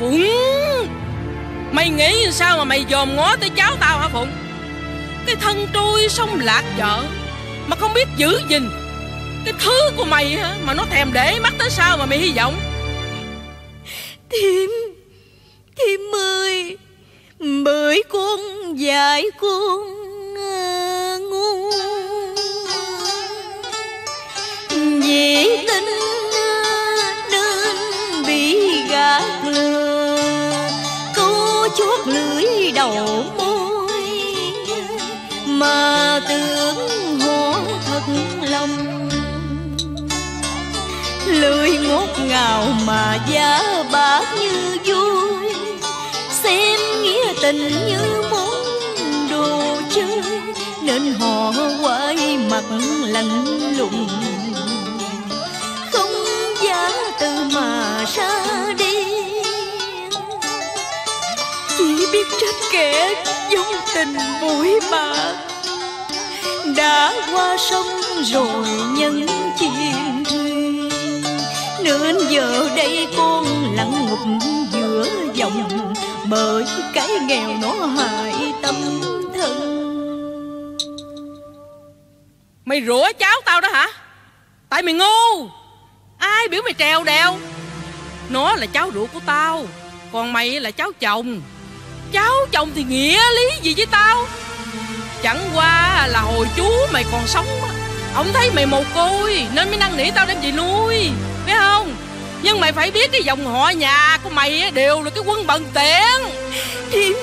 Phụng? Mày nghĩ sao mà mày dòm ngó tới cháu tao hả Phụng? Cái thân trôi sông lạc vợ, Mà không biết giữ gìn. Cái thứ của mày hả, Mà nó thèm để mắt tới sao mà mày hy vọng? Thiêm Thiêm ơi Bởi con dạy con à, ngu. Dễ tin nên bị gạt lừa chuốt lưỡi đầu môi. Mà tưởng họ thật lòng, Lưỡi ngốt ngào mà giá bạc như vui. Xem nghĩa tình như món đồ chơi, Nên họ quay mặt lạnh lùng. Không giá từ mà ra đi chỉ biết trách kẻ dung tình bụi bạc Đã qua sông rồi nhân chìm thuyền, Nên giờ đây con lặng ngục giữa dòng Bởi cái nghèo nó hại tâm thân Mày rủa cháu tao đó hả? Tại mày ngu. Ai biểu mày trèo đèo? Nó là cháu ruột của tao, Còn mày là cháu chồng. Cháu chồng thì nghĩa lý gì với tao? Chẳng qua là hồi chú mày còn sống á, Ông thấy mày mồ côi Nên mới năn nỉ tao đem về nuôi Biết không? Nhưng mày phải biết cái dòng họ nhà của mày á, Đều là cái quân bần tiện Thiêm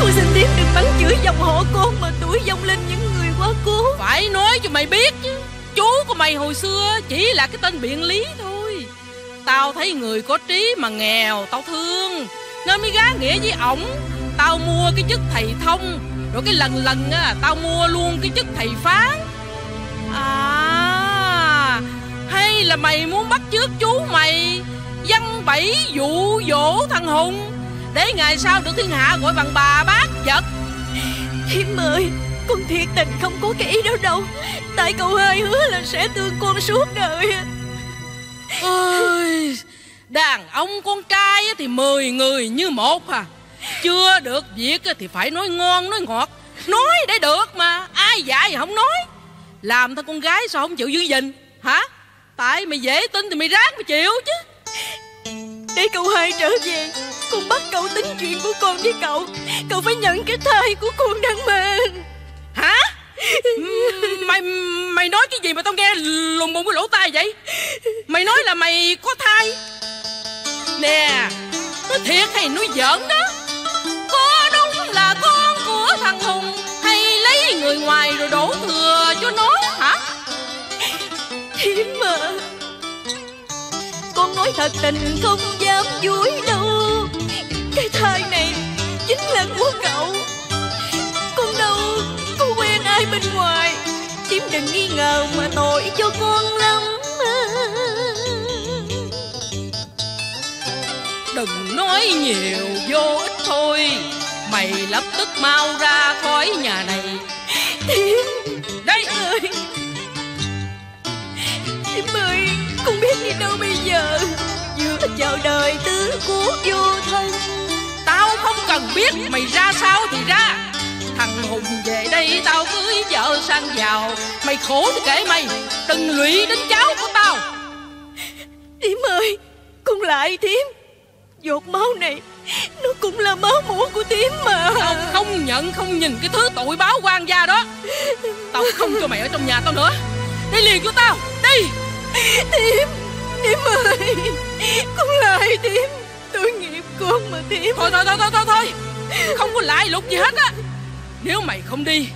Con xin Thiêm đừng bắn chửi dòng họ con Mà tuổi dông lên những người quá cố. Phải nói cho mày biết chứ Chú của mày hồi xưa chỉ là cái tên biện lý thôi. Tao thấy người có trí mà nghèo Tao thương Nên mới gá nghĩa với ổng. Tao mua cái chức thầy thông. Rồi cái lần lần á Tao mua luôn cái chức thầy phán. À Hay là mày muốn bắt chước chú mày? Văn bẫy dụ dỗ thằng Hùng. Để ngày sau được thiên hạ gọi bằng bà bác vật Thiêm ơi Con thiệt tình không có cái ý đó đâu. Tại cậu hai hứa là sẽ thương con suốt đời. Ôi, đàn ông con trai á thì mười người như một à. Chưa được việc á thì phải nói ngon nói ngọt. Nói để được mà Ai dạy thì không nói. Làm thằng con gái sao không chịu giữ gìn? Hả? Tại mày dễ tin thì mày ráng mày chịu chứ. Để cậu hai trở về Con bắt cậu tính chuyện của con với cậu. Cậu phải nhận cái thai của con đang mang Hả? Mày mày nói cái gì mà tao nghe lùng bùng cái lỗ tai vậy? Mày nói là mày có thai Nè. Nói thiệt hay nói giỡn đó? Có đúng là con của thằng Hùng. Hay lấy người ngoài rồi đổ thừa cho nó hả? Thiếm mà Con nói thật tình không dám dối đâu. Cái thai này chính là của cậu. Con đâu có quen ai bên ngoài. Thiếm đừng nghi ngờ mà tội cho con lắm. Đừng nói nhiều vô ích thôi. Mày lập tức mau ra khỏi nhà này. Thiêm Đây. Ơi Thiêm ơi Con biết đi đâu bây giờ? Vừa chào đời tứ của vô thân. Tao không cần biết mày ra sao thì ra. Thằng Hùng về đây tao cưới vợ sang giàu. Mày khổ thì kệ mày Đừng lụy đến cháu của tao. Thiêm ơi Con lại Thiêm Giọt máu này Nó cũng là máu mủ của Thiêm mà. Tao không nhận không nhìn cái thứ tội báo quan gia đó. Tao không cho mày ở trong nhà tao nữa. Đi liền cho tao Đi. Thiêm Thiêm ơi Con lại Thiêm Tôi nghiệp con mà Thiêm Thôi thôi thôi thôi thôi thôi. Không có lại lục gì hết á. Nếu mày không đi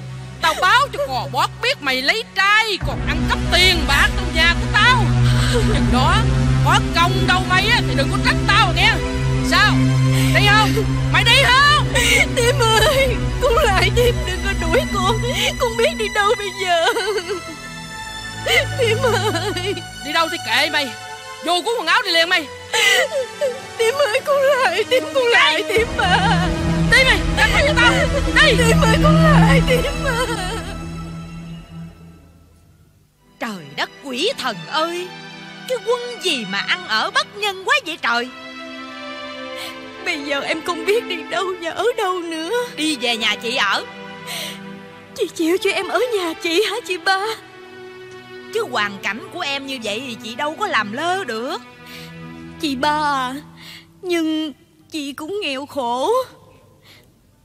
Tao báo cho cò bót biết mày lấy trai Còn ăn cắp tiền bạc trong nhà của tao. Chừng đó Có công đâu mày á Thì đừng có trách tao nghe Sao? Đi không? Mày đi không? Thiêm ơi Con lại Thiêm đừng có đuổi con. Con biết đi đâu bây giờ. Thiêm ơi. Đi đâu thì kệ mày. Vô cuốn quần áo đi liền mày. Thiêm ơi con lại Thiêm con lại Thiêm mà. Đi mày Ra khỏi cho tao. Đi. Thiêm ơi con lại Thiêm mà. Trời đất quỷ thần ơi. Cái quân gì mà ăn ở bất nhân quá vậy trời Bây giờ em không biết đi đâu và ở đâu nữa. Đi về nhà chị ở. Chị chịu cho em ở nhà chị hả chị ba? Chứ hoàn cảnh của em như vậy thì chị đâu có làm lơ được. Chị ba à Nhưng chị cũng nghèo khổ.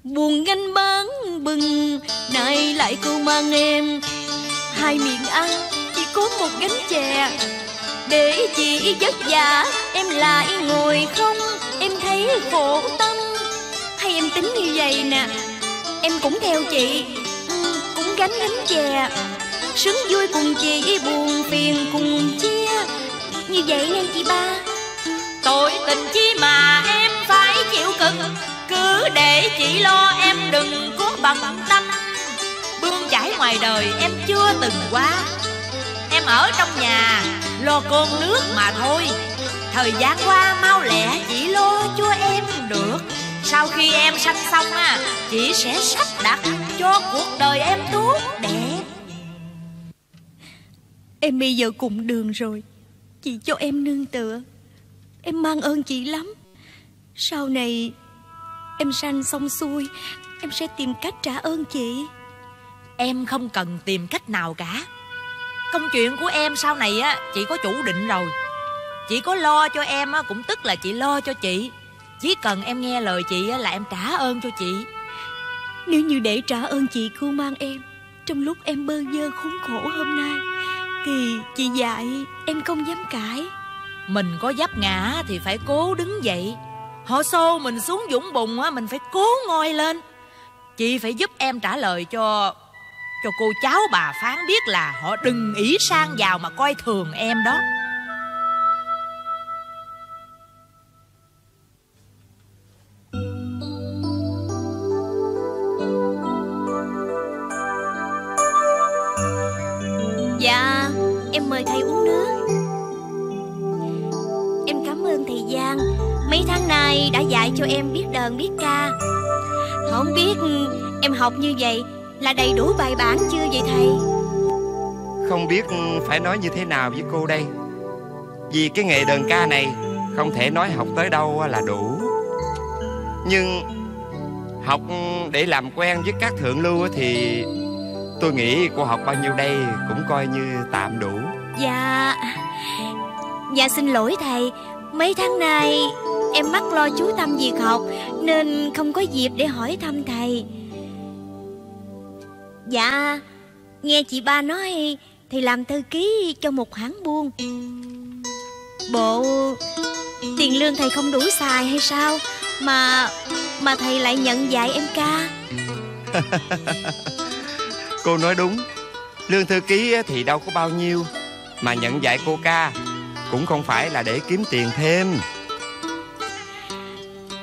Buồn ganh bán bừng Nay lại cô mang em. Hai miệng ăn Chỉ có một gánh chè. Để chị vất vả Em lại ngồi không Em thấy khổ tâm. Hay em tính như vậy nè. Em cũng theo chị. Ừ, cũng gánh gánh chè. Sướng vui cùng chị, Buồn phiền cùng chia. Như vậy nên chị ba. Tội tình chi mà em phải chịu cực. Cứ để chị lo em đừng có bận tâm. Bươn chải ngoài đời em chưa từng qua. Em ở trong nhà, lo cơm nước mà thôi. Thời gian qua mau lẹ chị lo cho em được. Sau khi em sanh xong á Chị sẽ sắp đặt cho cuộc đời em tốt đẹp. Em bây giờ cùng đường rồi Chị cho em nương tựa. Em mang ơn chị lắm. Sau này Em sanh xong xuôi Em sẽ tìm cách trả ơn chị. Em không cần tìm cách nào cả. Công chuyện của em sau này á Chị có chủ định rồi Chị có lo cho em á Cũng tức là chị lo cho chị. Chỉ cần em nghe lời chị á Là em trả ơn cho chị. Nếu như để trả ơn chị cưu mang em Trong lúc em bơ vơ khốn khổ hôm nay Thì chị dạy em không dám cãi. Mình có dấp ngã thì phải cố đứng dậy. Họ xô mình xuống dũng bùn á Mình phải cố ngoi lên. Chị phải giúp em trả lời cho Cho cô cháu bà phán biết là Họ đừng ỷ sang vào mà coi thường em đó Dạ Em mời thầy uống nước. Em cảm ơn thầy Giang. Mấy tháng nay đã dạy cho em biết đờn, biết ca. Không biết em học như vậy Là đầy đủ bài bản chưa vậy thầy? Không biết phải nói như thế nào với cô đây. Vì cái nghề đờn ca này Không thể nói học tới đâu là đủ. Nhưng Học để làm quen với các thượng lưu Thì tôi nghĩ cô học bao nhiêu đây Cũng coi như tạm đủ. Dạ Dạ xin lỗi thầy. Mấy tháng nay em mắc lo chú tâm việc học Nên không có dịp để hỏi thăm thầy. Dạ Nghe chị ba nói Thầy làm thư ký cho một hãng buôn. Bộ Tiền lương thầy không đủ xài hay sao Mà Mà thầy lại nhận dạy em ca Cô nói đúng. Lương thư ký thì đâu có bao nhiêu Mà nhận dạy cô ca Cũng không phải là để kiếm tiền thêm.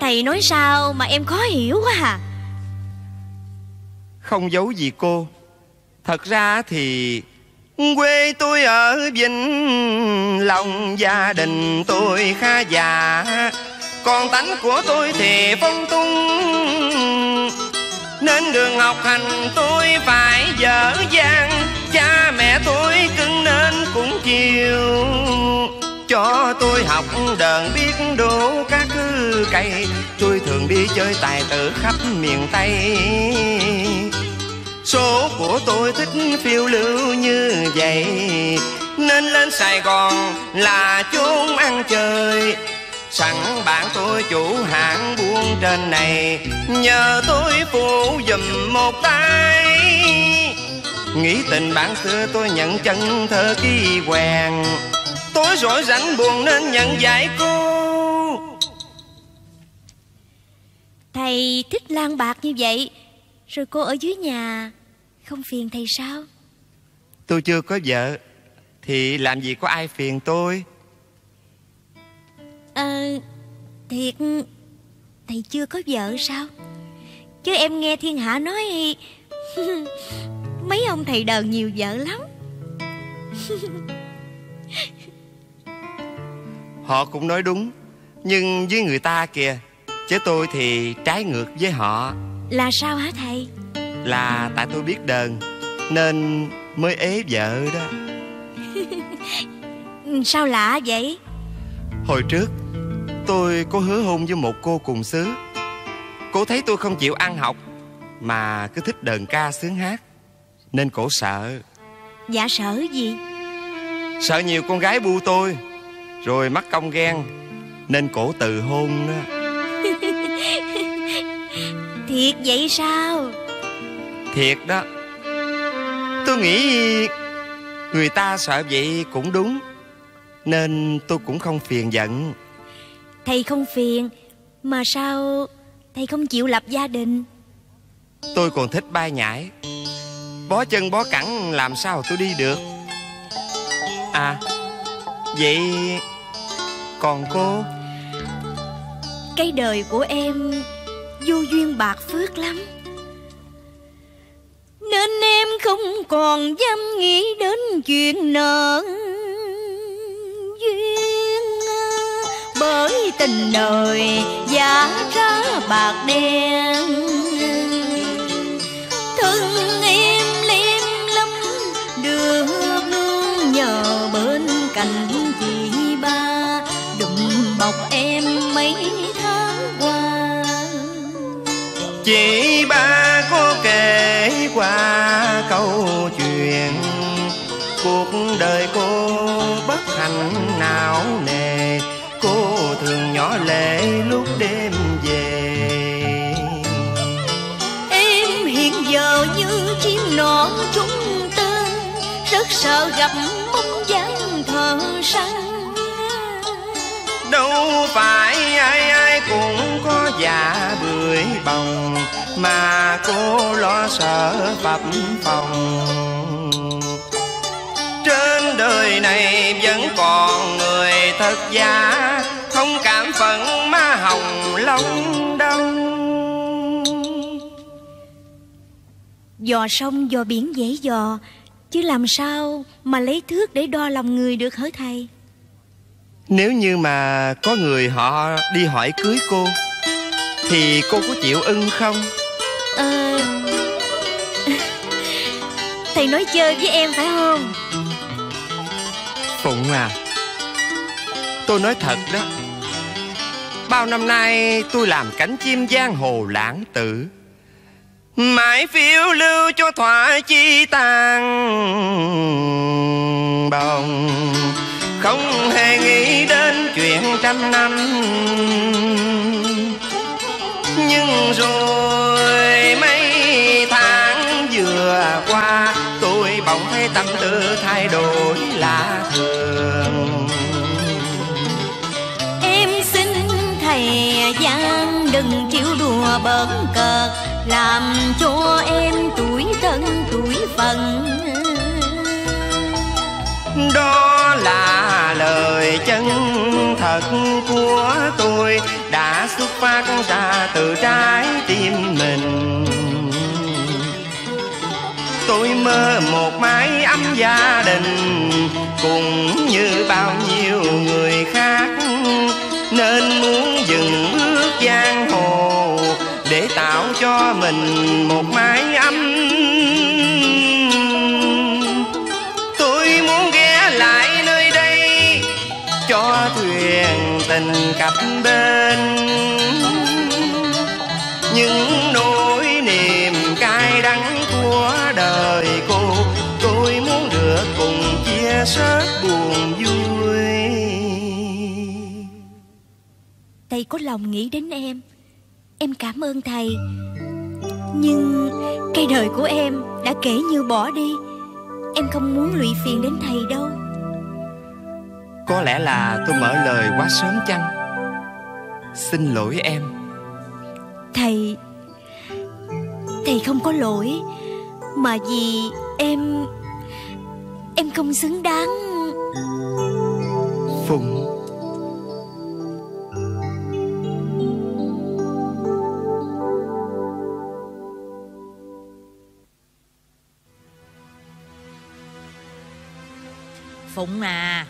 Thầy nói sao mà em khó hiểu quá à? Không giấu gì cô. Thật ra thì Quê tôi ở Vĩnh Long Gia đình tôi khá già. Còn tánh của tôi thì phong tung nên đường học hành tôi phải dở dang. Cha mẹ tôi cưng nên cũng chiều. Cho tôi học đờn biết đủ các thứ cây Tôi thường đi chơi tài tử khắp miền Tây. Số của tôi thích phiêu lưu như vậy. Nên lên Sài Gòn là chốn ăn chơi. Sẵn bạn tôi chủ hãng buôn trên này Nhờ tôi phụ dùm một tay. Nghĩ tình bạn xưa tôi nhận chân thơ ký quèn Tối rỗi rảnh buồn nên nhận giải cô Thầy thích lang bạc như vậy Rồi cô ở dưới nhà Không phiền thầy sao? Tôi chưa có vợ Thì làm gì có ai phiền tôi Ờ Thiệt Thầy chưa có vợ sao? Chứ em nghe thiên hạ nói Mấy ông thầy đờn nhiều vợ lắm. Họ cũng nói đúng Nhưng với người ta kìa Chứ tôi thì trái ngược với họ. Là sao hả thầy? Là tại tôi biết đờn Nên mới ế vợ đó. Sao lạ vậy Hồi trước Tôi có hứa hôn với một cô cùng xứ. Cô thấy tôi không chịu ăn học Mà cứ thích đờn ca sướng hát. Nên cổ sợ. Dạ sợ gì? Sợ nhiều con gái bu tôi Rồi mắc công ghen. Nên cổ từ hôn đó. Thiệt vậy sao? Thiệt đó. Tôi nghĩ Người ta sợ vậy cũng đúng Nên tôi cũng không phiền giận. Thầy không phiền Mà sao thầy không chịu lập gia đình? Tôi còn thích bay nhảy Bó chân bó cẳng làm sao tôi đi được? À Vậy Còn cô? Cái đời của em Vô duyên bạc phước lắm. Nên em không còn dám nghĩ đến chuyện nợ Bởi tình đời giá ra bạc đen. Thân em liêm lắm Được nương nhờ bên cạnh chị ba. Đụng bọc em mấy tháng qua. Chị ba có kể qua câu chuyện Cuộc đời cô nhỏ lệ lúc đêm về. Em hiện giờ như chim non trúng tên Rất sợ gặp bóng dáng thợ săn Đâu phải ai ai cũng có dạ bưởi bồng Mà cô lo sợ phập phòng. Trên đời này vẫn còn người thật giả Không cảm phận má hồng long đông Dò sông dò biển dễ dò Chứ làm sao mà lấy thước để đo lòng người được hả thầy? Nếu như mà có người họ đi hỏi cưới cô Thì cô có chịu ưng không? Ờ Thầy nói chơi với em phải không? Phụng à Tôi nói thật đó Bao năm nay tôi làm cánh chim giang hồ lãng tử. Mãi phiêu lưu cho thỏa chi tàn bồng. Không hề nghĩ đến chuyện trăm năm. Nhưng rồi mấy tháng vừa qua, Tôi bỗng thấy tâm tư thay đổi lạ thường. Gian đừng chịu đùa bỡn cợt. Làm cho em tuổi thân, tuổi phận. Đó là lời chân thật của tôi, Đã xuất phát ra từ trái tim mình. Tôi mơ một mái ấm gia đình cùng như bao nhiêu người khác. Cho mình một mái ấm. Tôi muốn ghé lại nơi đây Cho thuyền tình cặp bên. Những nỗi niềm cay đắng của đời cô, Tôi muốn được cùng chia sớt buồn vui. Thầy có lòng nghĩ đến em. Em cảm ơn thầy. Nhưng cái đời của em đã kể như bỏ đi. Em không muốn lụy phiền đến thầy đâu. Có lẽ là tôi mở lời quá sớm chăng? Xin lỗi em. Thầy Thầy không có lỗi Mà vì em Em không xứng đáng. Phụng Phụng à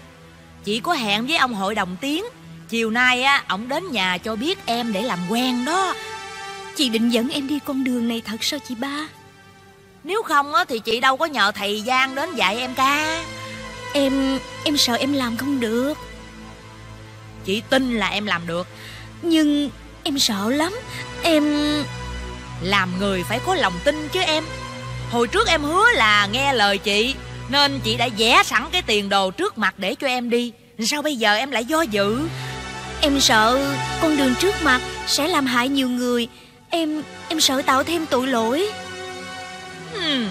Chị có hẹn với ông hội đồng tiến. Chiều nay á Ông đến nhà cho biết em để làm quen đó. Chị định dẫn em đi con đường này thật sao chị ba? Nếu không á Thì chị đâu có nhờ thầy Giang đến dạy em ca. Em Em sợ em làm không được. Chị tin là em làm được. Nhưng em sợ lắm. Em... Làm người phải có lòng tin chứ em. Hồi trước em hứa là nghe lời chị Nên chị đã vẽ sẵn cái tiền đồ trước mặt để cho em đi. Sao bây giờ em lại do dự? Em sợ con đường trước mặt sẽ làm hại nhiều người. Em... em sợ tạo thêm tội lỗi. Hmm,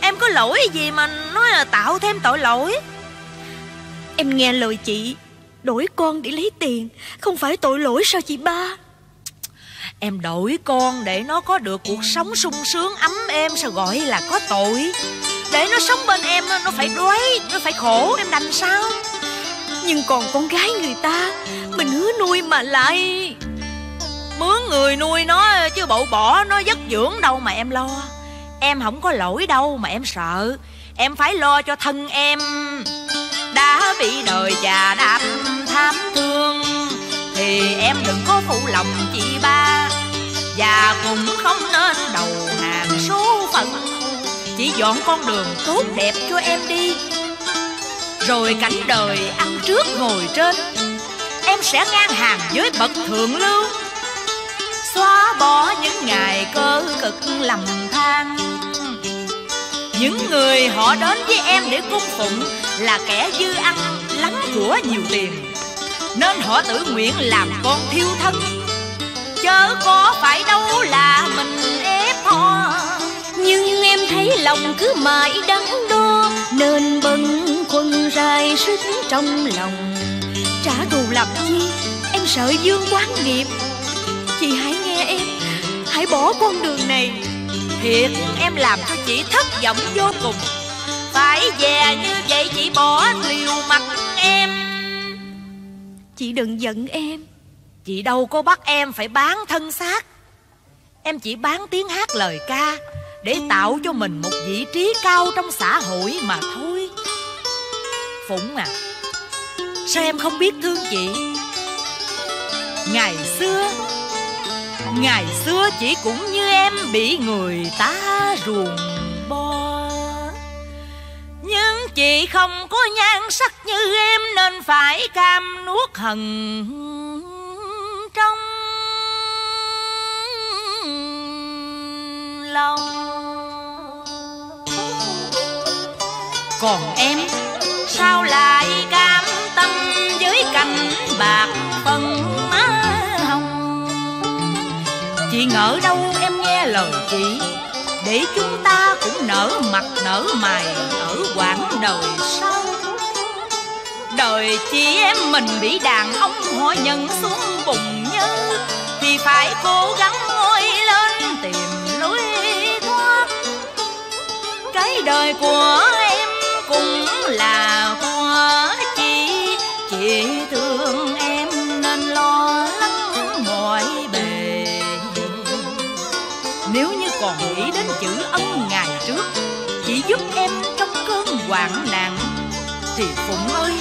Em có lỗi gì mà nói là tạo thêm tội lỗi? Em nghe lời chị Đổi con để lấy tiền Không phải tội lỗi sao chị ba Em đổi con để nó có được cuộc sống sung sướng, ấm êm, Sao gọi là có tội. Để nó sống bên em, nó phải đói, Nó phải khổ, em đành sao? Nhưng còn con gái người ta, Mình hứa nuôi mà lại. Mướn người nuôi nó, chứ bộ bỏ nó giấc dưỡng đâu mà em lo. Em không có lỗi đâu mà em sợ. Em phải lo cho thân em. Đã bị đời già đạp tham thương, Thì em đừng có phụ lòng chị ba. Và cũng không nên đầu hàng số phận. Chỉ dọn con đường tốt đẹp cho em đi. Rồi cảnh đời ăn trước ngồi trên, Em sẽ ngang hàng với bậc thượng lưu. Xóa bỏ những ngày cơ cực lầm than. Những người họ đến với em để cung phụng Là kẻ dư ăn lắm của nhiều tiền. Nên họ tự nguyện làm con thiêu thân. Chớ có phải đâu là mình ép họ Nhưng em thấy lòng cứ mãi đắn đo, Nên bâng khuâng rai sức trong lòng. Trả thù làm chi, Em sợ dương quán nghiệp Chị hãy nghe em, Hãy bỏ con đường này. Thiệt, em làm cho chị thất vọng vô cùng. Phải về như vậy, chị bỏ liều mặt em. Chị đừng giận em. Chị đâu có bắt em phải bán thân xác. Em chỉ bán tiếng hát lời ca Để tạo cho mình một vị trí cao trong xã hội mà thôi. Phụng à Sao em không biết thương chị? Ngày xưa Ngày xưa chị cũng như em bị người ta ruồng bo. Nhưng chị không có nhan sắc như em Nên phải cam nuốt hận lòng. Còn em, sao lại cam tâm với cành bạc phân má hồng? Chị ngỡ đâu em nghe lời chị, Để chúng ta cũng nở mặt nở mày ở quãng đời sau. Đời chị em mình bị đàn ông họ nhận xuống bùng như Thì phải cố gắng ngồi lên tìm Cái đời của em cũng là của chị Chị thương em nên lo lắng mọi bề. Nếu như còn nghĩ đến chữ ân ngày trước, chỉ giúp em trong cơn hoạn nạn, Thì Phụng ơi,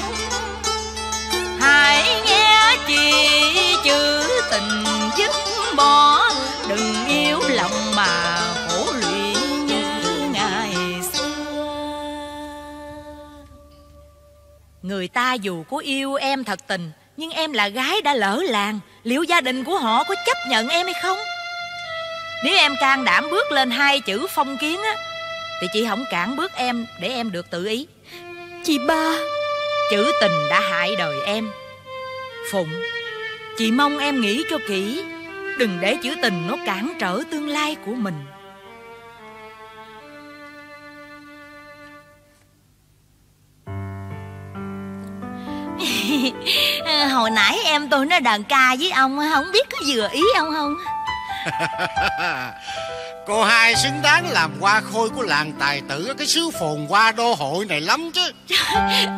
Hãy nghe chị chữ tình dứt bỏ. Đừng yếu lòng mà Người ta dù có yêu em thật tình Nhưng em là gái đã lỡ làng. Liệu gia đình của họ có chấp nhận em hay không? Nếu em can đảm bước lên hai chữ phong kiến á Thì chị không cản bước em để em được tự ý. Chị ba. Chữ tình đã hại đời em. Phụng Chị mong em nghĩ cho kỹ. Đừng để chữ tình nó cản trở tương lai của mình Hồi nãy em tôi nói đàn ca với ông Không biết có vừa ý ông không? Cô hai xứng đáng làm hoa khôi của làng tài tử cái xứ phồn hoa đô hội này lắm chứ.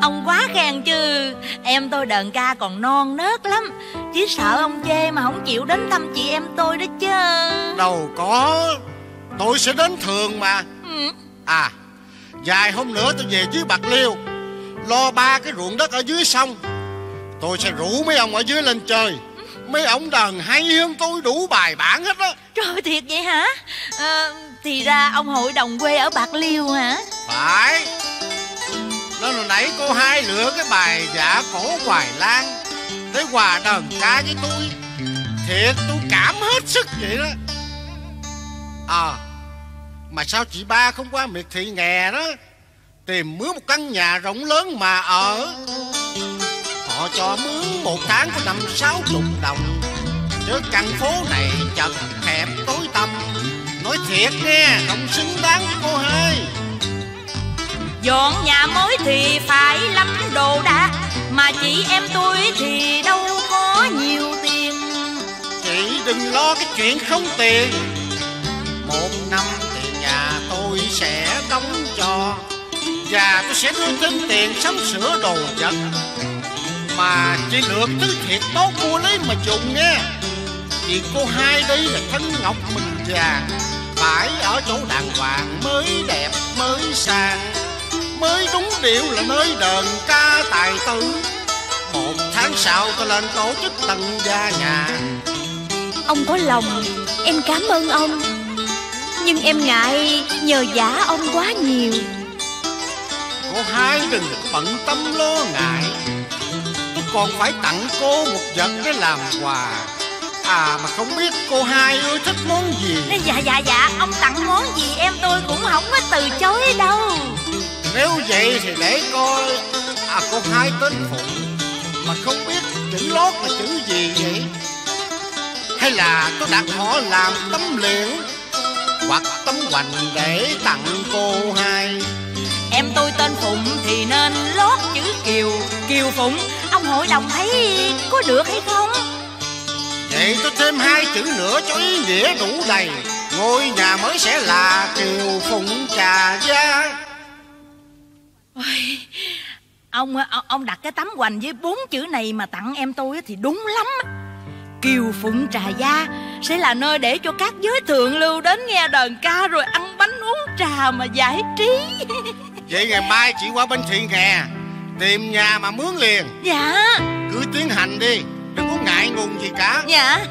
Ông quá khen chứ. Em tôi đờn ca còn non nớt lắm Chỉ sợ ông chê mà không chịu đến thăm chị em tôi đó chứ. Đâu có Tôi sẽ đến thường mà. Ừ. À Vài hôm nữa tôi về dưới Bạc Liêu Lo ba cái ruộng đất ở dưới sông. Tôi sẽ rủ mấy ông ở dưới lên chơi. Mấy ông đờn hay hơn tôi đủ bài bản hết á. Trời thiệt vậy hả? À, Thì ra ông hội đồng quê ở Bạc Liêu hả? Phải. Nên hồi nãy cô hai lựa cái bài giả cổ hoài lan Để hòa đờn ca với tôi. Thiệt tôi cảm hết sức vậy đó. À Mà sao chị ba không qua miệt thị nghè đó Tìm mướn một căn nhà rộng lớn mà ở. Họ cho mướn một tháng có năm sáu chục đồng. Chứ căn phố này chật hẹp tối tăm. Nói thiệt nghe Không xứng đáng với cô hai Dọn nhà mới thì phải lắm đồ đạc Mà chị em tôi thì đâu có nhiều tiền. Chị đừng lo cái chuyện không tiền. Một năm tiền nhà tôi sẽ đóng cho và tôi sẽ đưa thêm tiền sắm sửa đồ vật. Mà chỉ lượt thứ thiệt tốt mua lấy mà dùng nghe. Vì cô hai đây là thân ngọc mình vàng Phải ở chỗ đàng hoàng mới đẹp, mới sang. Mới đúng điệu là nơi đờn ca tài tử. Một tháng sau tôi lên tổ chức tầng gia nhà. Ông có lòng, Em cảm ơn ông. Nhưng em ngại nhờ giả ông quá nhiều. Cô hai đừng bận tâm lo ngại. Tôi còn phải tặng cô một vật để làm quà. À mà không biết cô hai ưa thích món gì. Dạ dạ dạ Ông tặng món gì em tôi cũng không có từ chối đâu. Nếu vậy thì để coi. À cô hai tên Phụng Mà không biết chữ lót là chữ gì vậy? Hay là tôi đặt họ làm tấm liễn Hoặc tấm hoành để tặng cô hai Em tôi tên Phụng thì nên lót chữ Kiều Kiều Phụng Ông hội đồng thấy có được hay không Vậy tôi thêm hai chữ nữa cho ý nghĩa đủ đầy Ngôi nhà mới sẽ là Kiều Phụng Trà Gia Ôi, ông, ông đặt cái tấm hoành với bốn chữ này mà tặng em tôi thì đúng lắm. Kiều Phụng Trà Gia sẽ là nơi để cho các giới thượng lưu đến nghe đờn ca rồi ăn bánh uống trà mà giải trí. Vậy ngày mai chị qua bên thị nghè Tìm nhà mà mướn liền. Dạ, Cứ tiến hành đi Đừng có ngại ngùng gì cả. Dạ.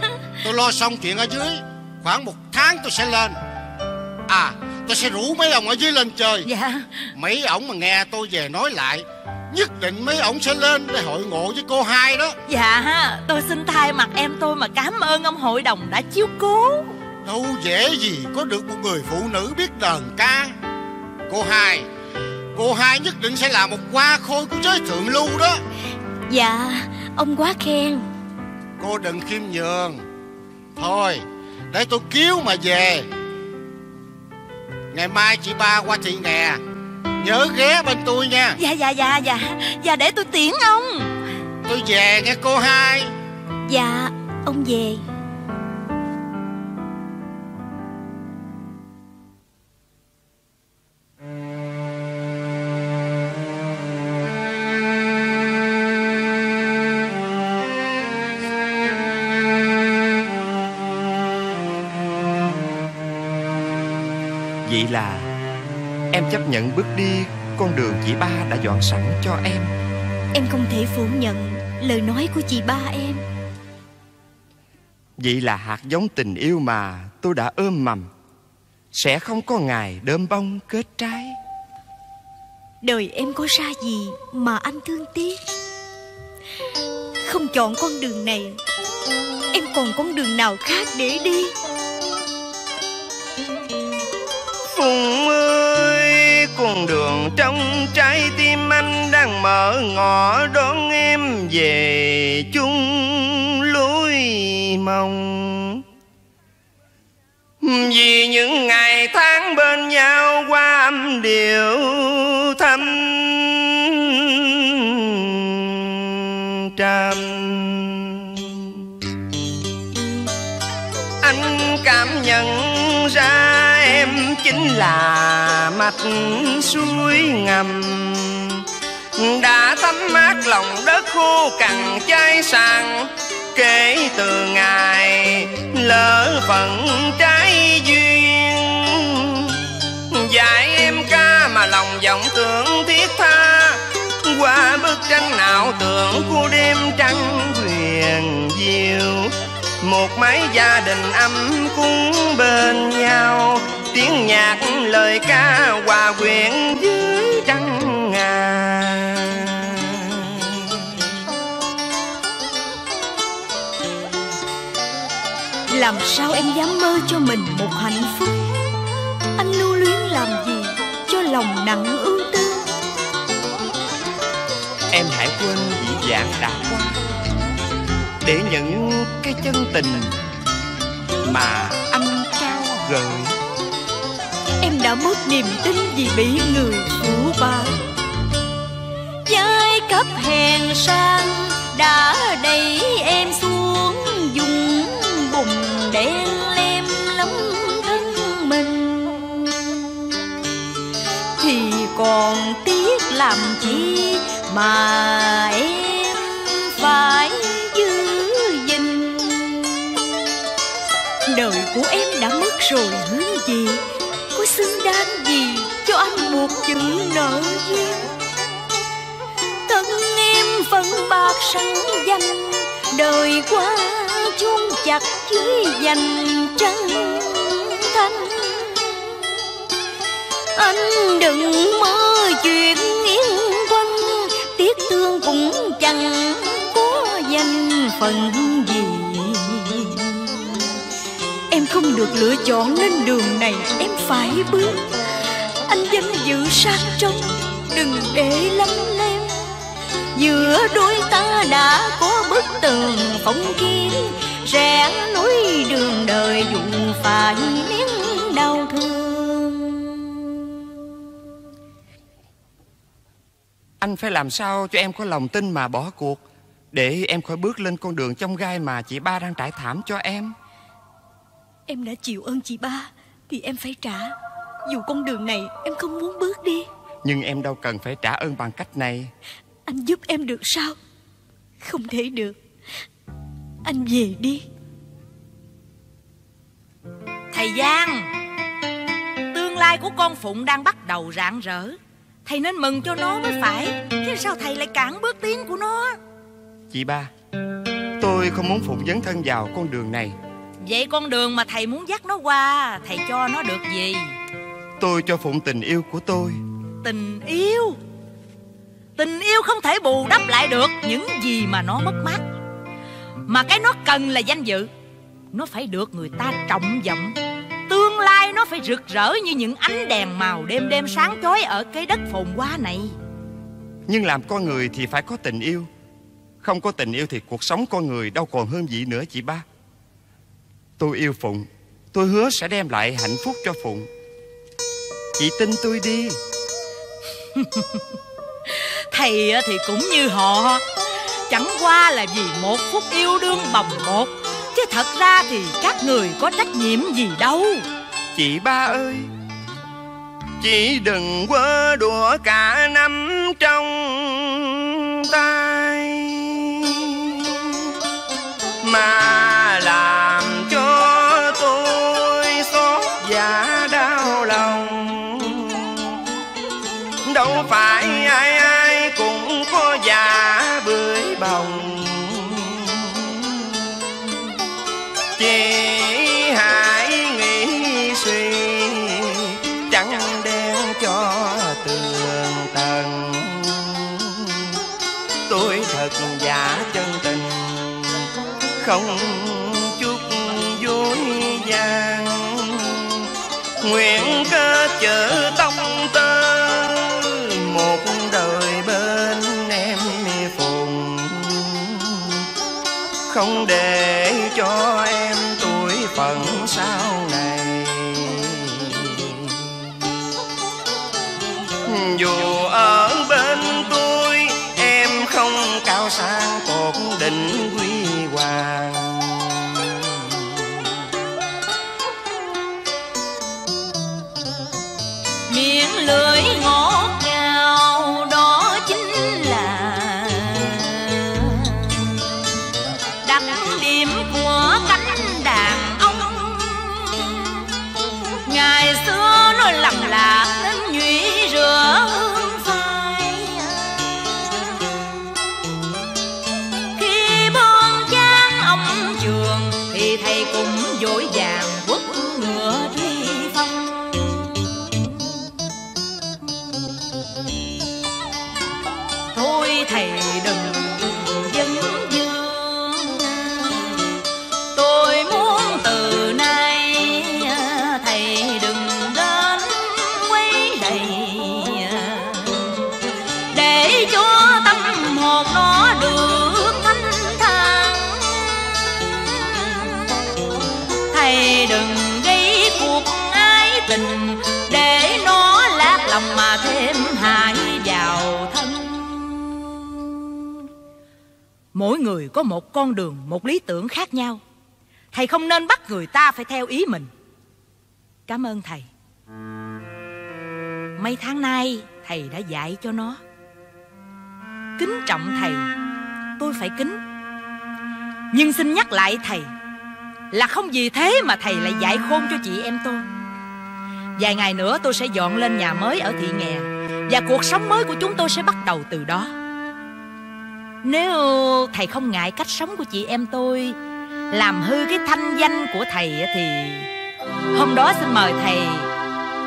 Tôi lo xong chuyện ở dưới Khoảng một tháng tôi sẽ lên. À tôi sẽ rủ mấy ông ở dưới lên chơi. Dạ, Mấy ổng mà nghe tôi về nói lại Nhất định mấy ổng sẽ lên để hội ngộ với cô hai đó. Dạ, tôi xin thay mặt em tôi mà cảm ơn ông hội đồng đã chiếu cố. Đâu dễ gì có được một người phụ nữ biết đờn ca Cô hai Cô hai nhất định sẽ là một hoa khôi của giới thượng lưu đó. Dạ Ông quá khen. Cô đừng khiêm nhường. Thôi Để tôi cứu mà về. Ngày mai chị ba qua thị nghè Nhớ ghé bên tôi nha. Dạ, dạ, dạ, dạ, dạ để tôi tiễn ông. Tôi về nghe cô hai. Dạ Ông về Em chấp nhận bước đi Con đường chị ba đã dọn sẵn cho em. Em không thể phủ nhận Lời nói của chị ba em. Vậy là hạt giống tình yêu mà tôi đã ươm mầm. Sẽ không có ngày đơm bông kết trái. Đời em có ra gì Mà anh thương tiếc? Không chọn con đường này Em còn con đường nào khác để đi? Phùng con đường trong trái tim anh đang mở ngõ đón em về chung lối mong. Vì những ngày tháng bên nhau qua âm điệu thanh trầm. Anh cảm nhận ra em chính là mạch suối ngầm. Đã thấm mát lòng đất khô cằn cháy sàn kể từ ngày lỡ phận trái duyên. Dạy em ca mà lòng vọng tưởng thiết tha, qua bức tranh nào tưởng của đêm trăng huyền diệu một mái gia đình ấm cúng bên nhau. Tiếng nhạc lời ca hòa quyện dưới trăng ngà. Làm sao em dám mơ cho mình một hạnh phúc? Anh lưu luyến làm gì cho lòng nặng ưu tư? Em hãy quên dị dạng đàn để những cái chân tình Mà anh trao gửi. Em đã mất niềm tin vì bị người phụ bạc. Giai cấp hèn sang đã đẩy em xuống dùng bùn đen lem lắm thân mình. Thì còn tiếc làm chi mà em phải Đời của em đã mất rồi hướng gì? Có xứng đáng gì cho anh một chữ nợ duyên Thân em phân bạc sẵn danh, Đời qua chôn chặt dưới dành trắng thanh. Anh đừng mơ chuyện yên quanh, Tiếc thương cũng chẳng có danh phận gì được lựa chọn nên đường này, em phải bước. Anh danh dự sang trong đừng để lắm lem. Giữa đôi ta đã có bức tường phong kiến, Rẽ lối đường đời dù phải miếng đau thương. Anh phải làm sao cho em có lòng tin mà bỏ cuộc? Để em khỏi bước lên con đường trong gai mà chị ba đang trải thảm cho em. Em đã chịu ơn chị ba Thì em phải trả. Dù con đường này em không muốn bước đi. Nhưng em đâu cần phải trả ơn bằng cách này. Anh giúp em được sao? Không thể được. Anh về đi. Thầy Giang Tương lai của con Phụng đang bắt đầu rạng rỡ. Thầy nên mừng cho nó mới phải. Chứ sao thầy lại cản bước tiến của nó? Chị ba Tôi không muốn phụng dấn thân vào con đường này Vậy con đường mà thầy muốn dắt nó qua Thầy cho nó được gì? Tôi cho phụng tình yêu của tôi. Tình yêu? Tình yêu không thể bù đắp lại được Những gì mà nó mất mát. Mà cái nó cần là danh dự. Nó phải được người ta trọng vọng. Tương lai nó phải rực rỡ như những ánh đèn màu đêm đêm sáng chói ở cái đất phồn hoa này. Nhưng làm con người thì phải có tình yêu. Không có tình yêu thì cuộc sống con người đâu còn hơn gì nữa chị ba Tôi yêu Phụng. Tôi hứa sẽ đem lại hạnh phúc cho Phụng. Chị tin tôi đi. Thầy thì cũng như họ. Chẳng qua là vì một phút yêu đương bồng bột. Chứ thật ra thì các người có trách nhiệm gì đâu. Chị ba ơi Chị đừng quơ đùa cả năm trong tay. Mà Không chút vui vàng. Nguyện kết chữ ta hoàng Mỗi người có một con đường, một lý tưởng khác nhau. Thầy không nên bắt người ta phải theo ý mình. Cảm ơn thầy. Mấy tháng nay thầy đã dạy cho nó. Kính trọng thầy Tôi phải kính. Nhưng xin nhắc lại thầy Là không vì thế mà thầy lại dạy khôn cho chị em tôi. Vài ngày nữa tôi sẽ dọn lên nhà mới ở thị nghè Và cuộc sống mới của chúng tôi sẽ bắt đầu từ đó. Nếu thầy không ngại cách sống của chị em tôi, Làm hư cái thanh danh của thầy thì Hôm đó xin mời thầy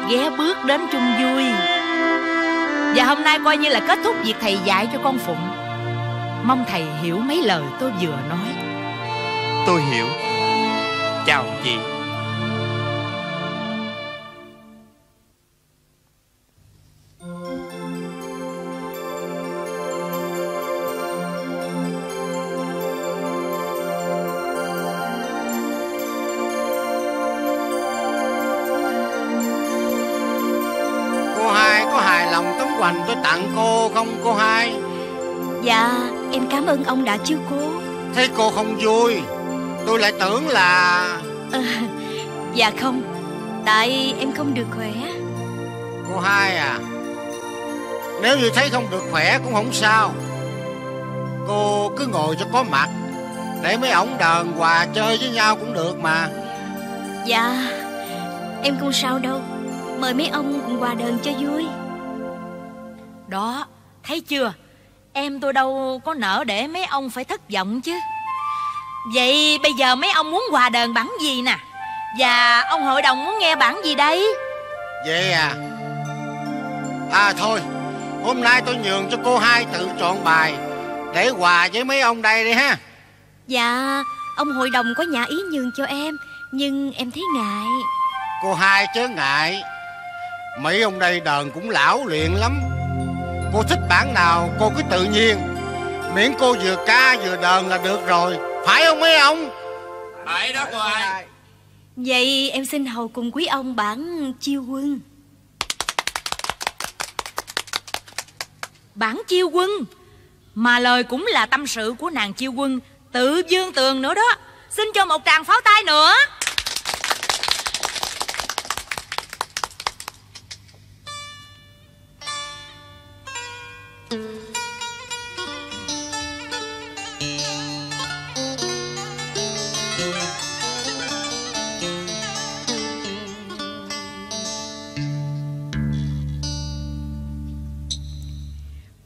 ghé bước đến chung vui. Và hôm nay coi như là kết thúc việc thầy dạy cho con Phụng. Mong thầy hiểu mấy lời tôi vừa nói. Tôi hiểu. Chào chị. Quà tôi tặng cô không cô hai? Dạ em cảm ơn ông đã chiếu cố. Thấy cô không vui. Tôi lại tưởng là Ờ, Dạ không Tại em không được khỏe. Cô hai à Nếu như thấy không được khỏe cũng không sao. Cô cứ ngồi cho có mặt Để mấy ổng đờn hòa chơi với nhau cũng được mà. Dạ Em không sao đâu. Mời mấy ông cùng qua đơn cho vui Đó, thấy chưa? Em tôi đâu có nỡ để mấy ông phải thất vọng chứ. Vậy bây giờ mấy ông muốn hòa đờn bản gì nè? Và ông hội đồng muốn nghe bản gì đây Vậy à? À thôi Hôm nay tôi nhường cho cô hai tự chọn bài Để hòa với mấy ông đây đi ha. Dạ Ông hội đồng có nhà ý nhường cho em Nhưng em thấy ngại. Cô hai chớ ngại. Mấy ông đây đờn cũng lão luyện lắm Cô thích bản nào cô cứ tự nhiên. Miễn cô vừa ca vừa đờn là được rồi. Phải không mấy ông? Phải đó cô hai Vậy em xin hầu cùng quý ông bản chiêu quân. Bản chiêu quân? Mà lời cũng là tâm sự của nàng chiêu quân. Tự dương tường nữa đó. Xin cho một tràng pháo tay nữa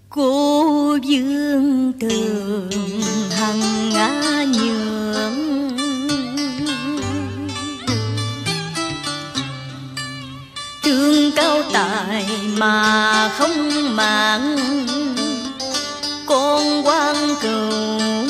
Cô dương tường hằng ngã nhường thương cao tài mà không màng. Con quan cừu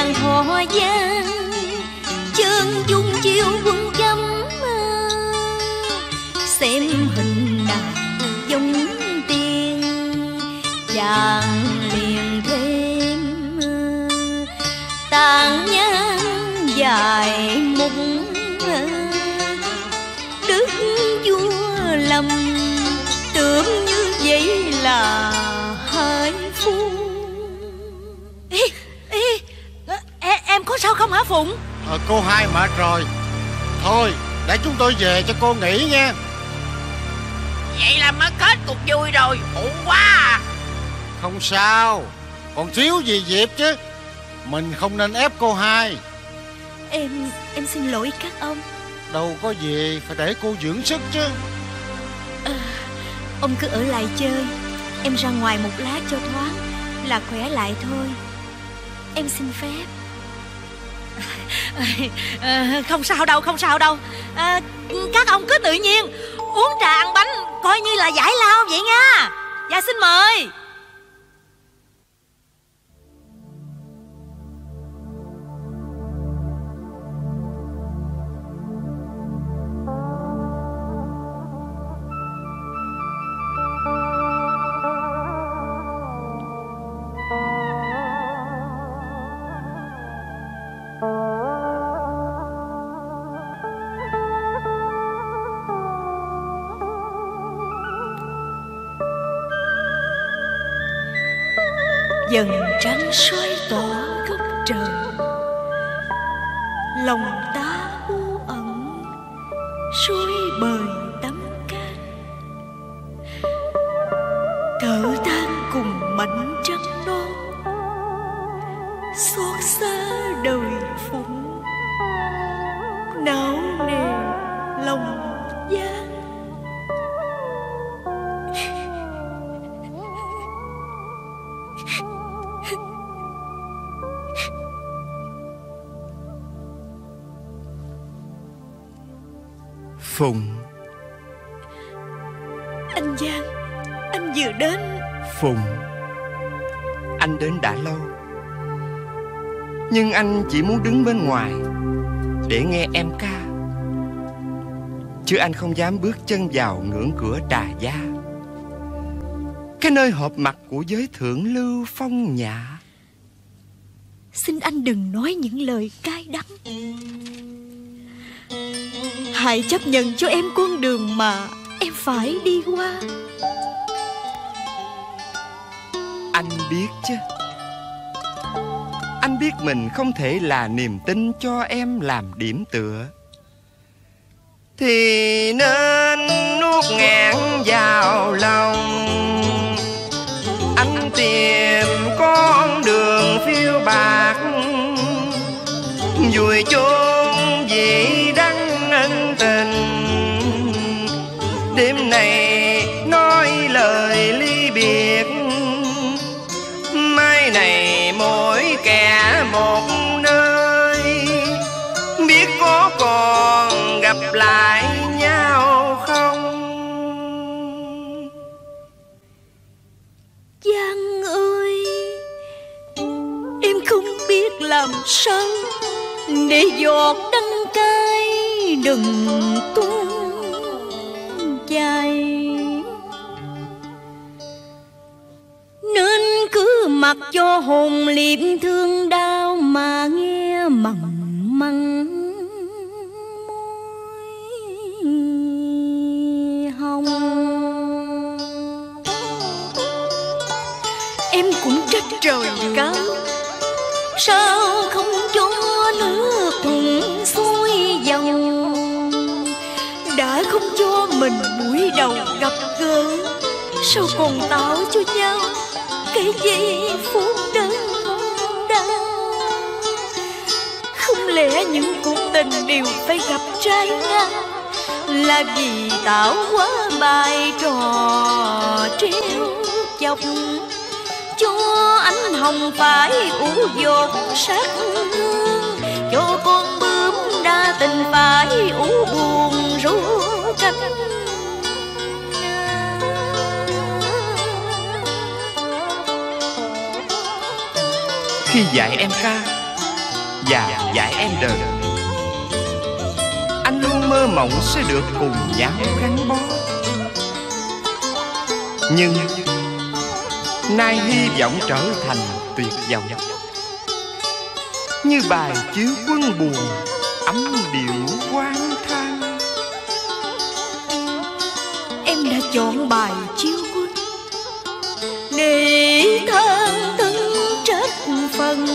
cùng chàng họ giang chân dung chiêu quân chấm ờ, xem hình nàng giống tiên, chàng liền thêm ờ, tàn nhang dài mục ờ, đức vua lầm tưởng như vậy là em, có sao không hả Phụng? Ờ, Cô hai mệt rồi. Thôi để chúng tôi về cho cô nghỉ nha. Vậy là mới kết cục vui rồi Ổn quá à. Không sao Còn thiếu gì Diệp chứ? Mình không nên ép cô hai. Em em xin lỗi các ông. Đâu có gì Phải để cô dưỡng sức chứ. Ông cứ ở lại chơi. Em ra ngoài một lát cho thoáng là khỏe lại thôi. Em xin phép à, Không sao đâu không sao đâu. À, Các ông cứ tự nhiên Uống trà ăn bánh Coi như là giải lao vậy nha. Dạ xin mời. Trăng anh vừa đến. Phùng Anh đến đã lâu Nhưng anh chỉ muốn đứng bên ngoài Để nghe em ca. Chứ anh không dám bước chân vào ngưỡng cửa trà gia. Cái nơi họp mặt của giới thượng lưu phong nhã. Xin anh đừng nói những lời cay đắng. Hãy chấp nhận cho em con đường mà em phải đi qua biết chứ. Anh biết mình không thể là niềm tin cho em làm điểm tựa. Thì nên nuốt ngạn vào lòng. Anh tìm con đường phiêu bạc. Vùi chôn vị đắng ân tình. Đêm này một nơi Biết có còn gặp lại nhau không Giang ơi, Em không biết làm sao Để giọt đắng cay đừng tuôn chai. Nên cứ mặc cho hồn liệm thương đau Mà nghe mặn măng môi hồng. Em cũng trách trời cao Sao không cho nước thuận xuôi dòng? Đã không cho mình buổi đầu gặp gỡ, Sao còn tạo cho nhau cái giây phút đơn đau Không lẽ những cuộc tình đều phải gặp trái ngang Là vì tạo quá bài trò trêu chọc. Cho anh hồng phải ủ dột sắc, hương cho con bướm đa tình phải ủ buồn rũ cánh Khi dạy em ca Và dạy em đời, Anh luôn mơ mộng sẽ được cùng nhau gắn bó. Nhưng Nay hy vọng trở thành tuyệt vọng. Như bài chiếu quân buồn, Ấm điệu quán thang. Em đã chọn bài phân.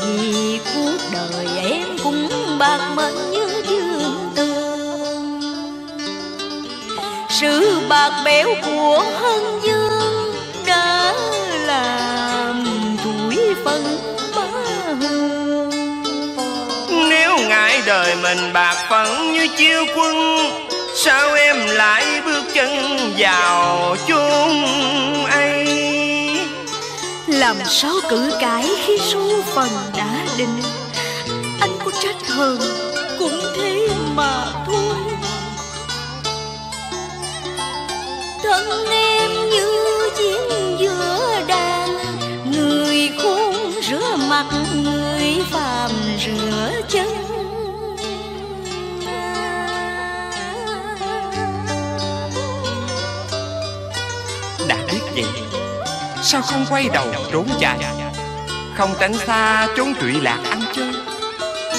Vì cuộc đời em cũng bạc mệnh như dương tương sự bạc bẽo của hân dương đã làm tuổi phân bá hương Nếu ngại đời mình bạc phận như chiêu quân, Sao em lại bước chân vào chung? Làm sao cử cãi khi số phần đã định? Anh có trách trách hờn cũng thế mà thôi. Thân em như chiến giữa đàn, người khôn rửa mặt, người phàm rửa chân. Sao không quay đầu trốn chạy? Không tránh xa trốn trụy lạc ăn chơi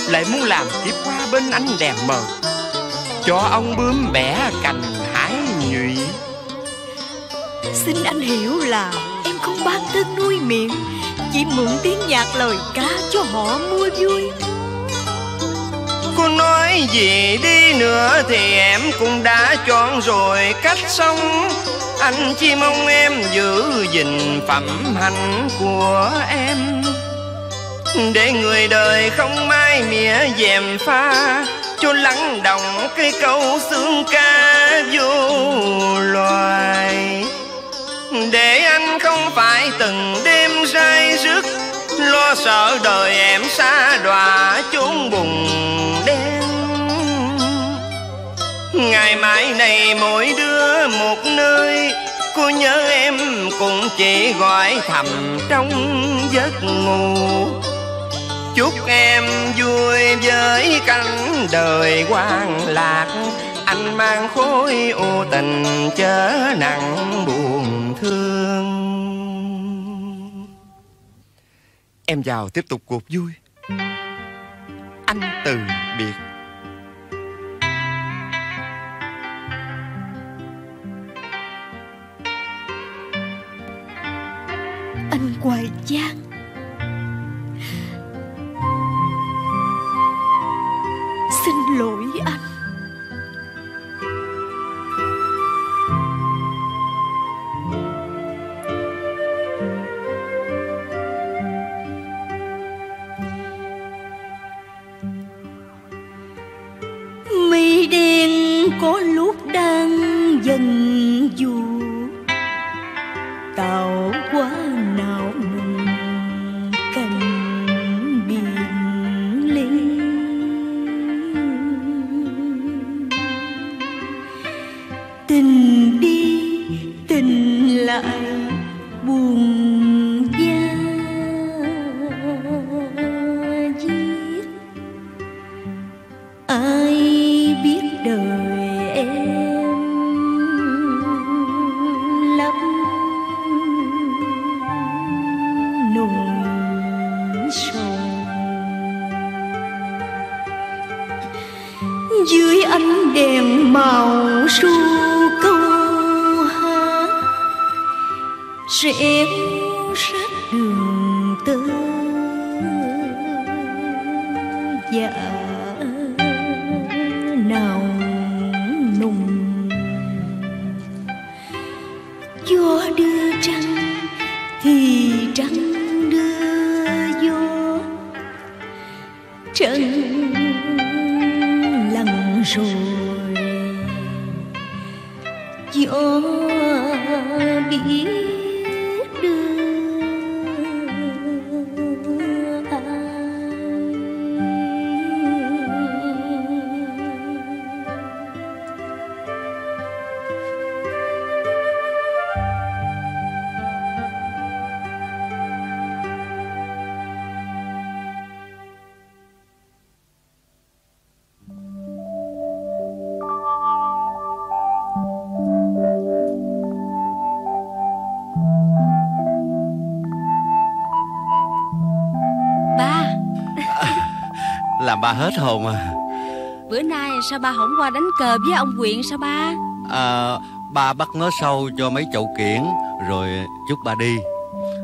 Lại muốn làm tiếp qua bên ánh đèn mờ. Cho ông bướm bẻ cành hái nhụy. Xin anh hiểu là em không ban thân nuôi miệng Chỉ mượn tiếng nhạc lời ca cho họ mua vui. Cô nói gì đi nữa thì em cũng đã chọn rồi cách sống anh chỉ mong em giữ gìn phẩm hạnh của em. Để người đời không mai mỉa dèm pha, Cho lắng động cái câu xương ca vô loài. Để anh không phải từng đêm say rứt, Lo sợ đời em xa đọa chốn bùng Ngày mai này mỗi đứa một nơi. Cô nhớ em cũng chỉ gọi thầm trong giấc ngủ. Chúc em vui với cảnh đời quan lạc. Anh mang khối ô tình chớ nặng buồn thương. Em vào tiếp tục cuộc vui. Anh từ biệt. Hoài Giang. Làm ba hết hồn à. Bữa nay sao ba không qua đánh cờ với ông Quyện sao ba? À, Ba bắt nó sâu cho mấy chậu kiển Rồi chúc ba đi.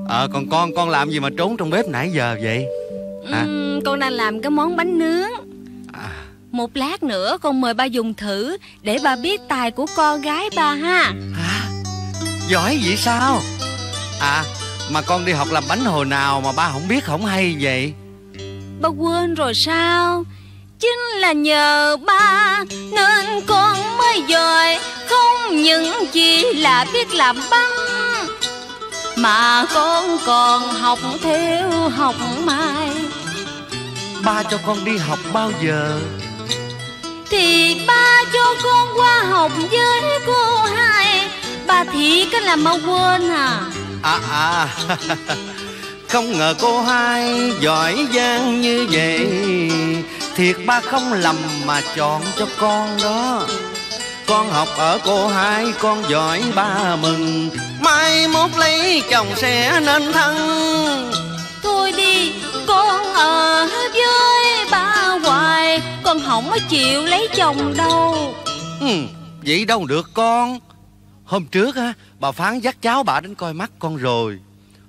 À, Còn con con làm gì mà trốn trong bếp nãy giờ vậy? Hả? Ừm, Con đang làm cái món bánh nướng. À, Một lát nữa con mời ba dùng thử Để ba biết tài của con gái ba ha. Hả? Giỏi vậy sao? À mà con đi học làm bánh hồi nào Mà ba không biết không hay vậy Ba quên rồi sao? Chính là nhờ ba. Nên con mới giỏi Không những chỉ là biết làm bánh Mà con còn học theo học mai Ba cho con đi học bao giờ? Thì ba cho con qua học với cô hai. Ba thiệt cái là mau quên à. À à Không ngờ cô hai giỏi giang như vậy. Thiệt ba không lầm mà chọn cho con đó. Con học ở cô hai con giỏi ba mừng. Mai mốt lấy chồng sẽ nên thân. Thôi đi con ở với ba hoài. Con không có chịu lấy chồng đâu. Ừ, Vậy đâu được con. Hôm trước á Bà phán dắt cháu bà đến coi mắt con rồi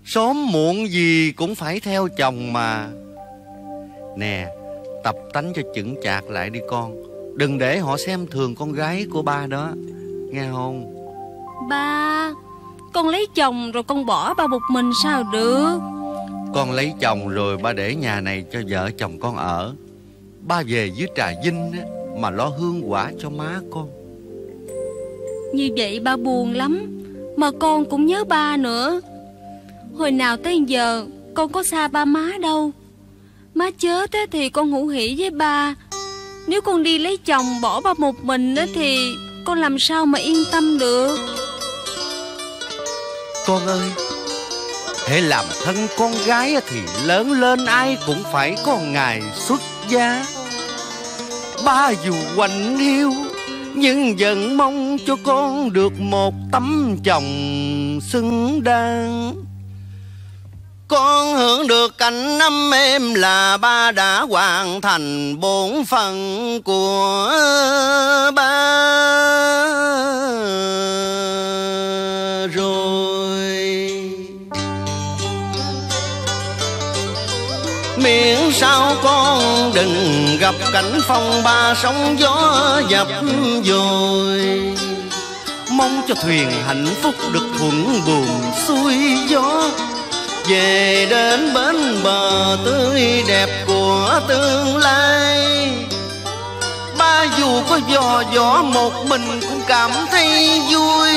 Sớm muộn gì cũng phải theo chồng mà. Nè Tập tánh cho chững chạc lại đi con. Đừng để họ xem thường con gái của ba đó. Nghe không? Ba Con lấy chồng rồi con bỏ ba một mình sao được? Con lấy chồng rồi ba để nhà này cho vợ chồng con ở. Ba về dưới trà vinh á, Mà lo hương quả cho má con. Như vậy ba buồn lắm Mà con cũng nhớ ba nữa Hồi nào tới giờ, Con có xa ba má đâu. Má chết á thì con hữu hỉ với ba. Nếu con đi lấy chồng bỏ ba một mình á thì Con làm sao mà yên tâm được? Con ơi Hễ làm thân con gái thì lớn lên ai cũng phải có ngày xuất gia. Ba dù quạnh hiu, Nhưng vẫn mong cho con được một tấm chồng xứng đáng. Con hưởng được cảnh năm em là ba đã hoàn thành bổn phận của ba. Rồi. Miễn sao con đừng gặp cảnh phong ba sóng gió dập dồi. Mong cho thuyền hạnh phúc được thuận buồm xuôi gió. Về đến bến bờ tươi đẹp của tương lai. Ba dù có dò dò một mình cũng cảm thấy vui,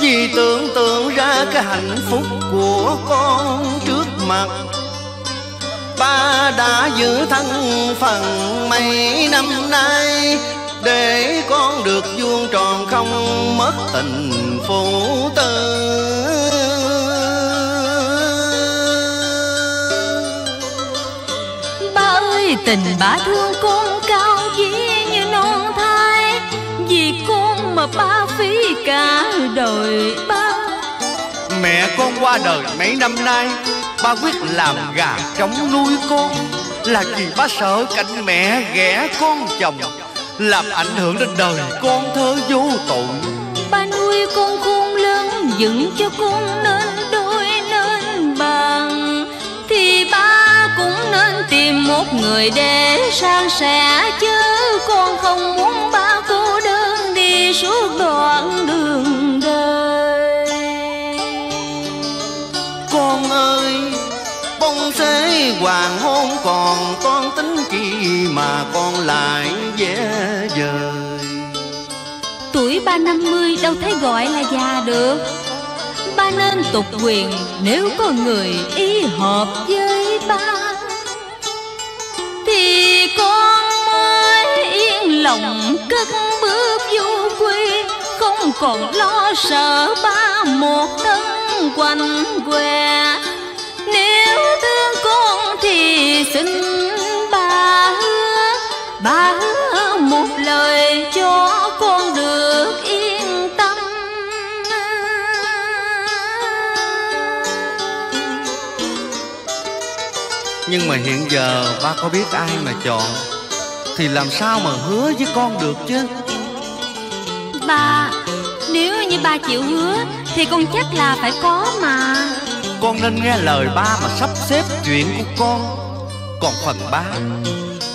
Vì tưởng tượng ra cái hạnh phúc của con trước mặt. Ba đã giữ thân phận mấy năm nay, Để con được vuông tròn không mất tình phụ tử tình ba thương con cao vĩ như non thai. Vì con mà ba phí cả đời ba. Mẹ con qua đời mấy năm nay Ba quyết làm gà trống nuôi con. Là vì ba sợ cảnh mẹ ghẻ con chồng Làm ảnh hưởng đến đời con thơ vô tội. Ba nuôi con khôn lớn dựng cho con nên đôi nên bằng. Thì ba tìm một người để san sẻ Chứ con không muốn ba cô đơn đi suốt đoạn đường đời. Con ơi Bông xế hoàng hôn còn Con tính chi mà con lại vẽ vời Tuổi ba năm mươi đâu thấy gọi là già được. Ba nên tục quyền nếu có người ý hợp với ba thì con mới yên lòng cất bước du quy Không còn lo sợ ba một thân quanh què Nếu thương con thì xin ba hứa Ba hứa một lời cho con được Nhưng mà hiện giờ ba có biết ai mà chọn. Thì làm sao mà hứa với con được chứ? Ba Nếu như ba chịu hứa Thì con chắc là phải có mà. Con nên nghe lời ba mà sắp xếp chuyện của con. Còn phần ba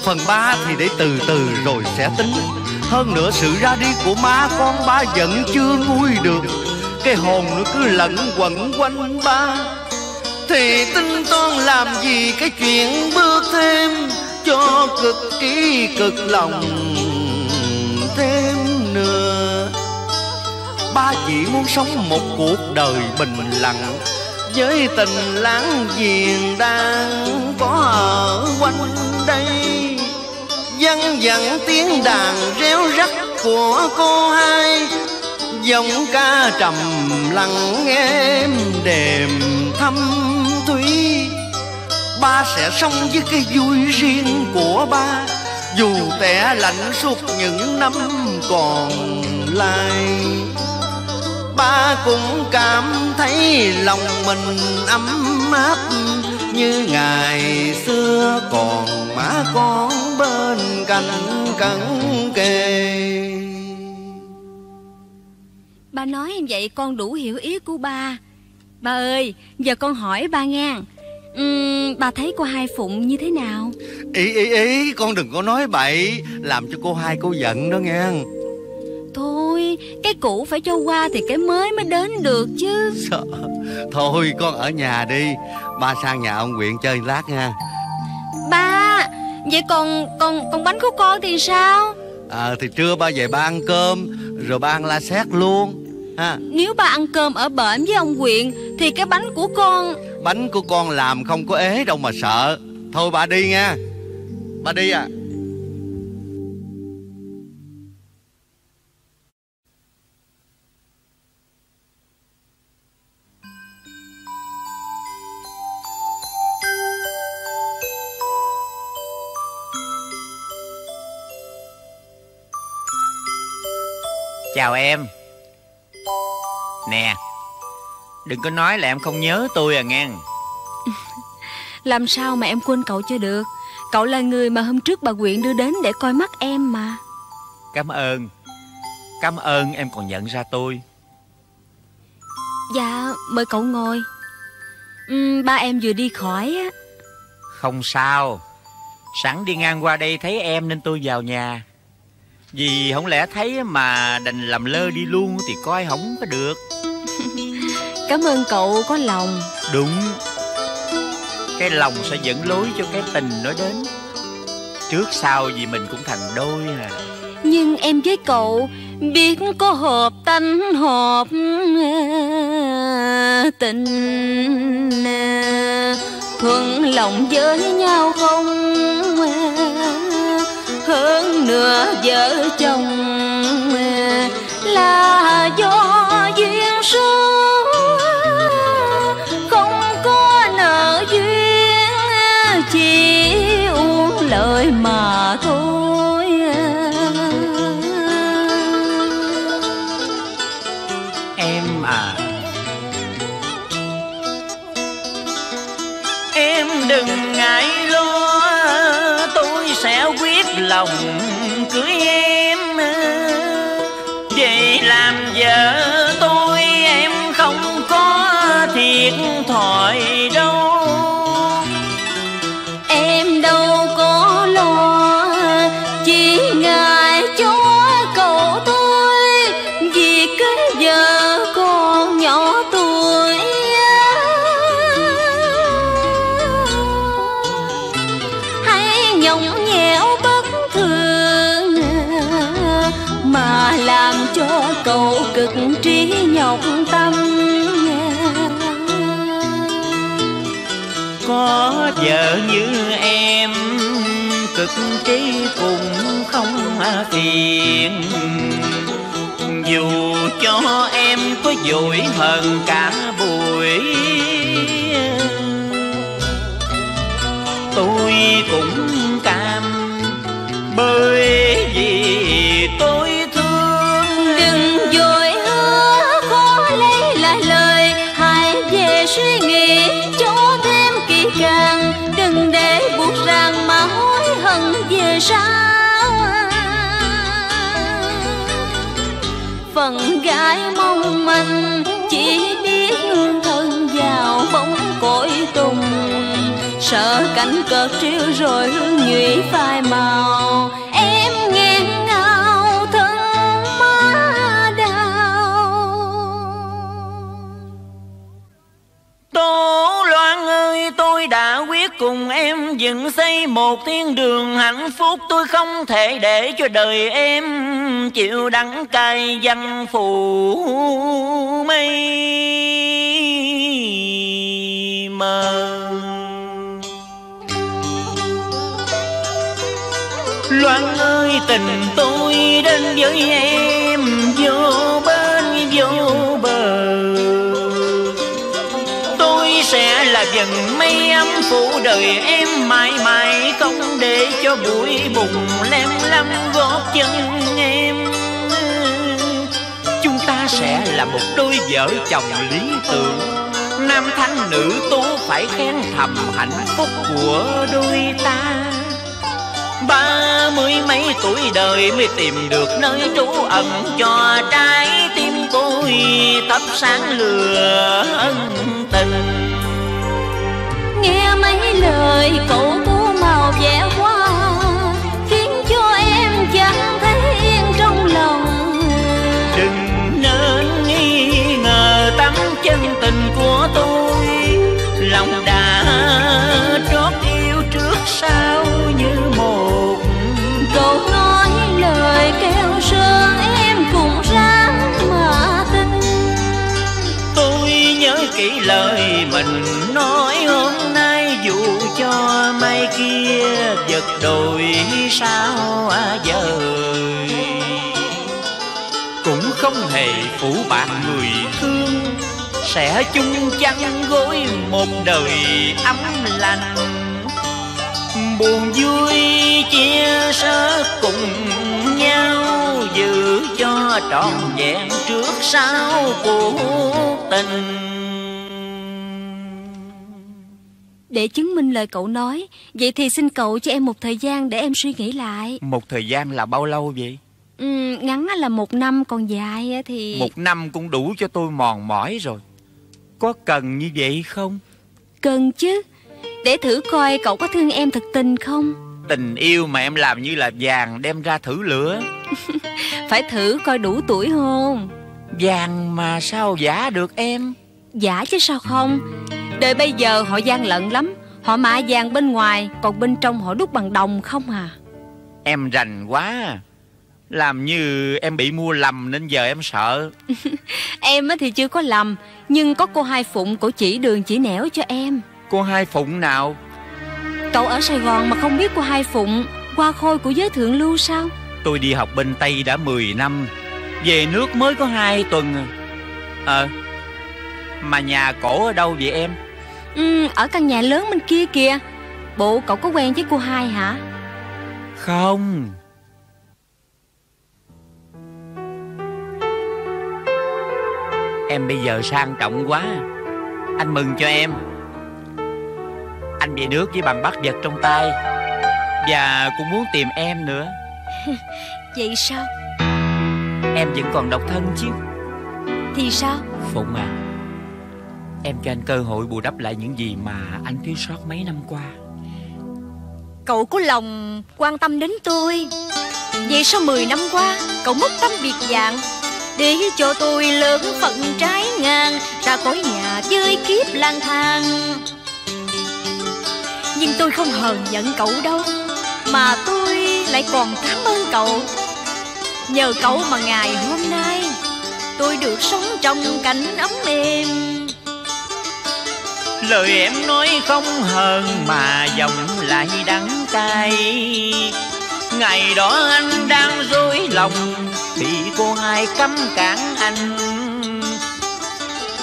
Phần ba thì để từ từ rồi sẽ tính. Hơn nữa sự ra đi của má con ba vẫn chưa nguôi được. Cái hồn nó cứ lẫn quẩn quanh ba thì tính toán làm gì? Cái chuyện bước thêm Cho cực kỳ cực lòng thêm nữa. Ba chỉ muốn sống một cuộc đời bình lặng với tình láng giềng đang có ở quanh đây. Dân dặn tiếng đàn réo rắt của cô hai, Giọng ca trầm lặng êm đềm thâm thúy Ba sẽ sống với cái vui riêng của ba. Dù tẻ lạnh suốt những năm còn lại, Ba cũng cảm thấy lòng mình ấm áp Như ngày xưa. Còn má con bên cạnh cận kề. Ba nói em vậy con đủ hiểu ý của ba. Ba ơi Giờ con hỏi ba nghe uhm, Ba thấy cô Hai Phụng như thế nào? Ý ý ý Con đừng có nói bậy Làm cho cô hai cô giận đó nghe. Thôi Cái cũ phải cho qua Thì cái mới mới đến được chứ. Sợ. Thôi con ở nhà đi. Ba sang nhà ông quyện chơi lát nha. Ba Vậy còn còn còn bánh của con thì sao? À thì trưa ba về ba ăn cơm Rồi ba ăn la xét luôn ha. Nếu ba ăn cơm ở bển với ông quyện Thì cái bánh của con Bánh của con làm không có ế đâu mà sợ. Thôi ba đi nha. Ba đi à. Chào em Nè Đừng có nói là em không nhớ tôi à nghe Làm sao mà em quên cậu cho được? Cậu là người mà hôm trước bà quyện đưa đến để coi mắt em mà. Cảm ơn. Cảm ơn em còn nhận ra tôi. Dạ mời cậu ngồi. Uhm, Ba em vừa đi khỏi á. Không sao. Sẵn đi ngang qua đây thấy em nên tôi vào nhà Vì không lẽ thấy mà đành làm lơ đi luôn Thì coi không có được. Cảm ơn cậu có lòng. Đúng. Cái lòng sẽ dẫn lối cho cái tình nó đến. Trước sau gì mình cũng thành đôi à Nhưng em với cậu biết có hợp tánh hợp tình thuận lòng với nhau không hơn nửa vợ chồng. Là do duyên số, không có nợ duyên, chỉ uống lời mà thôi. Lòng cưới em Về làm vợ vợ như em, Cực trí cũng không phiền. Dù cho em có dội hơn cả buổi, Tôi cũng cam bơi sao? Phần gái mong manh, chỉ biết hương thân vào bóng cõi tùng. Sợ cảnh cợt triêu rồi hương nhụy phai màu. Cùng em dựng xây một thiên đường hạnh phúc Tôi không thể để cho đời em chịu đắng cay văn phù mây mờ. Loan ơi, tình tôi đến với em, vô bên, vô bờ sẽ là dần mây ấm phủ đời em. Mãi mãi Không để cho bụi bùng lem lăm gót chân em. Chúng ta sẽ là một đôi vợ chồng lý tưởng. Nam thanh nữ tú phải khen thầm hạnh phúc của đôi ta. Ba mươi mấy tuổi đời mới tìm được nơi trú ẩn cho trái tim tôi thắp sáng lửa ân tình nghe mấy lời cậu phủ bạc người thương. Sẽ chung chăn gối một đời ấm lành. Buồn vui chia sẻ cùng nhau Giữ cho trọn vẹn trước sau cuộc tình. Để chứng minh lời cậu nói vậy thì xin cậu cho em một thời gian để em suy nghĩ lại. Một thời gian là bao lâu vậy? Ừ, ngắn là một năm còn dài á thì Một năm cũng đủ cho tôi mòn mỏi rồi. Có cần như vậy không? cần chứ. Để thử coi cậu có thương em thật tình không? Tình yêu mà em làm như là vàng đem ra thử lửa. Phải thử coi đủ tuổi không? Vàng mà sao giả được em? Giả chứ sao không? Đời bây giờ họ gian lận lắm. Họ mạ vàng bên ngoài còn bên trong họ đúc bằng đồng không à? Em rành quá Làm như em bị mua lầm nên giờ em sợ. Em á thì chưa có lầm nhưng có cô hai phụng cổ chỉ đường chỉ nẻo cho em. Cô hai phụng nào? Cậu ở sài gòn mà không biết cô hai phụng qua khôi của giới thượng lưu sao? Tôi đi học bên Tây đã 10 năm Về nước mới có 2 tuần. À. Ờ Mà nhà cổ ở đâu vậy em? Ừ, ở căn nhà lớn bên kia kìa. Bộ cậu có quen với cô hai hả? Không Em bây giờ sang trọng quá. Anh mừng cho em. Anh về nước với bằng bắt vật trong tay. Và cũng muốn tìm em nữa. Vậy sao? Em vẫn còn độc thân chứ. Thì sao? Phụng à Em cho anh cơ hội bù đắp lại những gì mà anh thiếu sót mấy năm qua. Cậu có lòng quan tâm đến tôi. Vậy sau 10 năm qua Cậu mất tâm biệt dạng để cho tôi lớn phận trái ngang, Ra khỏi nhà chơi kiếp lang thang. Nhưng tôi không hờn giận cậu đâu, Mà tôi lại còn cảm ơn cậu. Nhờ cậu mà ngày hôm nay, Tôi được sống trong cảnh ấm êm. Lời em nói không hờn mà giọng lại đắng cay. Ngày đó anh đang dối lòng thì cô hai cấm cản anh.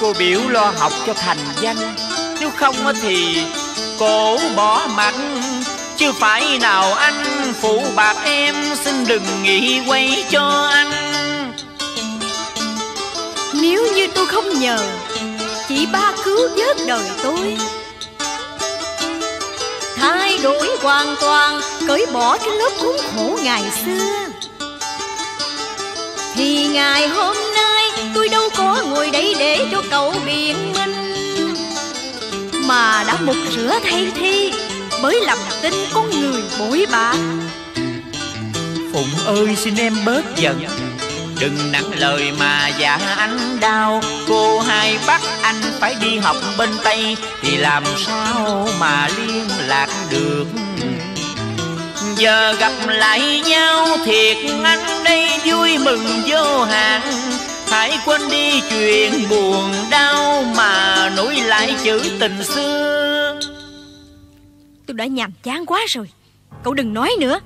Cô biểu lo học cho thành danh, Nếu không á thì cổ bỏ mặt. Chứ phải nào anh phụ bạc em, Xin đừng nghĩ quay cho anh. Nếu như tôi không nhờ Chị ba cứu vớt đời tôi. Thay đổi hoàn toàn, Cởi bỏ cái lớp khốn khổ ngày xưa. Vì ngày hôm nay, Tôi đâu có ngồi đây để cho cậu biện minh. Mà đã một rửa thay thi, Mới lòng tin con người bội bạc Phụng ơi, xin em bớt giận. Đừng nặng lời mà dạ anh đau. Cô hai bắt anh phải đi học bên Tây, Thì làm sao mà liên lạc được? Giờ gặp lại nhau thiệt anh đây vui mừng vô hạn. Hãy quên đi chuyện buồn đau Mà nối lại chữ tình xưa. Tôi đã nhàm chán quá rồi. Cậu đừng nói nữa.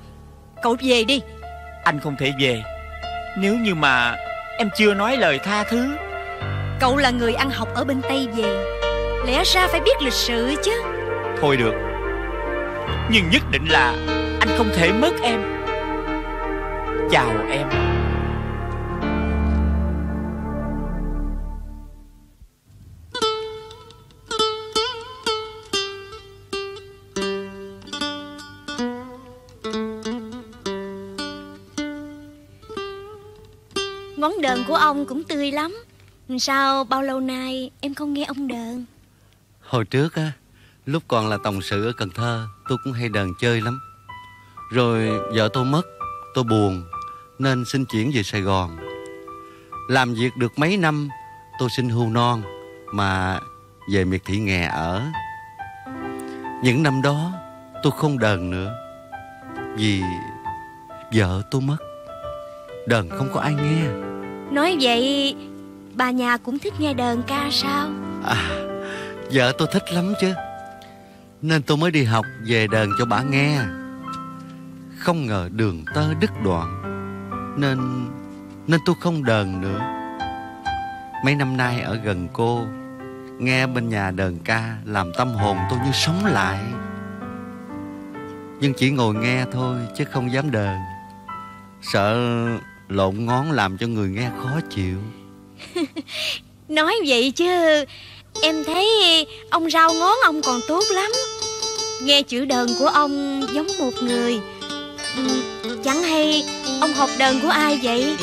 Cậu về đi. Anh không thể về. Nếu như mà em chưa nói lời tha thứ. Cậu là người ăn học ở bên Tây về. Lẽ ra phải biết lịch sự chứ. Thôi được Nhưng nhất định là Anh không thể mất em. Chào em. Ngón đờn của ông cũng tươi lắm. Sao bao lâu nay em không nghe ông đờn? Hồi trước á Lúc còn là tổng sự ở Cần Thơ Tôi cũng hay đờn chơi lắm. Rồi vợ tôi mất Tôi buồn Nên xin chuyển về Sài Gòn. Làm việc được mấy năm Tôi xin hưu non Mà về miệt thị nghè ở. Những năm đó Tôi không đờn nữa Vì vợ tôi mất. Đờn không có ai nghe. Nói vậy Bà nhà cũng thích nghe đờn ca sao? À Vợ tôi thích lắm chứ nên tôi mới đi học về đờn cho bà nghe. Không ngờ đường tơ đứt đoạn, Nên Nên tôi không đờn nữa. Mấy năm nay ở gần cô, Nghe bên nhà đờn ca Làm tâm hồn tôi như sống lại. Nhưng chỉ ngồi nghe thôi Chứ không dám đờn Sợ lộn ngón làm cho người nghe khó chịu. Nói vậy chứ Em thấy ông rau ngón ông còn tốt lắm. Nghe chữ đờn của ông giống một người. Ừ, chẳng hay ông học đờn của ai vậy?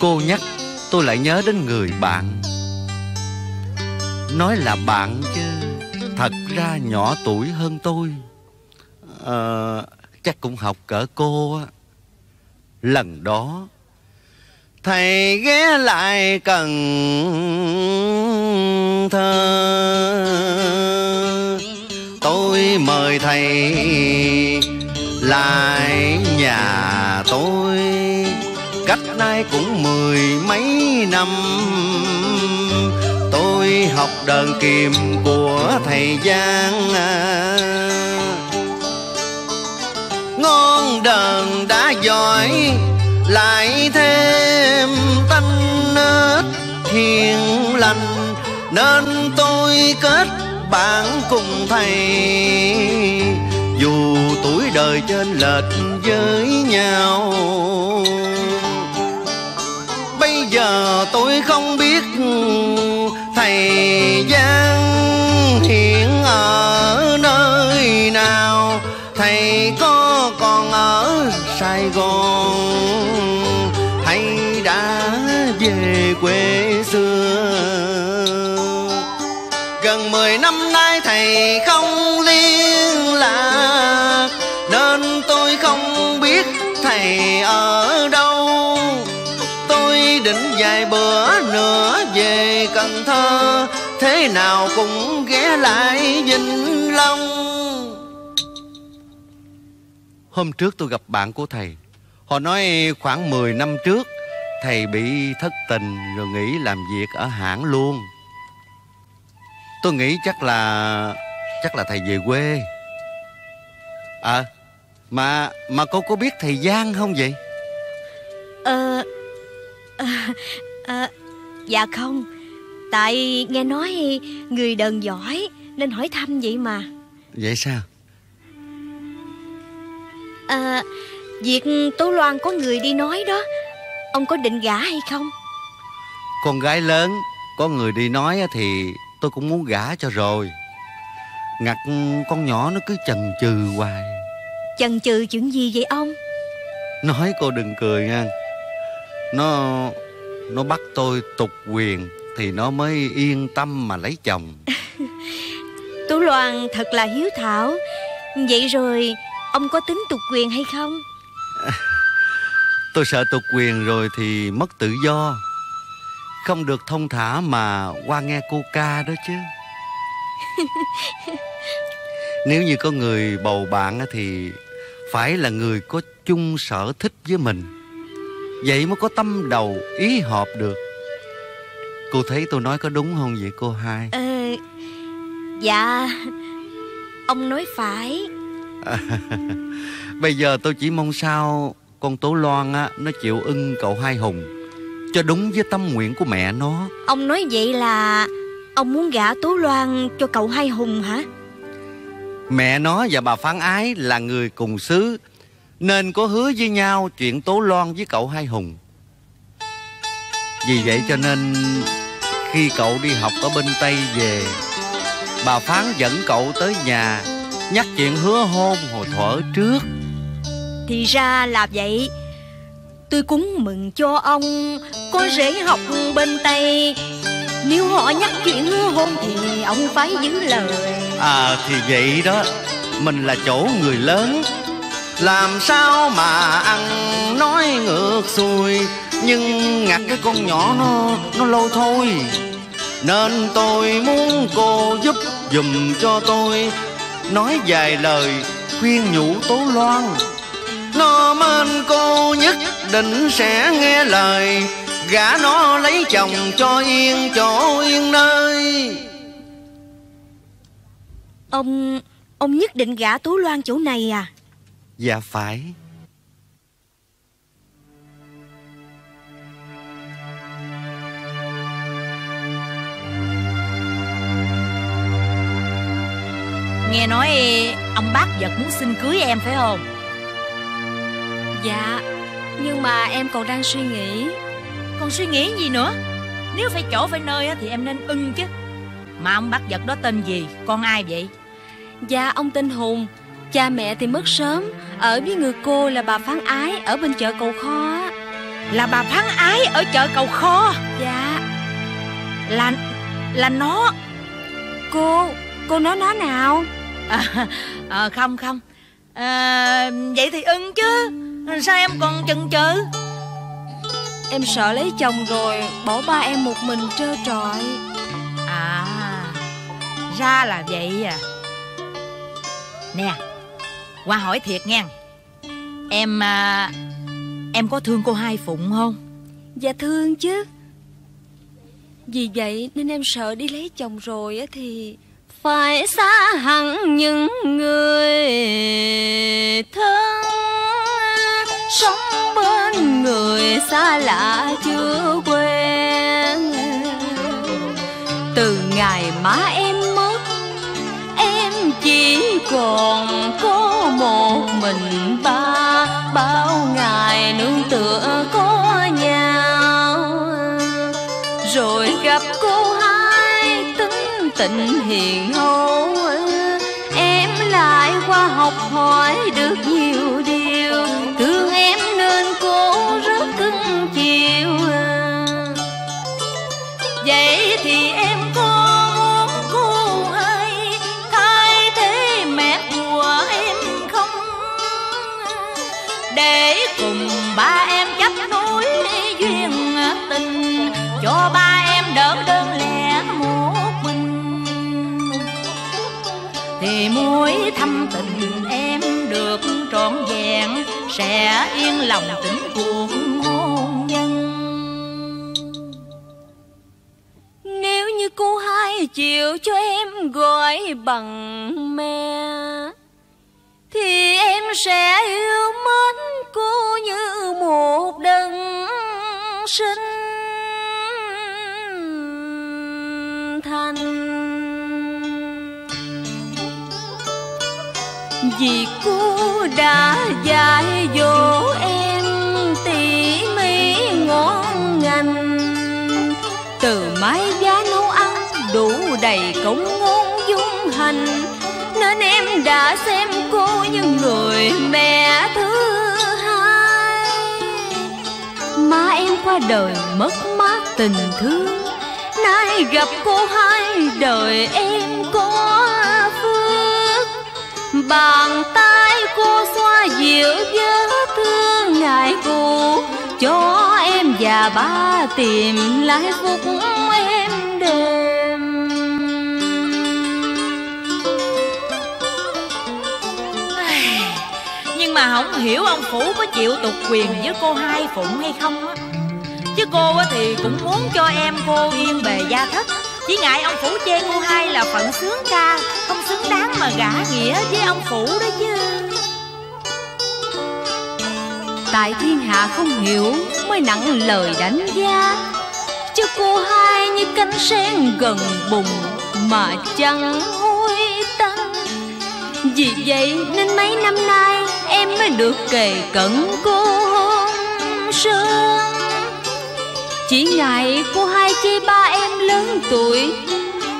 Cô nhắc tôi lại nhớ đến người bạn. Nói là bạn chứ Thật ra nhỏ tuổi hơn tôi. À, Chắc cũng học cỡ cô á. Lần đó Thầy ghé lại Cần Thơ. Tôi mời thầy lại nhà tôi. Cách nay cũng mười mấy năm. Tôi học đờn kiềm của thầy Giang. Ngon đờn đã giỏi Lại thêm hiền lành, Nên tôi kết bạn cùng thầy. Dù tuổi đời trên lệch với nhau, Bây giờ tôi không biết thầy Giang hiện ở nơi nào. Thầy có còn ở Sài Gòn Hay đã về quê thầy không liên lạc, Nên tôi không biết thầy ở đâu. Tôi định vài bữa nữa về Cần Thơ, Thế nào cũng ghé lại Vĩnh Long. Hôm trước tôi gặp bạn của thầy. Họ nói khoảng 10 năm trước, Thầy bị thất tình rồi nghỉ làm việc ở hãng luôn. Tôi nghĩ chắc là Chắc là thầy về quê. À Mà mà cô có biết thầy Giang không vậy? Ờ à, à, Dạ không. Tại nghe nói người đờn giỏi Nên hỏi thăm vậy mà. Vậy sao? À Việc Tố Loan có người đi nói đó Ông có định gả hay không? Con gái lớn Có người đi nói thì tôi cũng muốn gả cho rồi. Ngặt con nhỏ nó cứ chần chừ hoài. Chần chừ chuyện gì vậy ông? Nói cô đừng cười nha. Nó Nó bắt tôi tục quyền Thì nó mới yên tâm mà lấy chồng. Tú Loan thật là hiếu thảo. Vậy rồi Ông có tính tục quyền hay không? Tôi sợ tục quyền rồi thì mất tự do Không được thông thả mà qua nghe cô ca đó chứ. Nếu như có người bầu bạn thì Phải là người có chung sở thích với mình. Vậy mới có tâm đầu ý hợp được. Cô thấy tôi nói có đúng không vậy cô hai? Ờ, Dạ Ông nói phải. À, Bây giờ tôi chỉ mong sao Con Tố Loan á Nó chịu ưng cậu hai Hùng Cho đúng với tâm nguyện của mẹ nó. Ông nói vậy là Ông muốn gả Tố Loan cho cậu hai Hùng hả? Mẹ nó và bà Phán Ái là người cùng xứ Nên có hứa với nhau chuyện Tố Loan với cậu hai Hùng. Vì vậy cho nên Khi cậu đi học ở bên Tây về Bà Phán dẫn cậu tới nhà Nhắc chuyện hứa hôn hồi thuở trước. Thì ra là vậy Tôi cúng mừng cho ông, Có rể học bên Tây Nếu họ nhắc chuyện hứa hôn Thì ông phải giữ lời. À thì vậy đó. Mình là chỗ người lớn. Làm sao mà ăn nói ngược xuôi, Nhưng ngặt cái con nhỏ nó Nó lâu thôi. Nên tôi muốn cô giúp dùm cho tôi. Nói vài lời, khuyên nhủ Tố Loan. Nó mến cô nhất định sẽ nghe lời. Gả nó lấy chồng cho yên chỗ yên nơi. Ông Ông nhất định gả Tố Loan chỗ này à? Dạ phải. Nghe nói ông bác vật muốn xin cưới em phải không Dạ Nhưng mà em còn đang suy nghĩ. Còn suy nghĩ gì nữa? Nếu phải chỗ phải nơi á, thì em nên ưng chứ. Mà ông bác vật đó tên gì? Con ai vậy? Dạ ông tên Hùng. Cha mẹ thì mất sớm. Ở với người cô là bà Phán Ái Ở bên chợ cầu kho á. Là bà Phán Ái ở chợ cầu kho? Dạ. Là là nó. Cô Cô nói nó nào? À, à, Không không. À, Vậy thì ưng chứ Sao em còn chần chừ? Em sợ lấy chồng rồi Bỏ ba em một mình trơ trọi. À Ra là vậy à. Nè Qua hỏi thiệt nha. Em à, Em có thương cô Hai Phụng không? Dạ thương chứ. Vì vậy nên em sợ đi lấy chồng rồi á thì Phải xa hẳn những người thân Sống bên người xa lạ chưa quen. Từ ngày má em mất, Em chỉ còn có một mình ba Bao ngày nương tựa có nhau. Rồi gặp cô hai, tính tình hiền hậu Em lại qua học hỏi được nhiều điều. Duyên tình, Cho ba em đỡ đơn lẻ một mình. Thì mối thăm tình em được trọn vẹn, Sẽ yên lòng tính cuộc hôn nhân. Nếu như cô hai chịu cho em gọi bằng mẹ Thì em sẽ yêu mến cô như một đấng sinh thành. Vì cô đã dạy dỗ em tỉ mỉ ngon ngành, Từ mái giá nấu ăn đủ đầy công ngôn dung hành. Nên em đã xem cô như người mẹ thứ Má em qua đời mất mát tình thương. Nay gặp cô hai, đời em có phước. Bàn tay cô xoa dịu vết thương ngại cũ Cho em và ba tìm lại phúc em đời mà không hiểu ông Phủ có chịu tục quyền với cô hai Phụng hay không á. Chứ cô á thì cũng muốn cho em cô yên bề gia thất. Chỉ ngại ông Phủ chê cô hai là phận sướng ca, Không xứng đáng mà gả nghĩa với ông Phủ đó chứ. Tại thiên hạ không hiểu Mới nặng lời đánh giá. Chứ cô hai như cánh sen gần bùng Mà chẳng hôi tanh. Vì vậy nên mấy năm nay Em mới được kề cận cô hôm sớm Chỉ ngại cô hai chê ba em lớn tuổi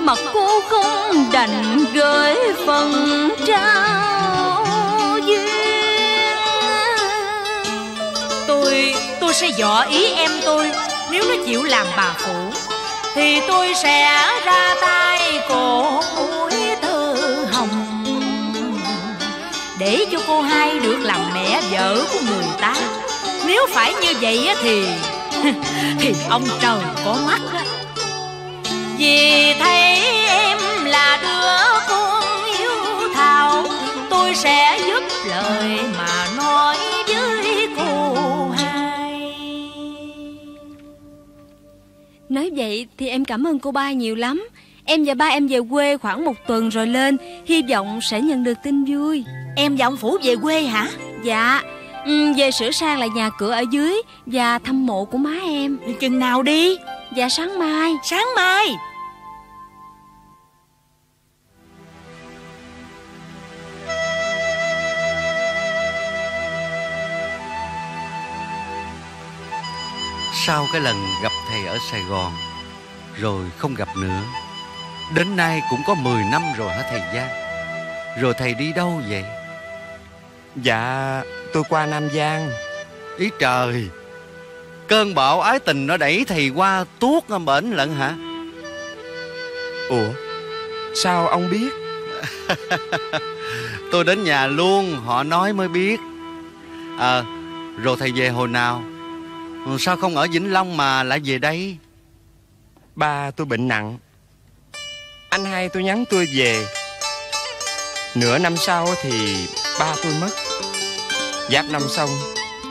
Mà cô không đành gửi phần trao duyên. Tôi, tôi sẽ dọ ý em tôi Nếu nó chịu làm bà phụ Thì tôi sẽ ra tay cổ mũi Để cho cô hai được làm mẹ vợ của người ta. Nếu phải như vậy á thì Thì ông trời có mắt á. Vì thấy em là đứa con yêu thảo, Tôi sẽ giúp lời mà nói với cô hai. Nói vậy thì em cảm ơn cô ba nhiều lắm. Em và ba em về quê khoảng một tuần rồi lên, Hy vọng sẽ nhận được tin vui. Em và ông Phủ về quê hả? Dạ. Ừ, Về sửa sang lại nhà cửa ở dưới Và thăm mộ của má em. Chừng nào đi? Dạ sáng mai. Sáng mai. Sau cái lần gặp thầy ở Sài Gòn Rồi không gặp nữa Đến nay cũng có 10 năm rồi hả thầy Giang? Rồi thầy đi đâu vậy Dạ tôi qua Nam Giang. Ý trời Cơn bão ái tình nó đẩy thầy qua tuốt bển lận hả? Ủa Sao ông biết? Tôi đến nhà luôn Họ nói mới biết. Ờ Rồi thầy về hồi nào? Sao không ở Vĩnh Long mà lại về đây? Ba tôi bệnh nặng. Anh hai tôi nhắn tôi về. Nửa năm sau thì ba tôi mất Giáp năm xong,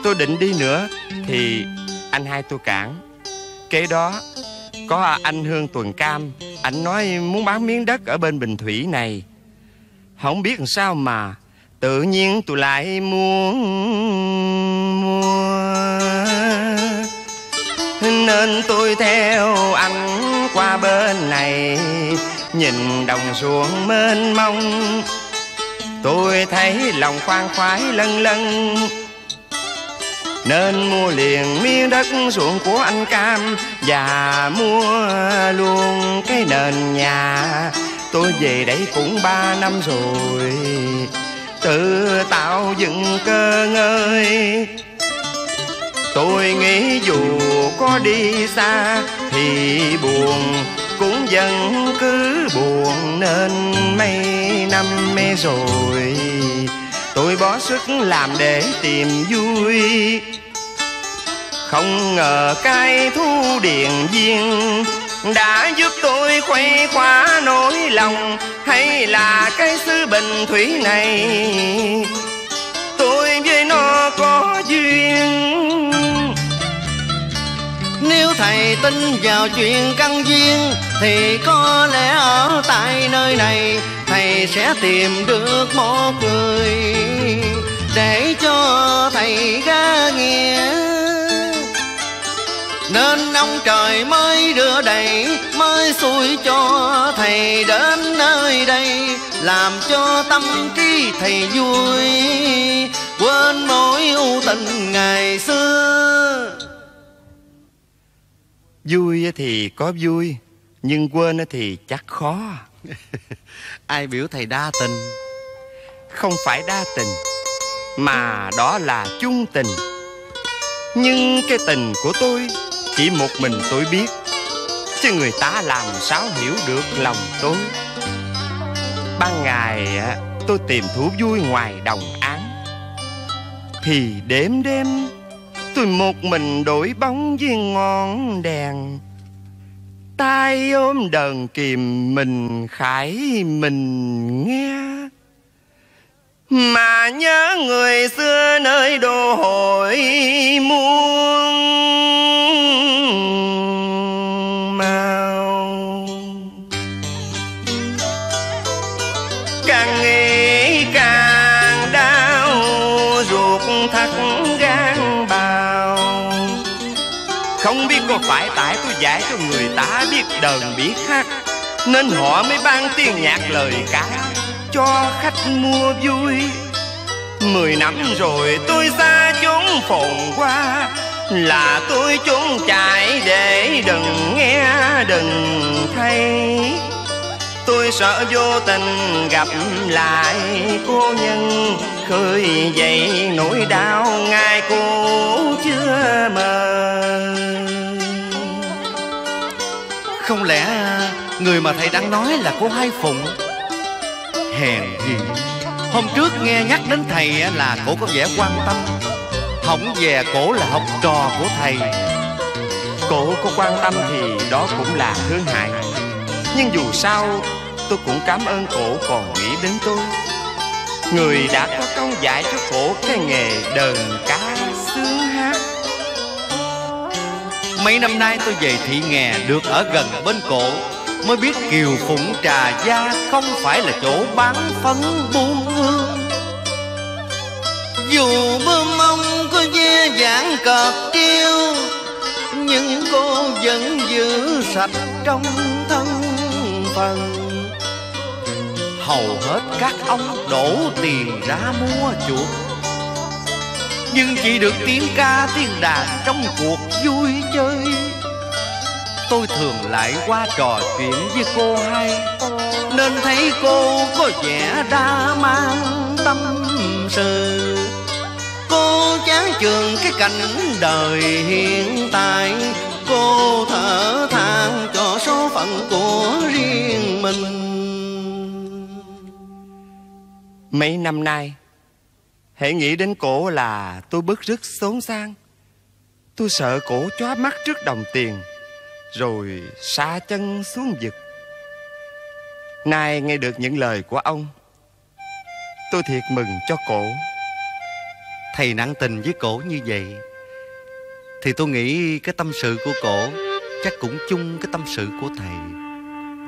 Tôi định đi nữa Thì anh hai tôi cản. Kế đó, Có anh Hương Tuần Cam, Anh nói muốn bán miếng đất ở bên Bình Thủy này. Không biết làm sao mà Tự nhiên tôi lại muốn mua. Nên tôi theo anh qua bên này, Nhìn đồng ruộng mênh mông. Tôi thấy lòng khoan khoái lân lân Nên mua liền miếng đất ruộng của anh Cam Và mua luôn cái nền nhà. Tôi về đây cũng ba năm rồi, Tự tạo dựng cơ ngơi. Tôi nghĩ dù có đi xa Thì buồn cũng vẫn cứ buồn Nên mấy năm mê rồi. Tôi bỏ sức làm để tìm vui. Không ngờ cái thu điện viên Đã giúp tôi khuây khóa nỗi lòng, Hay là cái xứ bình thủy này? Tôi với nó có duyên nếu thầy tin vào chuyện căn duyên, Thì có lẽ ở tại nơi này Thầy sẽ tìm được một người Để cho thầy ra nghĩa. Nên ông trời mới đưa đẩy Mới xui cho thầy đến nơi đây, Làm cho tâm trí thầy vui. Quên mối ưu tình ngày xưa Vui thì có vui Nhưng quên thì chắc khó. Ai biểu thầy đa tình? Không phải đa tình Mà đó là chung tình. Nhưng cái tình của tôi Chỉ một mình tôi biết Chứ người ta làm sao hiểu được lòng tôi. Ban ngày tôi tìm thú vui ngoài đồng án Thì đêm đêm Tôi một mình đổi bóng với ngọn đèn. Tay ôm đờn kìm mình, khải mình nghe. Mà nhớ người xưa nơi đô hội muôn. Phải tại tôi dạy cho người ta biết đờn biết hát. Nên họ mới ban tiếng nhạc lời cá cho khách mua vui. Mười năm rồi tôi xa chốn phồn qua Là tôi trốn chạy để đừng nghe, đừng thấy. Tôi sợ vô tình gặp lại cô nhân, Khơi dậy nỗi đau ngày cô chưa mơ không lẽ à, người mà thầy đang nói là cô Hai Phụng? Hèn gì? Hôm trước nghe nhắc đến thầy à, là cổ có vẻ quan tâm. Hỏng về cổ là học trò của thầy. Cổ có quan tâm thì đó cũng là thương hại. Nhưng dù sao, tôi cũng cảm ơn cổ còn nghĩ đến tôi. Người đã có công dạy cho cổ cái nghề đờn ca xương Mấy năm nay tôi về thị nghè, được ở gần bên cổ. Mới biết Kiều Phụng Trà Gia không phải là chỗ bán phấn buôn hương. Dù bơm mong có dê giảng cọp kêu, Nhưng cô vẫn giữ sạch trong thân phần Hầu hết các ông đổ tiền ra mua chuột nhưng chỉ được tiếng ca tiếng đàn trong cuộc vui chơi. Tôi thường lại qua trò chuyện với cô hai Nên thấy cô có vẻ đa mang tâm sự. Cô chán chường cái cảnh đời hiện tại, Cô thở than cho số phận của riêng mình. Mấy năm nay Hãy nghĩ đến cổ là tôi bức rứt xốn sang. Tôi sợ cổ chóa mắt trước đồng tiền, Rồi xa chân xuống vực. Nay nghe được những lời của ông, Tôi thiệt mừng cho cổ. Thầy nặng tình với cổ như vậy, Thì tôi nghĩ cái tâm sự của cổ Chắc cũng chung cái tâm sự của thầy.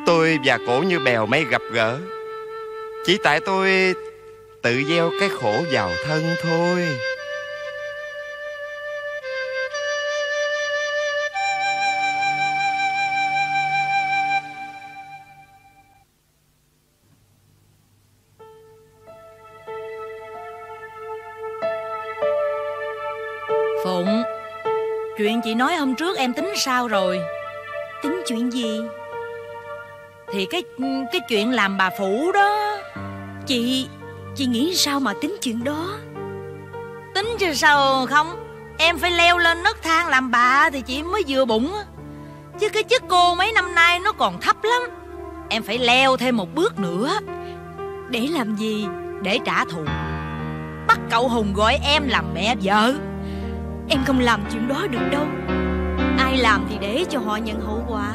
Tôi và cổ như bèo mây gặp gỡ, Chỉ tại tôi tự gieo cái khổ vào thân thôi. Phụng Chuyện chị nói hôm trước em tính sao rồi? Tính chuyện gì? Thì cái cái chuyện làm bà phủ đó Chị Chị nghĩ sao mà tính chuyện đó? Tính chứ sao không? Em phải leo lên nấc thang làm bà Thì chị mới vừa bụng. Á. Chứ cái chức cô mấy năm nay nó còn thấp lắm. Em phải leo thêm một bước nữa. Để làm gì? Để trả thù. Bắt cậu Hùng gọi em làm mẹ vợ. Em không làm chuyện đó được đâu. Ai làm thì để cho họ nhận hậu quả.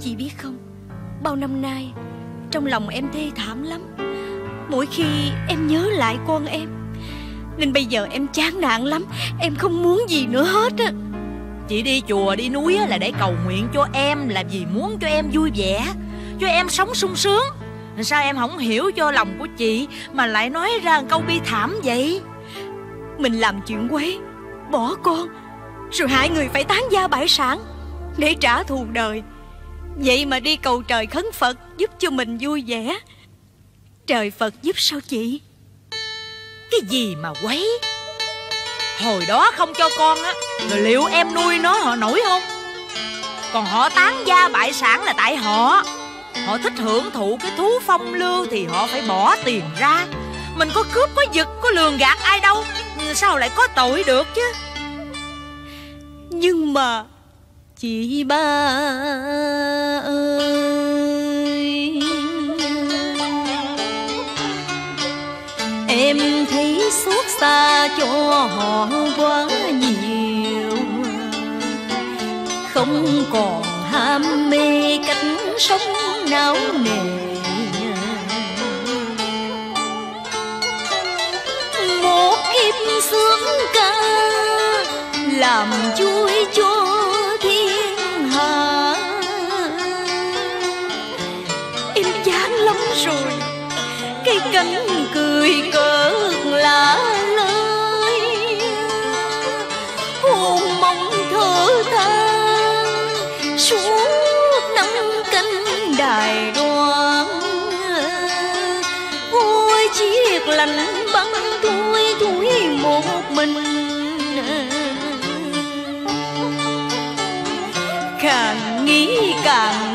Chị biết không? Bao năm nay Trong lòng em thê thảm lắm Mỗi khi em nhớ lại con em. Nên bây giờ em chán nản lắm Em không muốn gì nữa hết á. Chị đi chùa đi núi là để cầu nguyện cho em Là vì muốn cho em vui vẻ Cho em sống sung sướng. Sao em không hiểu cho lòng của chị Mà lại nói ra câu bi thảm vậy? Mình làm chuyện quấy Bỏ con Rồi hại người phải tán gia bại sản Để trả thù đời. Vậy mà đi cầu trời khấn Phật Giúp cho mình vui vẻ Trời Phật giúp sao chị? Cái gì mà quấy? Hồi đó không cho con á, Rồi liệu em nuôi nó họ nổi không? Còn họ tán gia bại sản là tại họ. Họ thích hưởng thụ cái thú phong lưu Thì họ phải bỏ tiền ra. Mình có cướp, có giật, có lường gạt ai đâu. Sao lại có tội được chứ? Nhưng mà Chị ba ơi. Ta cho họ quá nhiều. Không còn ham mê cách sống não nề. Một kiếp sướng ca làm vui cho nghĩ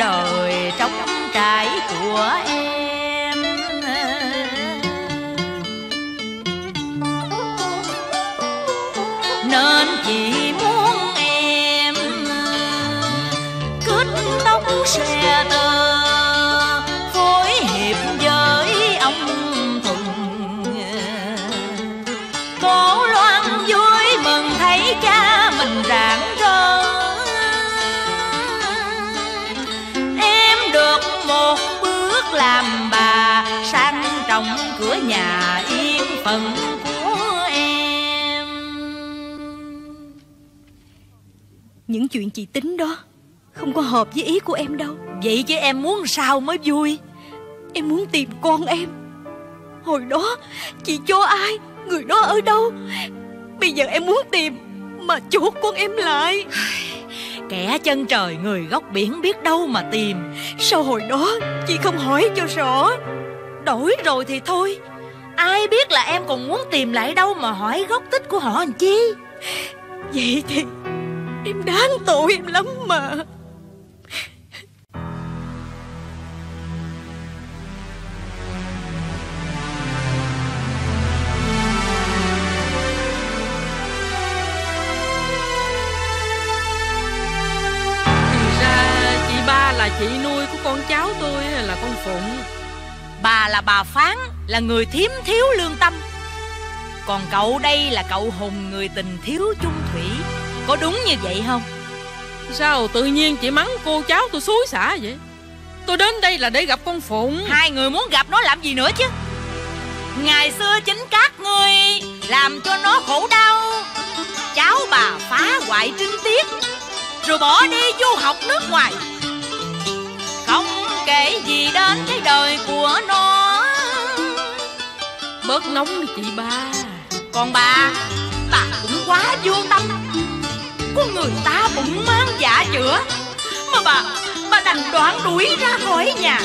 đời trống trải của em. Nên chị muốn em kết tóc xe tơ phận của em. Những chuyện chị tính đó Không có hợp với ý của em đâu. Vậy chứ em muốn sao mới vui? Em muốn tìm con em. Hồi đó chị cho ai Người đó ở đâu? Bây giờ em muốn tìm Mà chuột con em lại. Kẻ chân trời người góc biển biết đâu mà tìm. Sao hồi đó chị không hỏi cho rõ? Đổi rồi thì thôi ai biết là em còn muốn tìm lại đâu mà hỏi gốc tích của họ làm chi? Vậy thì Em đáng tội em lắm mà. Thì ra chị ba là chị nuôi của con cháu tôi là con Phụng? Bà là bà phán là người thiếm thiếu lương tâm. Còn cậu đây là cậu hùng người tình thiếu chung thủy. Có đúng như vậy không? Sao tự nhiên chị mắng cô cháu tôi xúi xả vậy? Tôi đến đây là để gặp con Phụng. Hai người muốn gặp nó làm gì nữa chứ? Ngày xưa chính các ngươi làm cho nó khổ đau. Cháu bà phá hoại trinh tiết rồi bỏ đi du học nước ngoài. Không kể gì đến cái đời của nó Bớt nóng đi chị ba. Còn bà bà cũng quá vô tâm. Có người ta bụng mang dạ chữa. Mà bà bà đành đoán đuổi ra khỏi nhà.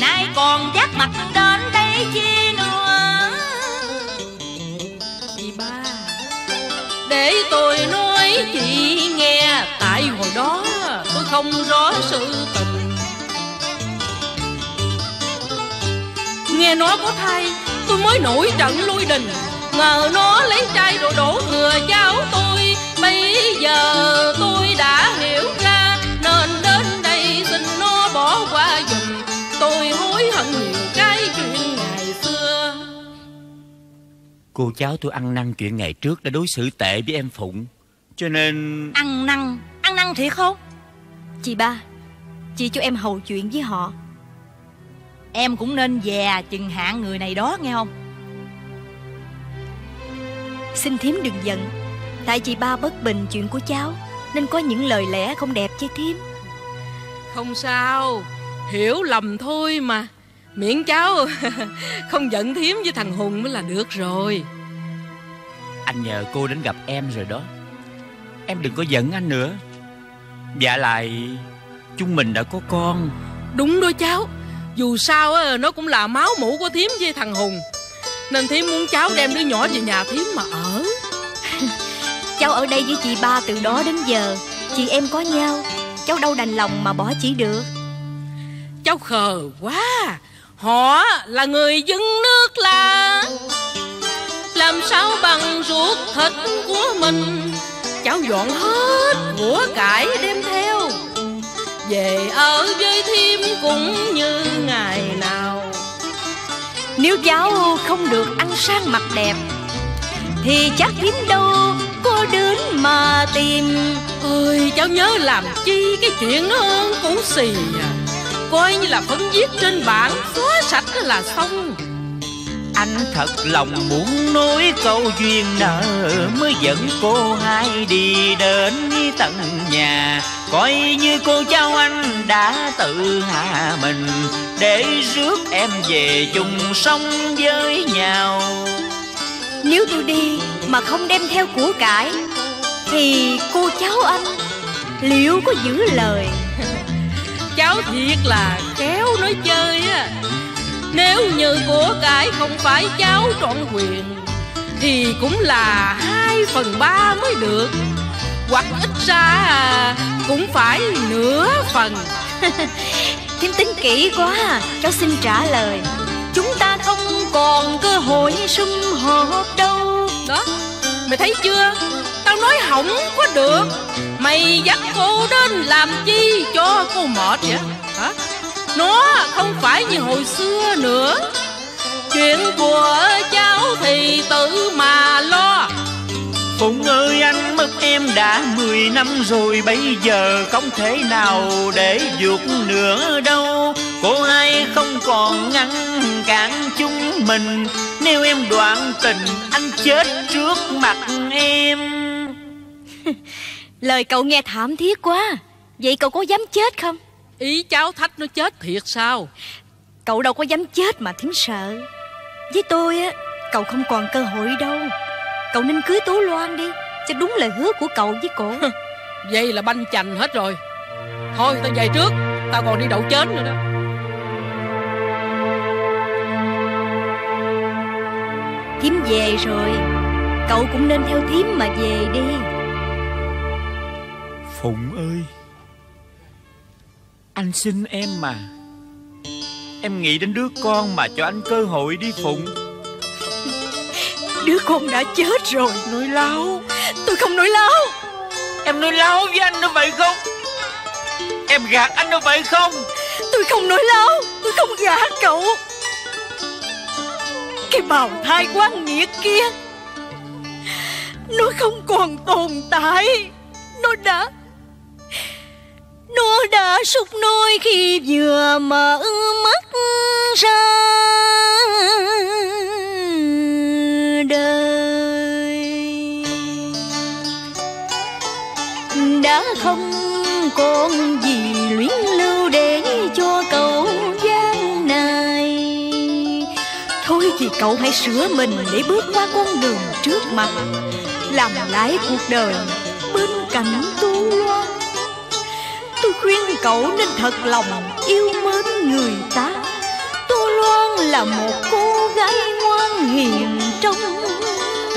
Nay còn giác mặt đến đây chi nữa. Chị ba, Để tôi nói chị nghe. Tại hồi đó tôi không rõ sự tình. Nghe nói có thay Tôi mới nổi trận lui đình. Ngờ nó lấy trai rồi đổ thừa cháu tôi. Bây giờ tôi đã hiểu ra Nên đến đây xin nó bỏ qua giùm. Tôi hối hận nhiều cái chuyện ngày xưa. Cô cháu tôi ăn năn chuyện ngày trước đã đối xử tệ với em Phụng. Cho nên ăn năn? Ăn năn thiệt không? Chị ba Chị cho em hầu chuyện với họ em cũng nên dè chừng hạn người này đó nghe không? Xin thím đừng giận. Tại chị ba bất bình chuyện của cháu Nên có những lời lẽ không đẹp với thím. Không sao Hiểu lầm thôi mà. Miễn cháu không giận thiếm với thằng Hùng mới là được rồi. Anh nhờ cô đến gặp em rồi đó. Em đừng có giận anh nữa. Dạ lại Chúng mình đã có con. Đúng đó cháu Dù sao á, nó cũng là máu mủ của thiếm với thằng Hùng. Nên thiếm muốn cháu đem đứa nhỏ về nhà thiếm mà ở. Cháu ở đây với chị ba từ đó đến giờ. Chị em có nhau. Cháu đâu đành lòng mà bỏ chị được. Cháu khờ quá. Họ là người dân nước là. Làm sao bằng ruột thịt của mình? Cháu dọn hết của cải đem theo về ở với thêm cũng như ngày nào. Nếu cháu không được ăn sang mặt đẹp, Thì chắc kiếm đâu có đến mà tìm. Ơi cháu nhớ làm chi cái chuyện nó cũng xì à. Coi như là phấn viết trên bảng, Xóa sạch là xong. Anh thật lòng muốn nói câu duyên nợ Mới dẫn cô hai đi đến tận nhà. Coi như cô cháu anh đã tự hạ mình Để rước em về chung sống với nhau. Nếu tôi đi mà không đem theo của cải Thì cô cháu anh liệu có giữ lời? Cháu thiệt là khéo nói chơi á Nếu như của cải không phải cháu trọn quyền Thì cũng là hai phần ba mới được. Hoặc ít ra cũng phải nửa phần. Thím tính kỹ quá à. Cháu xin trả lời. Chúng ta không còn cơ hội sum họp đâu. Đó, mày thấy chưa? Tao nói hỏng có được. Mày dắt cô đến làm chi cho cô mệt vậy? Hả Nó không phải như hồi xưa nữa. Chuyện của cháu thì tự mà lo. Phụng ơi anh mất em đã 10 năm rồi. Bây giờ không thể nào để vụt nữa đâu. Cô hai không còn ngăn cản chúng mình. Nếu em đoạn tình anh chết trước mặt em. Lời cậu nghe thảm thiết quá. Vậy cậu có dám chết không Ý cháu thách nó chết thiệt sao? Cậu đâu có dám chết mà thím sợ. Với tôi á Cậu không còn cơ hội đâu. Cậu nên cưới Tú Loan đi Cho đúng lời hứa của cậu với cổ. Vậy là banh chành hết rồi. Thôi tao về trước. Tao còn đi đậu chến nữa đó. Thím về rồi. Cậu cũng nên theo thím mà về đi. Phụng ơi Anh xin em mà. Em nghĩ đến đứa con mà cho anh cơ hội đi Phụng. Đứa con đã chết rồi. Nói láo. Tôi không nói láo. Em nói láo với anh đó phải không? Em gạt anh đâu phải không? Tôi không nói láo. Tôi không gạt cậu. Cái bào thai quan nghiệt kia. Nó không còn tồn tại. Nó đã nó đã sụp nôi khi vừa mở mắt ra. Đời Đã không còn gì luyến lưu để cho cậu gian này. Thôi thì cậu hãy sửa mình để bước qua con đường trước mặt, Làm lại cuộc đời bên cạnh tu loan Tôi khuyên cậu nên thật lòng yêu mến người ta. Tô Loan là một cô gái ngoan hiền trong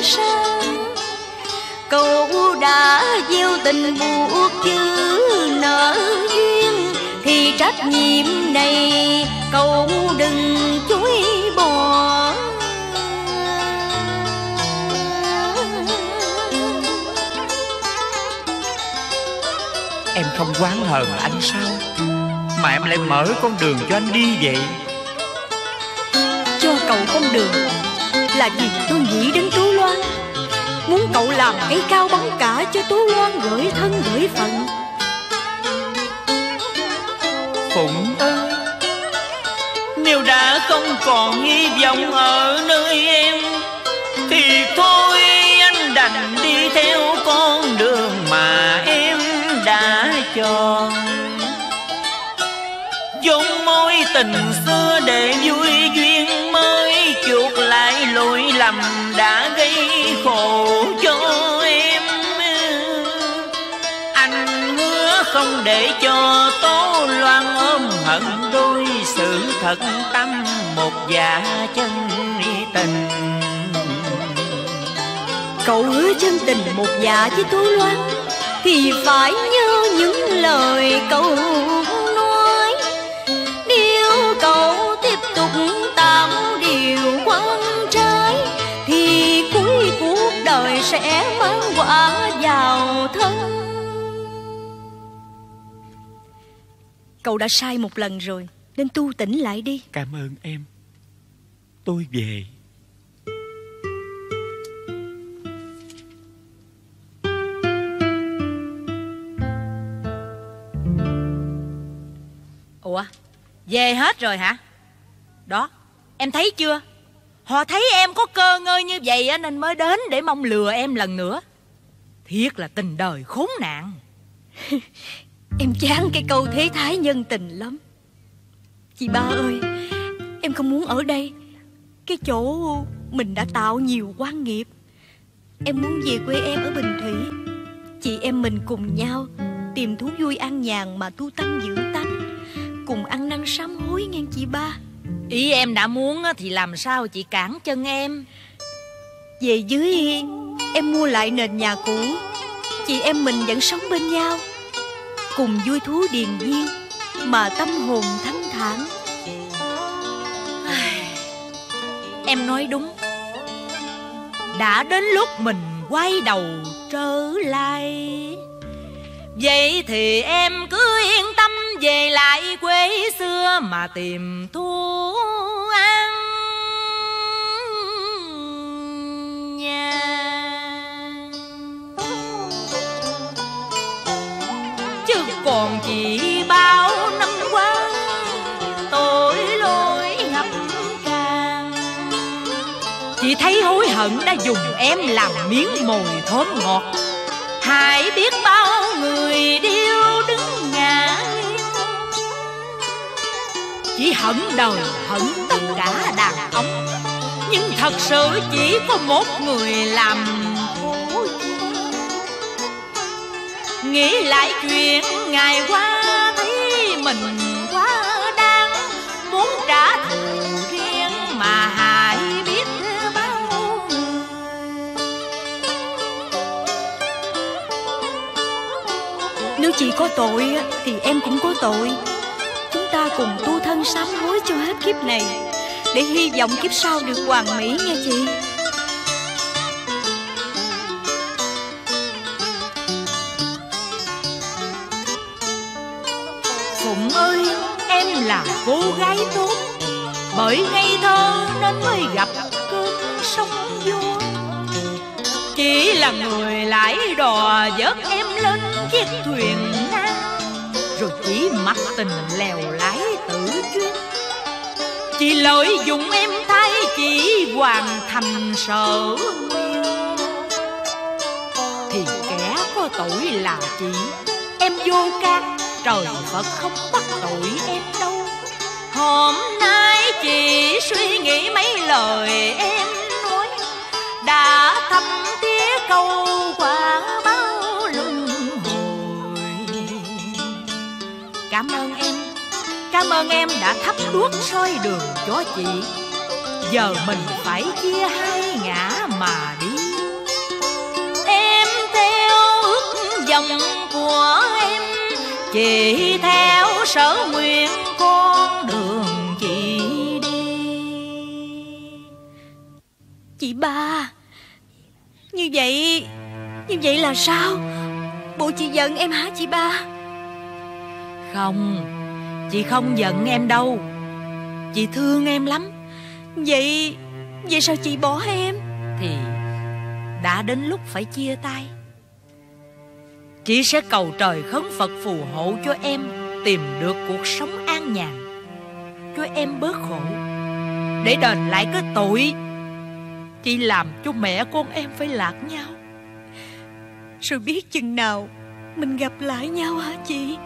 sáng. Cậu đã gieo tình buộc chữ nợ duyên, Thì trách nhiệm này cậu đừng chối bỏ. Không quán hờn anh sao? Mà em lại mở con đường cho anh đi vậy. Cho cậu con đường Là vì tôi nghĩ đến Tú Loan. Muốn cậu làm cây cao bóng cả cho Tú Loan gửi thân gửi phận. Phụng ơi Nếu đã không còn hy vọng ở nơi em Thì thôi tình xưa để vui duyên mới, Chuộc lại lỗi lầm đã gây khổ cho em. Anh hứa không để cho tố loan ôm hận đôi sự thật tâm một dạ chân tình. Cậu hứa chân tình một dạ với Tú Loan, Thì phải nhớ những lời cậu cậu tiếp tục tạo điều quan trái thì cuối cuộc đời sẽ mang quả vào thân. Cậu đã sai một lần rồi Nên tu tỉnh lại đi. Cảm ơn em. Tôi về. Ủa? Về hết rồi hả? Đó, Em thấy chưa? Họ thấy em có cơ ngơi như vậy Nên mới đến để mong lừa em lần nữa. Thiệt là tình đời khốn nạn. Em chán cái câu thế thái nhân tình lắm. Chị ba ơi, Em không muốn ở đây. Cái chỗ mình đã tạo nhiều quan nghiệp. Em muốn về quê em ở Bình Thủy. Chị em mình cùng nhau Tìm thú vui an nhàn mà tu tâm dưỡng tánh. Cùng ăn năn sám hối nghe chị ba. Ý em đã muốn thì làm sao chị cản chân em? Về dưới Em mua lại nền nhà cũ. Chị em mình vẫn sống bên nhau. Cùng vui thú điền viên Mà tâm hồn thanh thản Em nói đúng. Đã đến lúc mình quay đầu trở lại. Vậy thì em cứ yên tâm về lại quê xưa mà tìm thu ăn. Nhà Chứ còn chỉ bao năm qua, tội lỗi ngập tràn. Chị thấy hối hận đã dùng em làm miếng mồi thơm ngọt. Hãy biết bao người đi Chỉ hận đời hận tất cả đàn ông. Nhưng thật sự chỉ có một người làm khổ Nghĩ lại chuyện ngày qua, thấy mình quá đáng. Muốn trả thù riêng mà hại biết bao người. Nếu chị có tội Thì em cũng có tội cùng tu thân sám hối cho hết kiếp này, Để hy vọng kiếp sau được hoàn mỹ nghe chị. Phụng ơi, em là cô gái tốt, Bởi ngây thơ nên mới gặp cơn sóng vô Chỉ là người lãi đò dớt em lên chiếc thuyền nan Rồi chỉ mặc tình lèo lái chuyên Chỉ lợi dụng em thay chỉ hoàn thành sở nguyện. Thì kẻ có tội là chị Em vô can, Trời Phật không bắt tội em đâu. Hôm nay chị suy nghĩ mấy lời em nói. Đã thăm tía câu quả bao luân hồi. Cảm ơn Cảm ơn em đã thắp đuốc soi đường cho chị. Giờ mình phải chia hai ngã mà đi. Em theo ước vọng của em Chị theo sở nguyện con đường chị đi. Chị ba Như vậy Như vậy là sao? Bộ chị giận em hả chị ba? Không Chị không giận em đâu. Chị thương em lắm. Vậy Vậy sao chị bỏ em? Thì đã đến lúc phải chia tay. Chị sẽ cầu trời khấn Phật phù hộ cho em Tìm được cuộc sống an nhàn, Cho em bớt khổ. Để đền lại cái tội Chị làm cho mẹ con em phải lạc nhau. Rồi biết chừng nào Mình gặp lại nhau hả chị?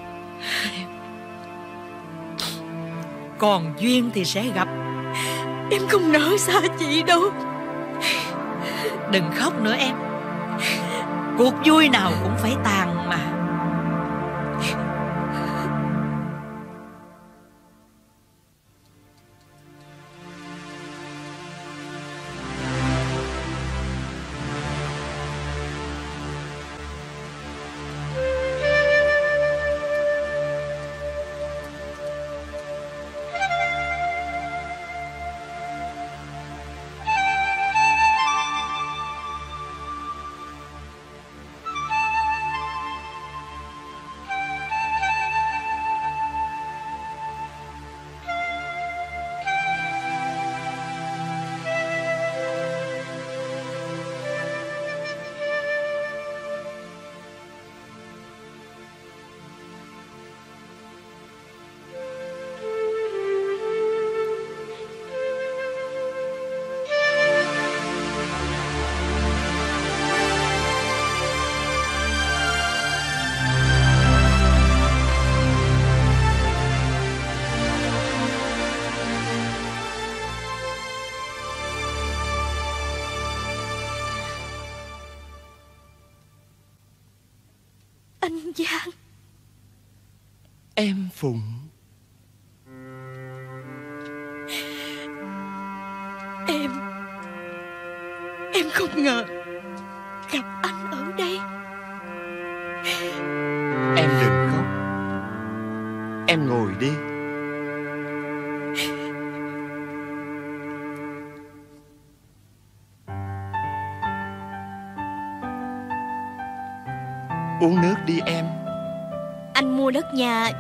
Còn duyên thì sẽ gặp. Em không nỡ xa chị đâu. Đừng khóc nữa em. Cuộc vui nào cũng phải tàn mà Em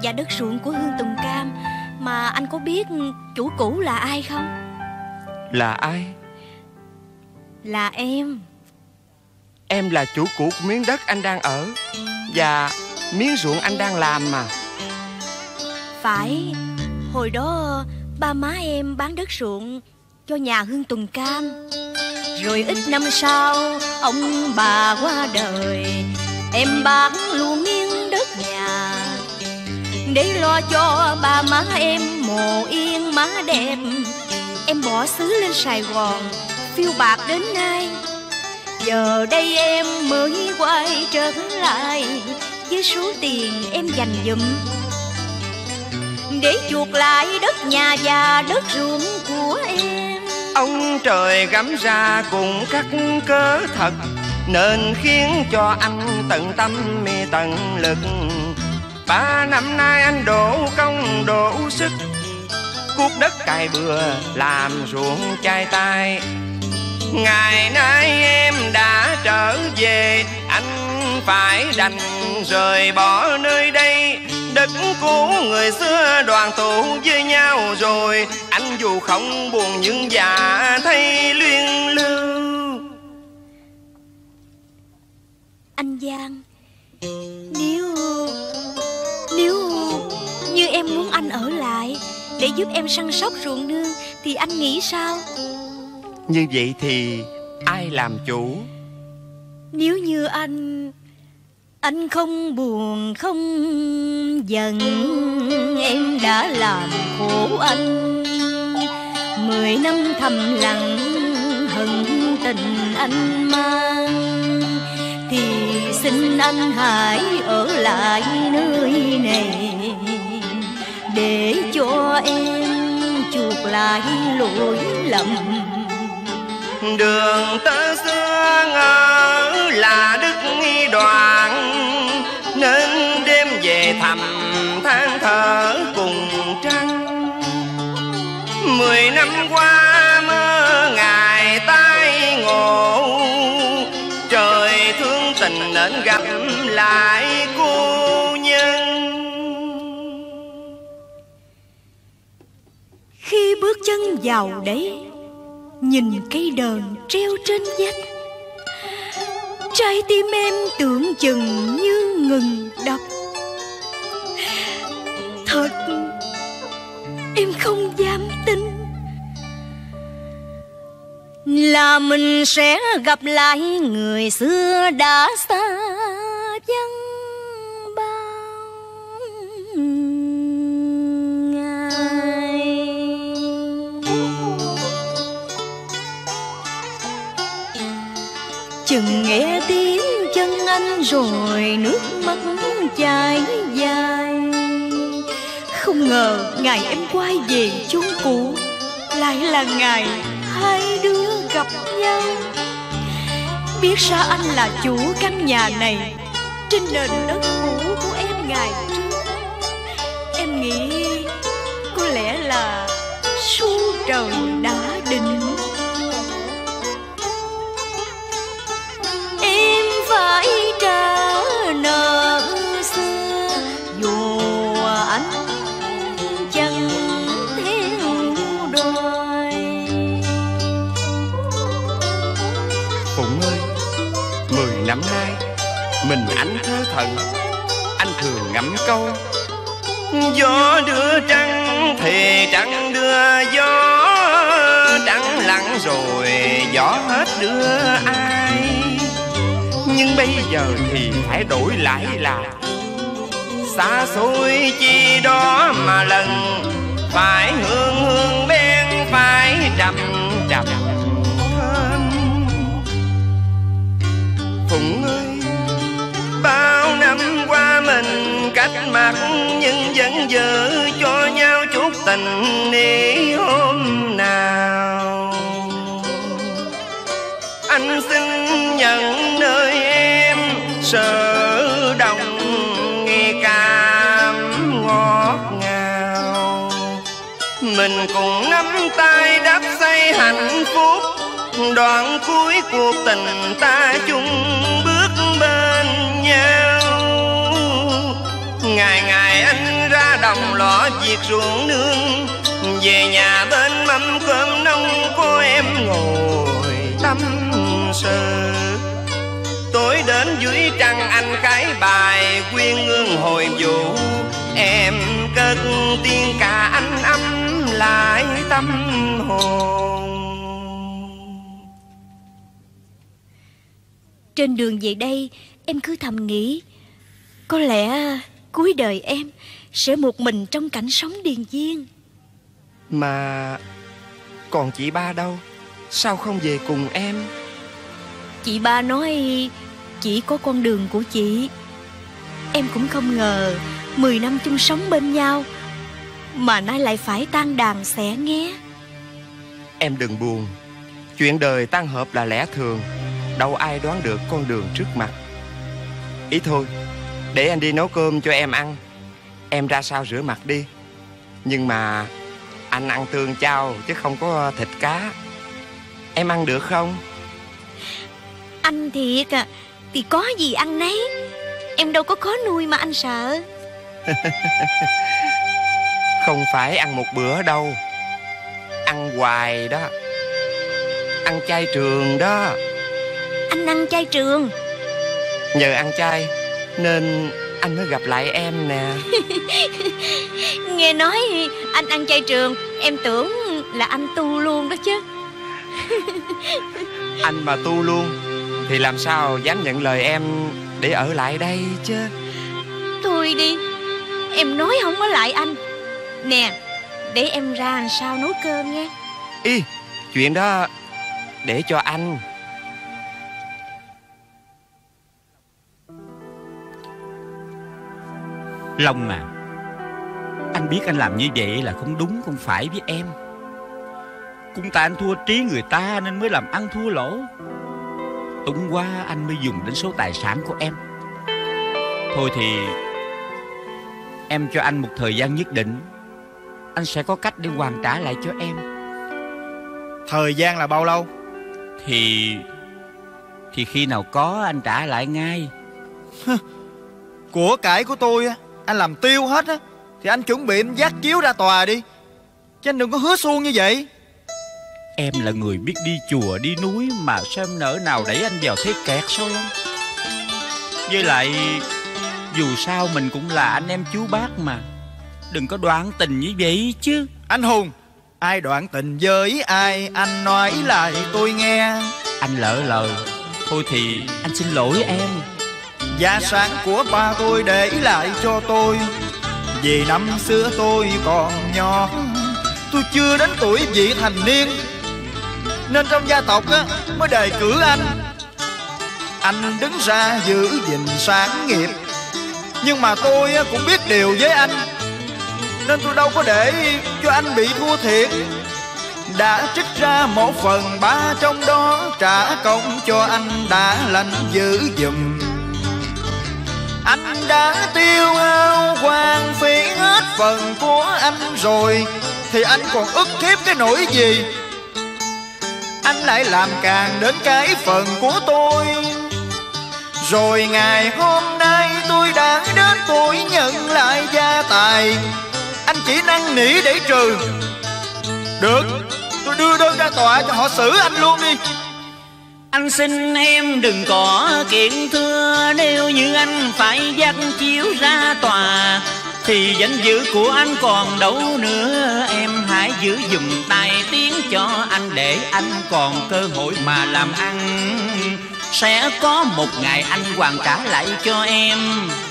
và đất ruộng của Hương Tùng Cam. Mà anh có biết chủ cũ là ai không? Là ai? Là em. Em là chủ cũ của miếng đất anh đang ở Và miếng ruộng anh đang làm mà. Phải. Hồi đó ba má em bán đất ruộng Cho nhà Hương Tùng Cam. Rồi ít năm sau Ông bà qua đời Em bán luôn để lo cho ba má em mồ yên má đẹp. Em bỏ xứ lên Sài Gòn, Phiêu bạc đến nay. Giờ đây em mới quay trở lại, Với số tiền em dành dụm. Để chuộc lại đất nhà và đất ruộng của em. Ông trời gắm ra cùng các cớ thật, Nên khiến cho anh tận tâm mê tận lực Ba năm nay anh đổ công, đổ sức. Cuốc đất cày bừa, làm ruộng chai tay Ngày nay em đã trở về, Anh phải đành rời bỏ nơi đây. Đất cũ người xưa đoàn tụ với nhau rồi, Anh dù không buồn nhưng già thấy luyên lưu. Anh Giang Nếu Nếu như em muốn anh ở lại Để giúp em săn sóc ruộng nương Thì anh nghĩ sao? Như vậy thì ai làm chủ? Nếu như anh Anh không buồn không giận Em đã làm khổ anh. Mười năm thầm lặng hận tình anh mang Thì xin anh hãy ở lại nơi này để cho em chuộc lại lỗi lầm. Đường tơ xưa ngỡ là đức nghi bước chân vào đấy, Nhìn cây đờn treo trên vách. Trái tim em tưởng chừng như ngừng đập. Thật, Em không dám tin. Là mình sẽ gặp lại người xưa đã xa vắng. Ngày em quay về chốn cũ, Lại là ngày hai đứa gặp nhau. Biết sao anh là chủ căn nhà này, Trên nền đất cũ của em ngày trước. Em nghĩ có lẽ là số trời thận Anh thường ngẫm câu, Gió đưa trăng thì trăng đưa gió Trăng lặng rồi gió hết đưa ai? Nhưng bây giờ thì phải đổi lại là, Xa xôi chi đó mà lần Phải hương hương bé dự cho nhau chút tình ý hôm nào. Anh xin nhận nơi em, sợ đồng nghe cảm ngọt ngào. Mình cùng nắm tay đắp xây hạnh phúc, đoạn cuối cuộc tình ta chung bước bên nhau. Ngày ngày anh ra diệt lọ việc ruộng nương. Về nhà bên mâm cơm nông có em ngồi tâm sự tối đến dưới trăng anh khái bài quyên ngương hồi vũ. Em cất tiếng ca anh ấm lại tâm hồn. Trên đường về đây, Em cứ thầm nghĩ, Có lẽ cuối đời em sẽ một mình trong cảnh sống điền viên. Mà còn chị ba đâu? Sao không về cùng em? Chị ba nói Chỉ có con đường của chị. Em cũng không ngờ Mười năm chung sống bên nhau Mà nay lại phải tan đàn xẻ nghe Em đừng buồn Chuyện đời tan hợp là lẽ thường Đâu ai đoán được con đường trước mặt. Ý thôi Để anh đi nấu cơm cho em ăn Em ra sao rửa mặt đi. Nhưng mà Anh ăn tương chao chứ không có thịt cá. Em ăn được không? Anh thiệt à Thì có gì ăn nấy. Em đâu có khó nuôi mà anh sợ. Không phải ăn một bữa đâu. Ăn hoài đó. Ăn chay trường đó. Anh ăn chay trường. Nhờ ăn chay Nên anh mới gặp lại em nè. Nghe nói anh ăn chay trường Em tưởng là anh tu luôn đó chứ. Anh mà tu luôn Thì làm sao dám nhận lời em Để ở lại đây chứ? Thôi đi Em nói không có lại anh. Nè Để em ra làm sao nấu cơm nha Y Chuyện đó Để cho anh Long à Anh biết anh làm như vậy là không đúng không phải với em. Cũng tại anh thua trí người ta nên mới làm ăn thua lỗ. Túng quá anh mới dùng đến số tài sản của em. Thôi thì Em cho anh một thời gian nhất định Anh sẽ có cách để hoàn trả lại cho em. Thời gian là bao lâu? Thì Thì khi nào có anh trả lại ngay. Của cải của tôi á Anh làm tiêu hết á Thì anh chuẩn bị anh dắt chiếu ra tòa đi. Chứ anh đừng có hứa suông như vậy. Em là người biết đi chùa đi núi Mà sao em nỡ nào đẩy anh vào thế kẹt sao lắm Với lại Dù sao mình cũng là anh em chú bác mà. Đừng có đoạn tình như vậy chứ. Anh Hùng Ai đoạn tình với ai Anh nói lại tôi nghe. Anh lỡ lời Thôi thì anh xin lỗi em Gia sản của ba tôi để lại cho tôi. Vì năm xưa tôi còn nhỏ Tôi chưa đến tuổi vị thành niên. Nên trong gia tộc á, mới đề cử anh. Anh đứng ra giữ gìn sáng nghiệp. Nhưng mà tôi á, cũng biết điều với anh. Nên tôi đâu có để cho anh bị thua thiệt. Đã trích ra một phần ba trong đó trả công cho anh đã lành giữ giùm anh đã tiêu hao hoang phí hết phần của anh rồi, Thì anh còn ức hiếp cái nỗi gì? Anh lại làm càng đến cái phần của tôi. Rồi ngày hôm nay tôi đã đến tuổi nhận lại gia tài. Anh chỉ năn nỉ để trừ. Được, Tôi đưa đơn ra tòa cho họ xử anh luôn đi. Anh xin em đừng có kiện thưa, Nếu như anh phải dắt chiếu ra tòa, Thì danh dự của anh còn đâu nữa. Em hãy giữ dùm tay tiếng cho anh, Để anh còn cơ hội mà làm ăn. Sẽ có một ngày anh hoàn trả lại cho em.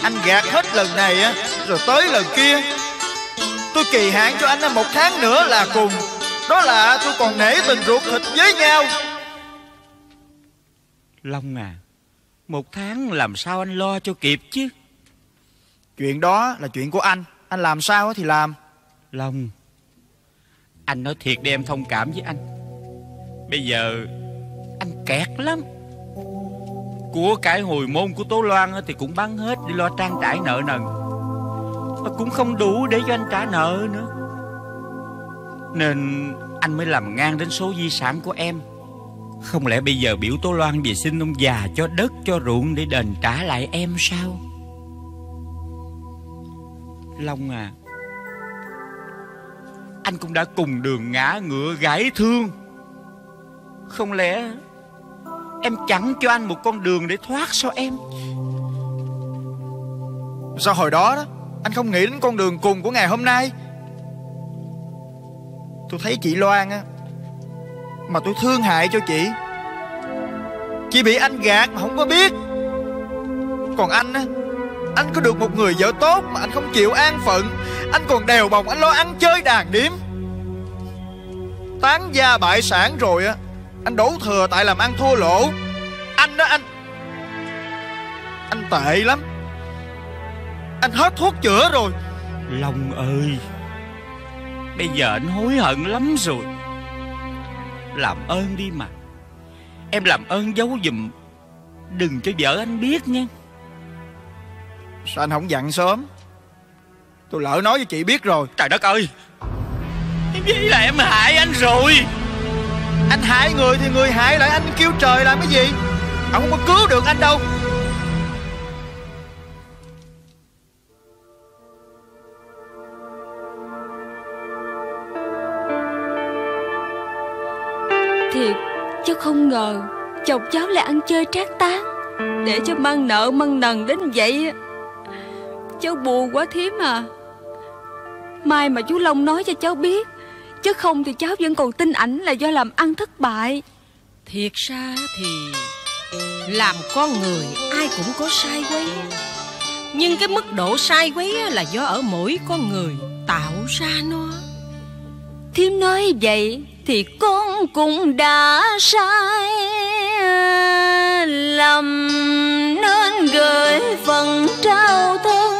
Anh gạt hết lần này á, Rồi tới lần kia. Tôi kỳ hạn cho anh một tháng nữa là cùng. Đó là tôi còn nể tình ruột thịt với nhau. Long à Một tháng làm sao anh lo cho kịp chứ? Chuyện đó là chuyện của anh. Anh làm sao thì làm? Long Anh nói thiệt để em thông cảm với anh. Bây giờ Anh kẹt lắm. Của cải hồi môn của Tố Loan Thì cũng bán hết để lo trang trải nợ nần. Mà cũng không đủ để cho anh trả nợ nữa. Nên anh mới làm ngang đến số di sản của em không lẽ bây giờ biểu Tố Loan về xin ông già cho đất, cho ruộng để đền trả lại em sao? Long à Anh cũng đã cùng đường ngã ngựa gãy thương. Không lẽ Em chẳng cho anh một con đường để thoát sao em? Sao hồi đó đó, Anh không nghĩ đến con đường cùng của ngày hôm nay. Tôi thấy chị Loan á mà tôi thương hại cho chị. Chị bị anh gạt mà không có biết. Còn anh á, Anh có được một người vợ tốt Mà anh không chịu an phận. Anh còn đèo bồng, anh lo ăn chơi đàn điếm. Tán gia bại sản rồi á, Anh đổ thừa tại làm ăn thua lỗ. Anh đó anh Anh tệ lắm. Anh hết thuốc chữa rồi. Long ơi, Bây giờ anh hối hận lắm rồi. Làm ơn đi mà. Em làm ơn giấu giùm. Đừng cho vợ anh biết nha. Sao anh không dặn sớm? Tôi lỡ nói với chị biết rồi. Trời đất ơi! Vậy là em hại anh rồi. Anh hại người thì người hại lại anh kêu trời làm cái gì? Ông không có cứu được anh đâu Thiệt Cháu không ngờ Chồng cháu lại ăn chơi trác tán Để cho mang nợ, mang nần đến vậy Cháu buồn quá thím à. Mai mà chú Long nói cho cháu biết, Chứ không thì cháu vẫn còn tin ảnh là do làm ăn thất bại. Thiệt ra thì Làm con người ai cũng có sai quấy. Nhưng cái mức độ sai quấy là do ở mỗi con người tạo ra nó. Thím nói vậy thì con cũng đã sai. Lầm Nên gửi phần trao thân.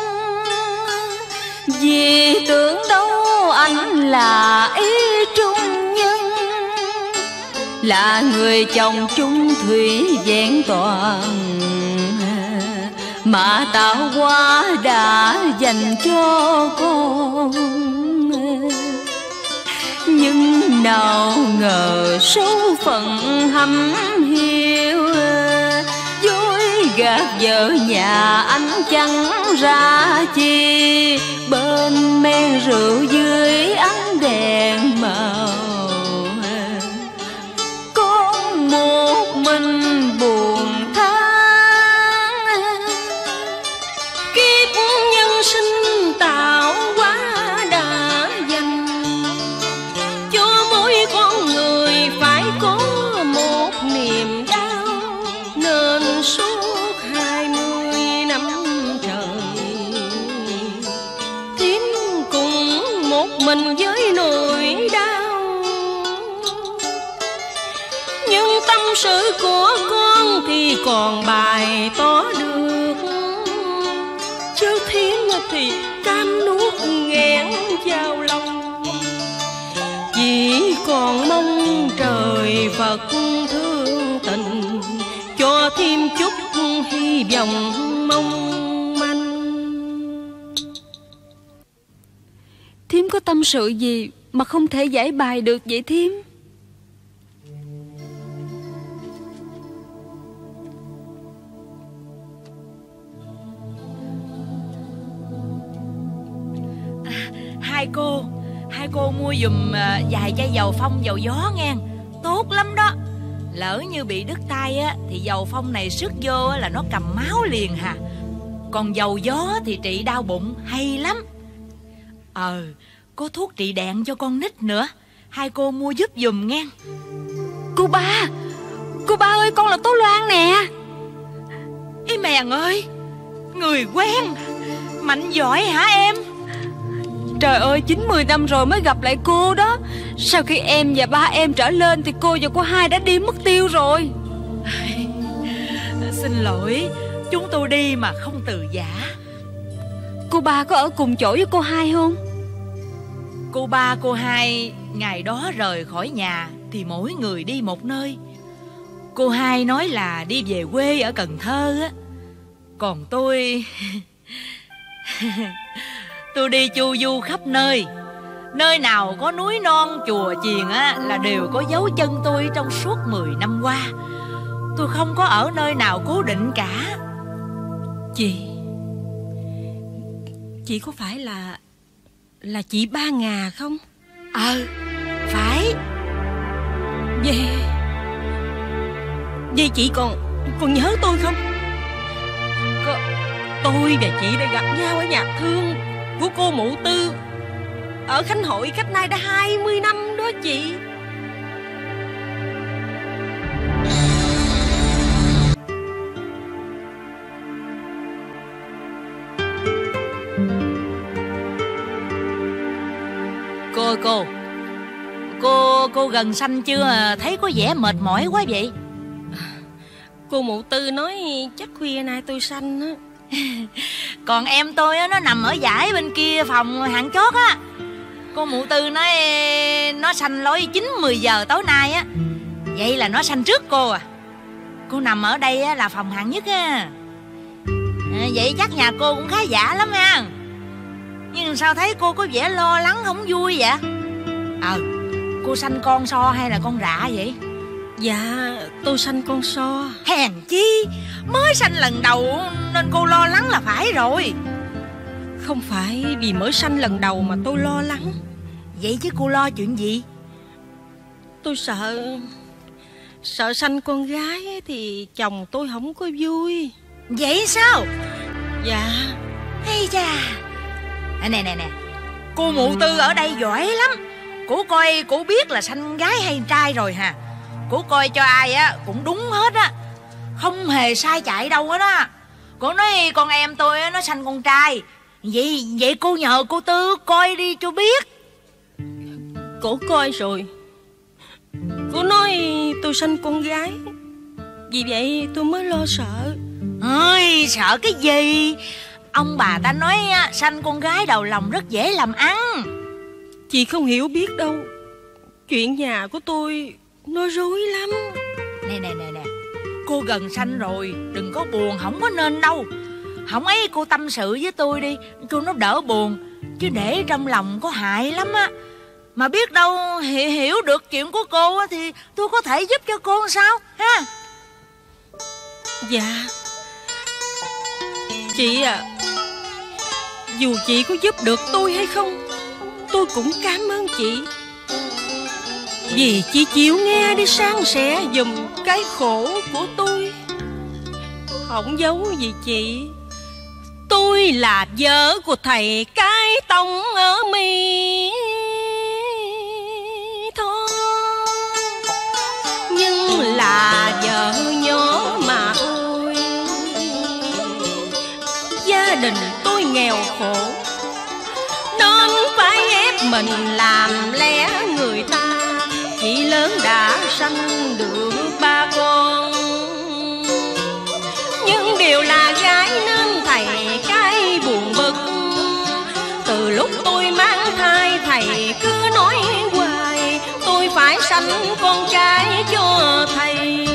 Vì tưởng đâu anh là ý trung nhân. Là người chồng chung thủy vẹn toàn. Mà tạo hóa đã dành cho con nhưng nào ngờ số phận hâm hiu dối gạt vợ nhà anh chẳng ra chi. Bên men rượu dưới ánh đèn màu con một mình tâm sự của con thì còn bài tỏ được. Chớ thiên thì cam nuốt nghẹn vào lòng. Chỉ còn mong trời Phật thương tình, Cho thêm chút hy vọng mong manh. Thím có tâm sự gì mà không thể giải bài được vậy thím? Hai cô. Hai cô mua dùm à, vài chai dầu phong dầu gió nghe. Tốt lắm đó. Lỡ như bị đứt tay á Thì dầu phong này sức vô á, là nó cầm máu liền hà. Còn dầu gió thì trị đau bụng hay lắm. Ờ Có thuốc trị đạn cho con nít nữa. Hai cô mua giúp dùm nghe. Cô ba Cô ba ơi con là Tố Loan nè. Ý mèn ơi Người quen Mạnh giỏi hả em Trời ơi 90 năm rồi mới gặp lại cô đó. Sau khi em và ba em trở lên Thì cô và cô hai đã đi mất tiêu rồi. Xin lỗi Chúng tôi đi mà không từ giả. Cô ba có ở cùng chỗ với cô hai không? Cô ba cô hai Ngày đó rời khỏi nhà Thì mỗi người đi một nơi. Cô hai nói là đi về quê ở Cần Thơ á. Còn tôi Tôi đi chu du khắp nơi. Nơi nào có núi non chùa chiền á Là đều có dấu chân tôi trong suốt 10 năm qua. Tôi không có ở nơi nào cố định cả. Chị Chị có phải là Là chị Ba Ngà không? Ờ Phải. Vậy Vậy chị còn Còn nhớ tôi không? Có, Tôi và chị đã gặp nhau ở nhà thương Của cô mụ tư Ở Khánh Hội cách nay đã 20 năm đó chị. Cô cô Cô cô gần xanh chưa? Thấy có vẻ mệt mỏi quá vậy. Cô mụ tư nói chắc khuya nay tôi xanh á Còn em tôi á, nó nằm ở giải bên kia phòng hạng chót á. Cô mụ tư nói Nó sanh lối 9-10 giờ tối nay á. Vậy là nó sanh trước cô à. Cô nằm ở đây á, là phòng hạng nhất á. À, Vậy chắc nhà cô cũng khá giả lắm ha. Nhưng sao thấy cô có vẻ lo lắng không vui vậy? Ờ Cô sanh con so hay là con rạ vậy? Dạ tôi sanh con so. Hèn chi? Mới sanh lần đầu Nên cô lo lắng là phải rồi. Không phải vì mới sanh lần đầu mà tôi lo lắng. Vậy chứ cô lo chuyện gì? Tôi sợ Sợ sanh con gái thì chồng tôi không có vui. Vậy sao? Dạ. Hay cha à, Nè nè nè. Cô mụ tư ở đây giỏi lắm. Cô coi cô biết là sanh gái hay trai rồi hà Cô coi cho ai á cũng đúng hết á. Không hề sai chạy đâu hết á. Cô nói con em tôi á, nó sanh con trai. Vậy vậy cô nhờ cô Tư coi đi cho biết. Cổ coi rồi. Cô nói tôi sanh con gái. Vì vậy tôi mới lo sợ. Ơi sợ cái gì? Ông bà ta nói sanh con gái đầu lòng rất dễ làm ăn. Chị không hiểu biết đâu. Chuyện nhà của tôi Nó rối lắm. Nè nè nè nè. Cô gần sanh rồi Đừng có buồn không có nên đâu. Không ấy cô tâm sự với tôi đi Cô nó đỡ buồn. Chứ để trong lòng có hại lắm á. Mà biết đâu hiểu, hiểu được chuyện của cô á Thì tôi có thể giúp cho cô sao ha? Dạ. Chị à Dù chị có giúp được tôi hay không Tôi cũng cảm ơn chị vì chị chịu nghe đi sang sẻ dùm cái khổ của tôi. Không giấu gì chị, Tôi là vợ của thầy cái tông ở mi. Thôi, Nhưng là vợ nhỏ mà ôi. Gia đình tôi nghèo khổ, Nên phải ép mình làm lẽ người ta. Chị lớn đã sanh được ba con. Nhưng đều là gái nên thầy cái buồn bực. Từ lúc tôi mang thai thầy cứ nói hoài, Tôi phải sanh con trai cho thầy.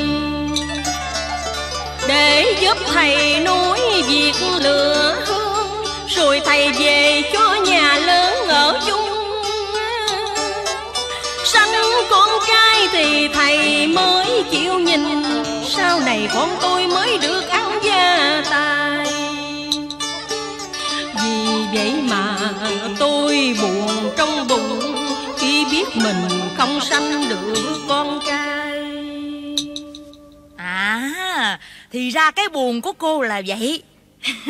Để giúp thầy nuôi việc lửa hương, Rồi thầy về cho nhà lớn ở chung nay thì thầy mới chịu nhìn. Sau này con tôi mới được ăn gia tài Vì vậy mà tôi buồn trong bụng, Khi biết mình không sanh được con trai. À Thì ra cái buồn của cô là vậy.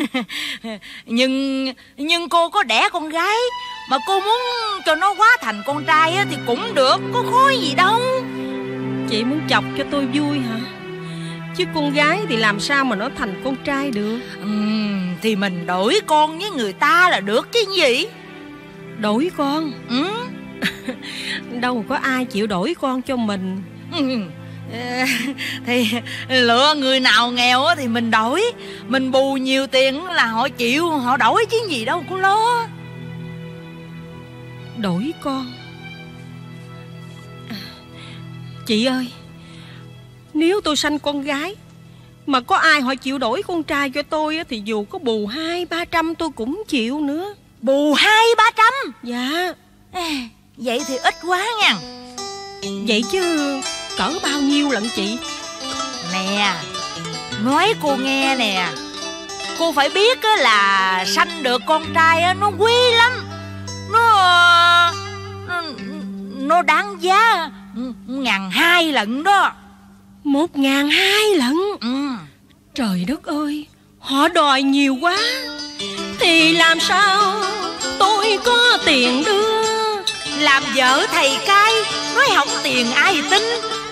Nhưng Nhưng cô có đẻ con gái mà cô muốn cho nó hóa thành con trai á, Thì cũng được Có khó gì đâu. Chị muốn chọc cho tôi vui hả? Chứ con gái thì làm sao mà nó thành con trai được? Ừm, Thì mình đổi con với người ta là được chứ gì. Đổi con? Ừ? Đâu có ai chịu đổi con cho mình. Ừ. Thì lựa người nào nghèo á thì mình đổi. Mình bù nhiều tiền là họ chịu Họ đổi chứ gì đâu cô lo Đổi con. Chị ơi Nếu tôi sanh con gái Mà có ai họ chịu đổi con trai cho tôi á, Thì dù có bù hai ba trăm tôi cũng chịu nữa. Bù hai ba trăm? Dạ. Ê, Vậy thì ít quá nha. Vậy chứ cỡ bao nhiêu lận chị? Nè Nói cô nghe nè. Cô phải biết á là sanh được con trai á, nó quý lắm Nó Nó, nó đáng giá Ngàn hai lận đó. Một ngàn hai lận ừ. Trời đất ơi Họ đòi nhiều quá. Thì làm sao tôi có tiền đưa? Làm vợ thầy cai Nói không tiền ai tin?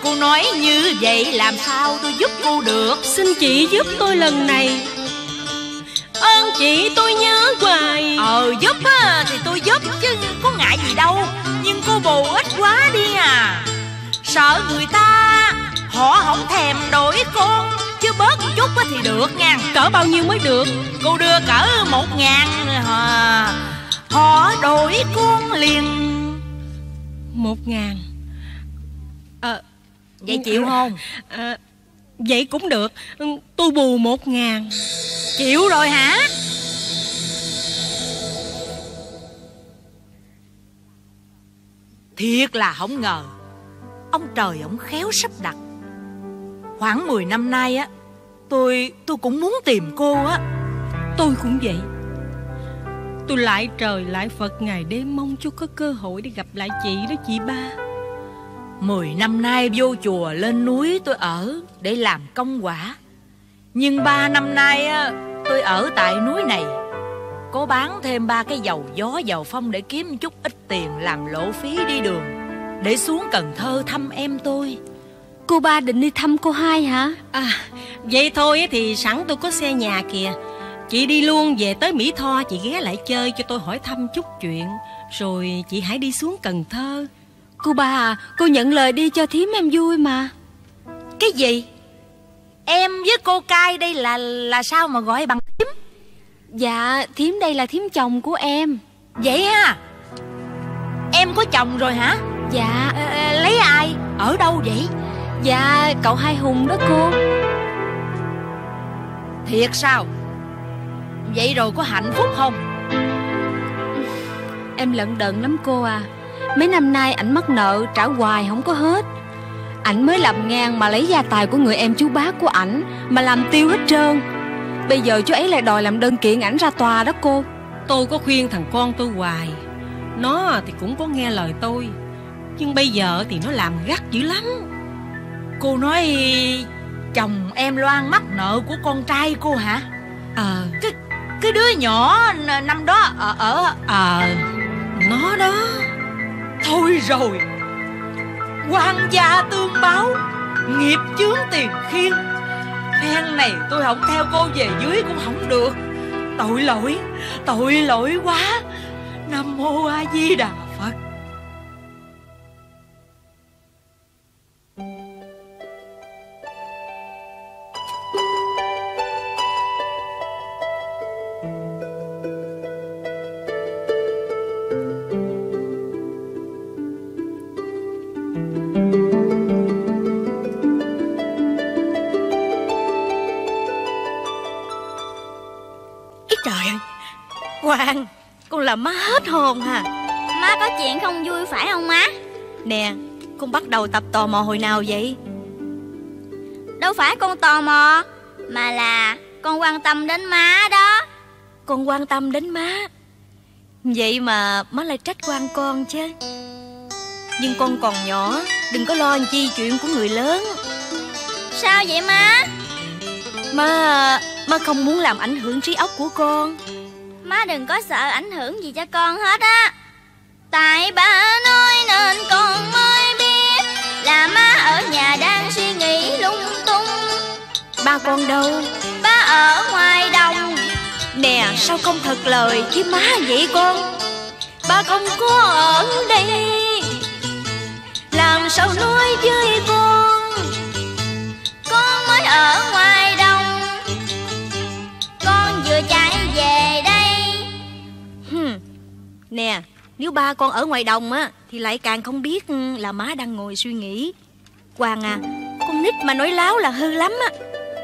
Cô nói như vậy làm sao tôi giúp cô được? Xin chị giúp tôi lần này Ơn chị tôi nhớ hoài. Ờ giúp á thì tôi giúp chứ có ngại gì đâu. Nhưng cô bù ít quá đi à. Sợ người ta Họ không thèm đổi con Chứ bớt một chút á thì được nha. Cỡ bao nhiêu mới được? Cô đưa cỡ một ngàn Họ, họ đổi con liền. Một ngàn. À, Vậy chịu không? À, Vậy cũng được. Tôi bù một ngàn. Chịu rồi hả? Thiệt là không ngờ. Ông trời ông khéo sắp đặt. Khoảng 10 năm nay á Tôi tôi cũng muốn tìm cô á. Tôi cũng vậy. Tôi lại trời lại Phật ngày đêm mong cho có cơ hội để gặp lại chị đó chị ba Mười năm nay vô chùa lên núi tôi ở để làm công quả. Nhưng ba năm nay á, tôi ở tại núi này. Có bán thêm ba cái dầu gió dầu phong để kiếm chút ít tiền làm lộ phí đi đường Để xuống Cần Thơ thăm em tôi. Cô ba định đi thăm cô hai hả? À vậy thôi thì sẵn tôi có xe nhà kìa. Chị đi luôn về tới Mỹ Tho Chị ghé lại chơi cho tôi hỏi thăm chút chuyện. Rồi chị hãy đi xuống Cần Thơ Cô ba à Cô nhận lời đi cho thím em vui mà. Cái gì? Em với cô cai đây là là sao mà gọi bằng thím? Dạ thím đây là thím chồng của em. Vậy ha? Em có chồng rồi hả? Dạ. À, Lấy ai? Ở đâu vậy? Dạ cậu hai Hùng đó cô. Thiệt sao? Vậy rồi có hạnh phúc không? Em lận đận lắm cô à Mấy năm nay ảnh mắc nợ trả hoài không có hết. Ảnh mới làm ngang mà lấy gia tài của người em chú bác của ảnh Mà làm tiêu hết trơn. Bây giờ chú ấy lại đòi làm đơn kiện ảnh ra tòa đó cô. Tôi có khuyên thằng con tôi hoài. Nó thì cũng có nghe lời tôi Nhưng bây giờ thì nó làm gắt dữ lắm. Cô nói chồng em loan mắc nợ của con trai cô hả? Ờ. À, Cái cái đứa nhỏ năm đó ở ở Ờ à, Nó đó Thôi rồi. Quan gia tương báo, Nghiệp chướng tiền khiên Phen này tôi không theo cô về dưới cũng không được. Tội lỗi Tội lỗi quá. Nam mô A Di Đà Hoàng Con làm má hết hồn hả Má có chuyện không vui phải không má? Nè Con bắt đầu tập tò mò hồi nào vậy? Đâu phải con tò mò Mà là con quan tâm đến má đó. Con quan tâm đến má. Vậy mà má lại trách quan con chứ. Nhưng con còn nhỏ Đừng có lo chi chuyện của người lớn. Sao vậy má? Má Má không muốn làm ảnh hưởng trí óc của con Má đừng có sợ ảnh hưởng gì cho con hết á. Tại ba nói nên con mới biết Là má ở nhà đang suy nghĩ lung tung. Ba con đâu? Ba ở ngoài đồng. Nè sao không thật lời chứ má vậy con? Ba không có ở đây. Làm sao nói với Con Nè. Nếu ba con ở ngoài đồng á Thì lại càng không biết là má đang ngồi suy nghĩ. Hoàng à Con nít mà nói láo là hư lắm á.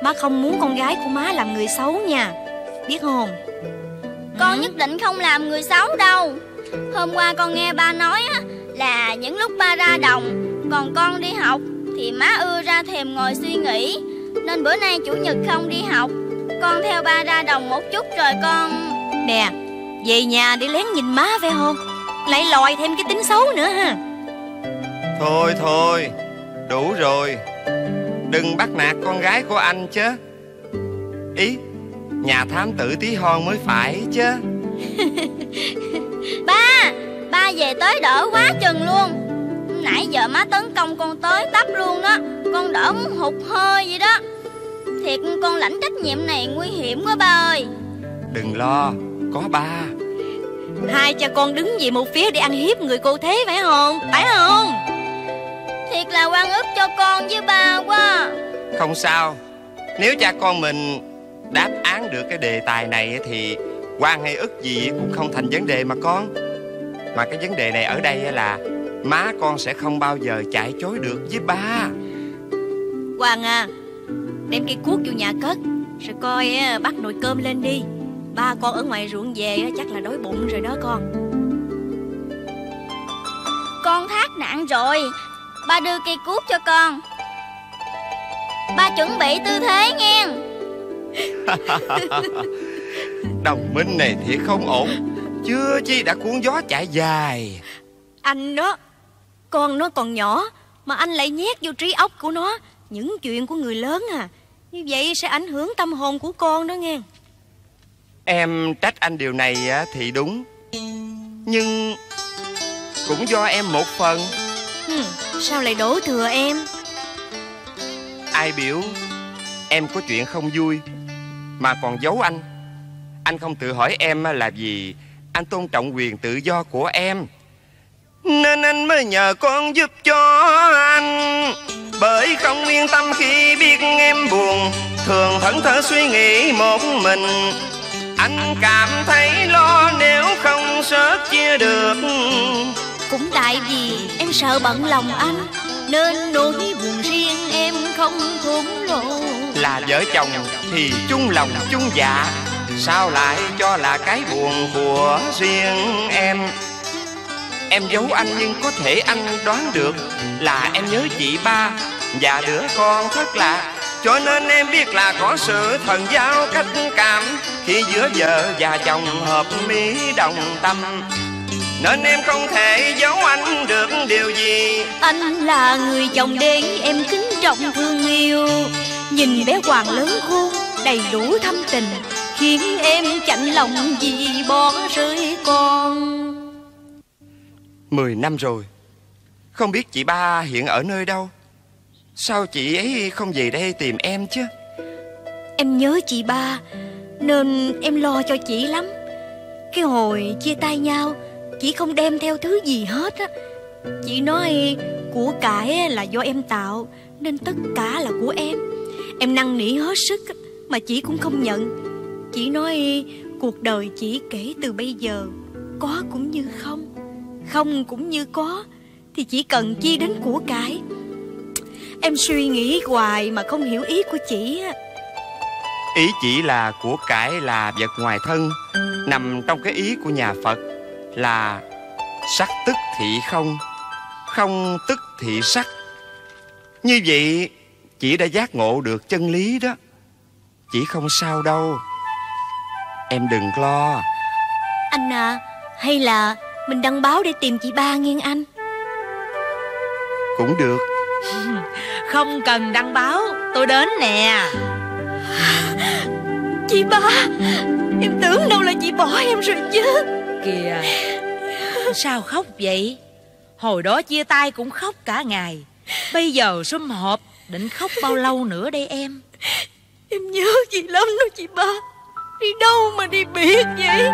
Má không muốn con gái của má làm người xấu nha. Biết không? Con nhất định không làm người xấu đâu. Hôm qua con nghe ba nói á, là những lúc ba ra đồng Còn con đi học thì má ưa ra thèm ngồi suy nghĩ. Nên bữa nay chủ nhật không đi học Con theo ba ra đồng một chút rồi con Nè Về nhà để lén nhìn má phải không? Lại lòi thêm cái tính xấu nữa ha. Thôi thôi Đủ rồi. Đừng bắt nạt con gái của anh chứ. Ý Nhà thám tử tí hon mới phải chứ. Ba Ba về tới đỡ quá chừng luôn. Nãy giờ má tấn công con tới tấp luôn đó Con đỡ muốn hụt hơi vậy đó. Thiệt con lãnh trách nhiệm này nguy hiểm quá ba ơi. Đừng lo Có ba. Hai cha con đứng về một phía để ăn hiếp người cô thế phải không? Phải không? Thiệt là quan ức cho con với ba quá. Không sao. Nếu cha con mình đáp án được cái đề tài này Thì quan hay ức gì cũng không thành vấn đề mà con. Mà cái vấn đề này ở đây là Má con sẽ không bao giờ chạy chối được với ba. Hoàng à Đem cây cuốc vô nhà cất Rồi coi bắt nồi cơm lên đi Ba con ở ngoài ruộng về chắc là đói bụng rồi đó con. Con thác nạn rồi. Ba đưa cây cuốc cho con. Ba chuẩn bị tư thế nghe Đồng minh này thiệt không ổn. Chưa chi đã cuốn gió chạy dài. Anh đó Con nó còn nhỏ Mà anh lại nhét vô trí óc của nó. Những chuyện của người lớn à. Như vậy sẽ ảnh hưởng tâm hồn của con đó nghe Em trách anh điều này thì đúng. Nhưng Cũng do em một phần. Sao lại đổ thừa em? Ai biểu Em có chuyện không vui Mà còn giấu anh? Anh không tự hỏi em là vì Anh tôn trọng quyền tự do của em. Nên anh mới nhờ con giúp cho anh. Bởi không yên tâm khi biết em buồn Thường thẫn thờ suy nghĩ một mình Anh cảm thấy lo nếu không sớt chia được. Cũng tại vì em sợ bận lòng anh Nên nỗi buồn riêng em không thốn lộ. Là vợ chồng thì chung lòng chung dạ Sao lại cho là cái buồn của riêng em? Em giấu anh nhưng có thể anh đoán được Là em nhớ chị ba Và đứa con thất lạc Cho nên em biết là có sự thần giao cách cảm. Khi giữa vợ và chồng hợp mỹ đồng tâm Nên em không thể giấu anh được điều gì. Anh là người chồng đế em kính trọng thương yêu. Nhìn bé Hoàng lớn khôn đầy đủ thâm tình Khiến em chạnh lòng vì bỏ rơi con. Mười năm rồi Không biết chị ba hiện ở nơi đâu Sao chị ấy không về đây tìm em chứ? Em nhớ chị ba, Nên em lo cho chị lắm. Cái hồi chia tay nhau, Chị không đem theo thứ gì hết á. Chị nói, của cải là do em tạo, Nên tất cả là của em. Em năn nỉ hết sức Mà chị cũng không nhận. Chị nói, cuộc đời chỉ kể từ bây giờ, Có cũng như không Không cũng như có, Thì chỉ cần chi đến của cải. Em suy nghĩ hoài mà không hiểu ý của chị á. Ý chỉ là của cải là vật ngoài thân Nằm trong cái ý của nhà Phật Là sắc tức thị không Không tức thị sắc. Như vậy Chị đã giác ngộ được chân lý đó. Chị không sao đâu. Em đừng lo. Anh à Hay là mình đăng báo để tìm chị ba nghe anh? Cũng được Không cần đăng báo Tôi đến nè. Chị ba Em tưởng đâu là chị bỏ em rồi chứ. Kìa Sao khóc vậy? Hồi đó chia tay cũng khóc cả ngày. Bây giờ sum họp Định khóc bao lâu nữa đây em? Em nhớ chị lắm đó chị ba. Đi đâu mà đi biệt vậy?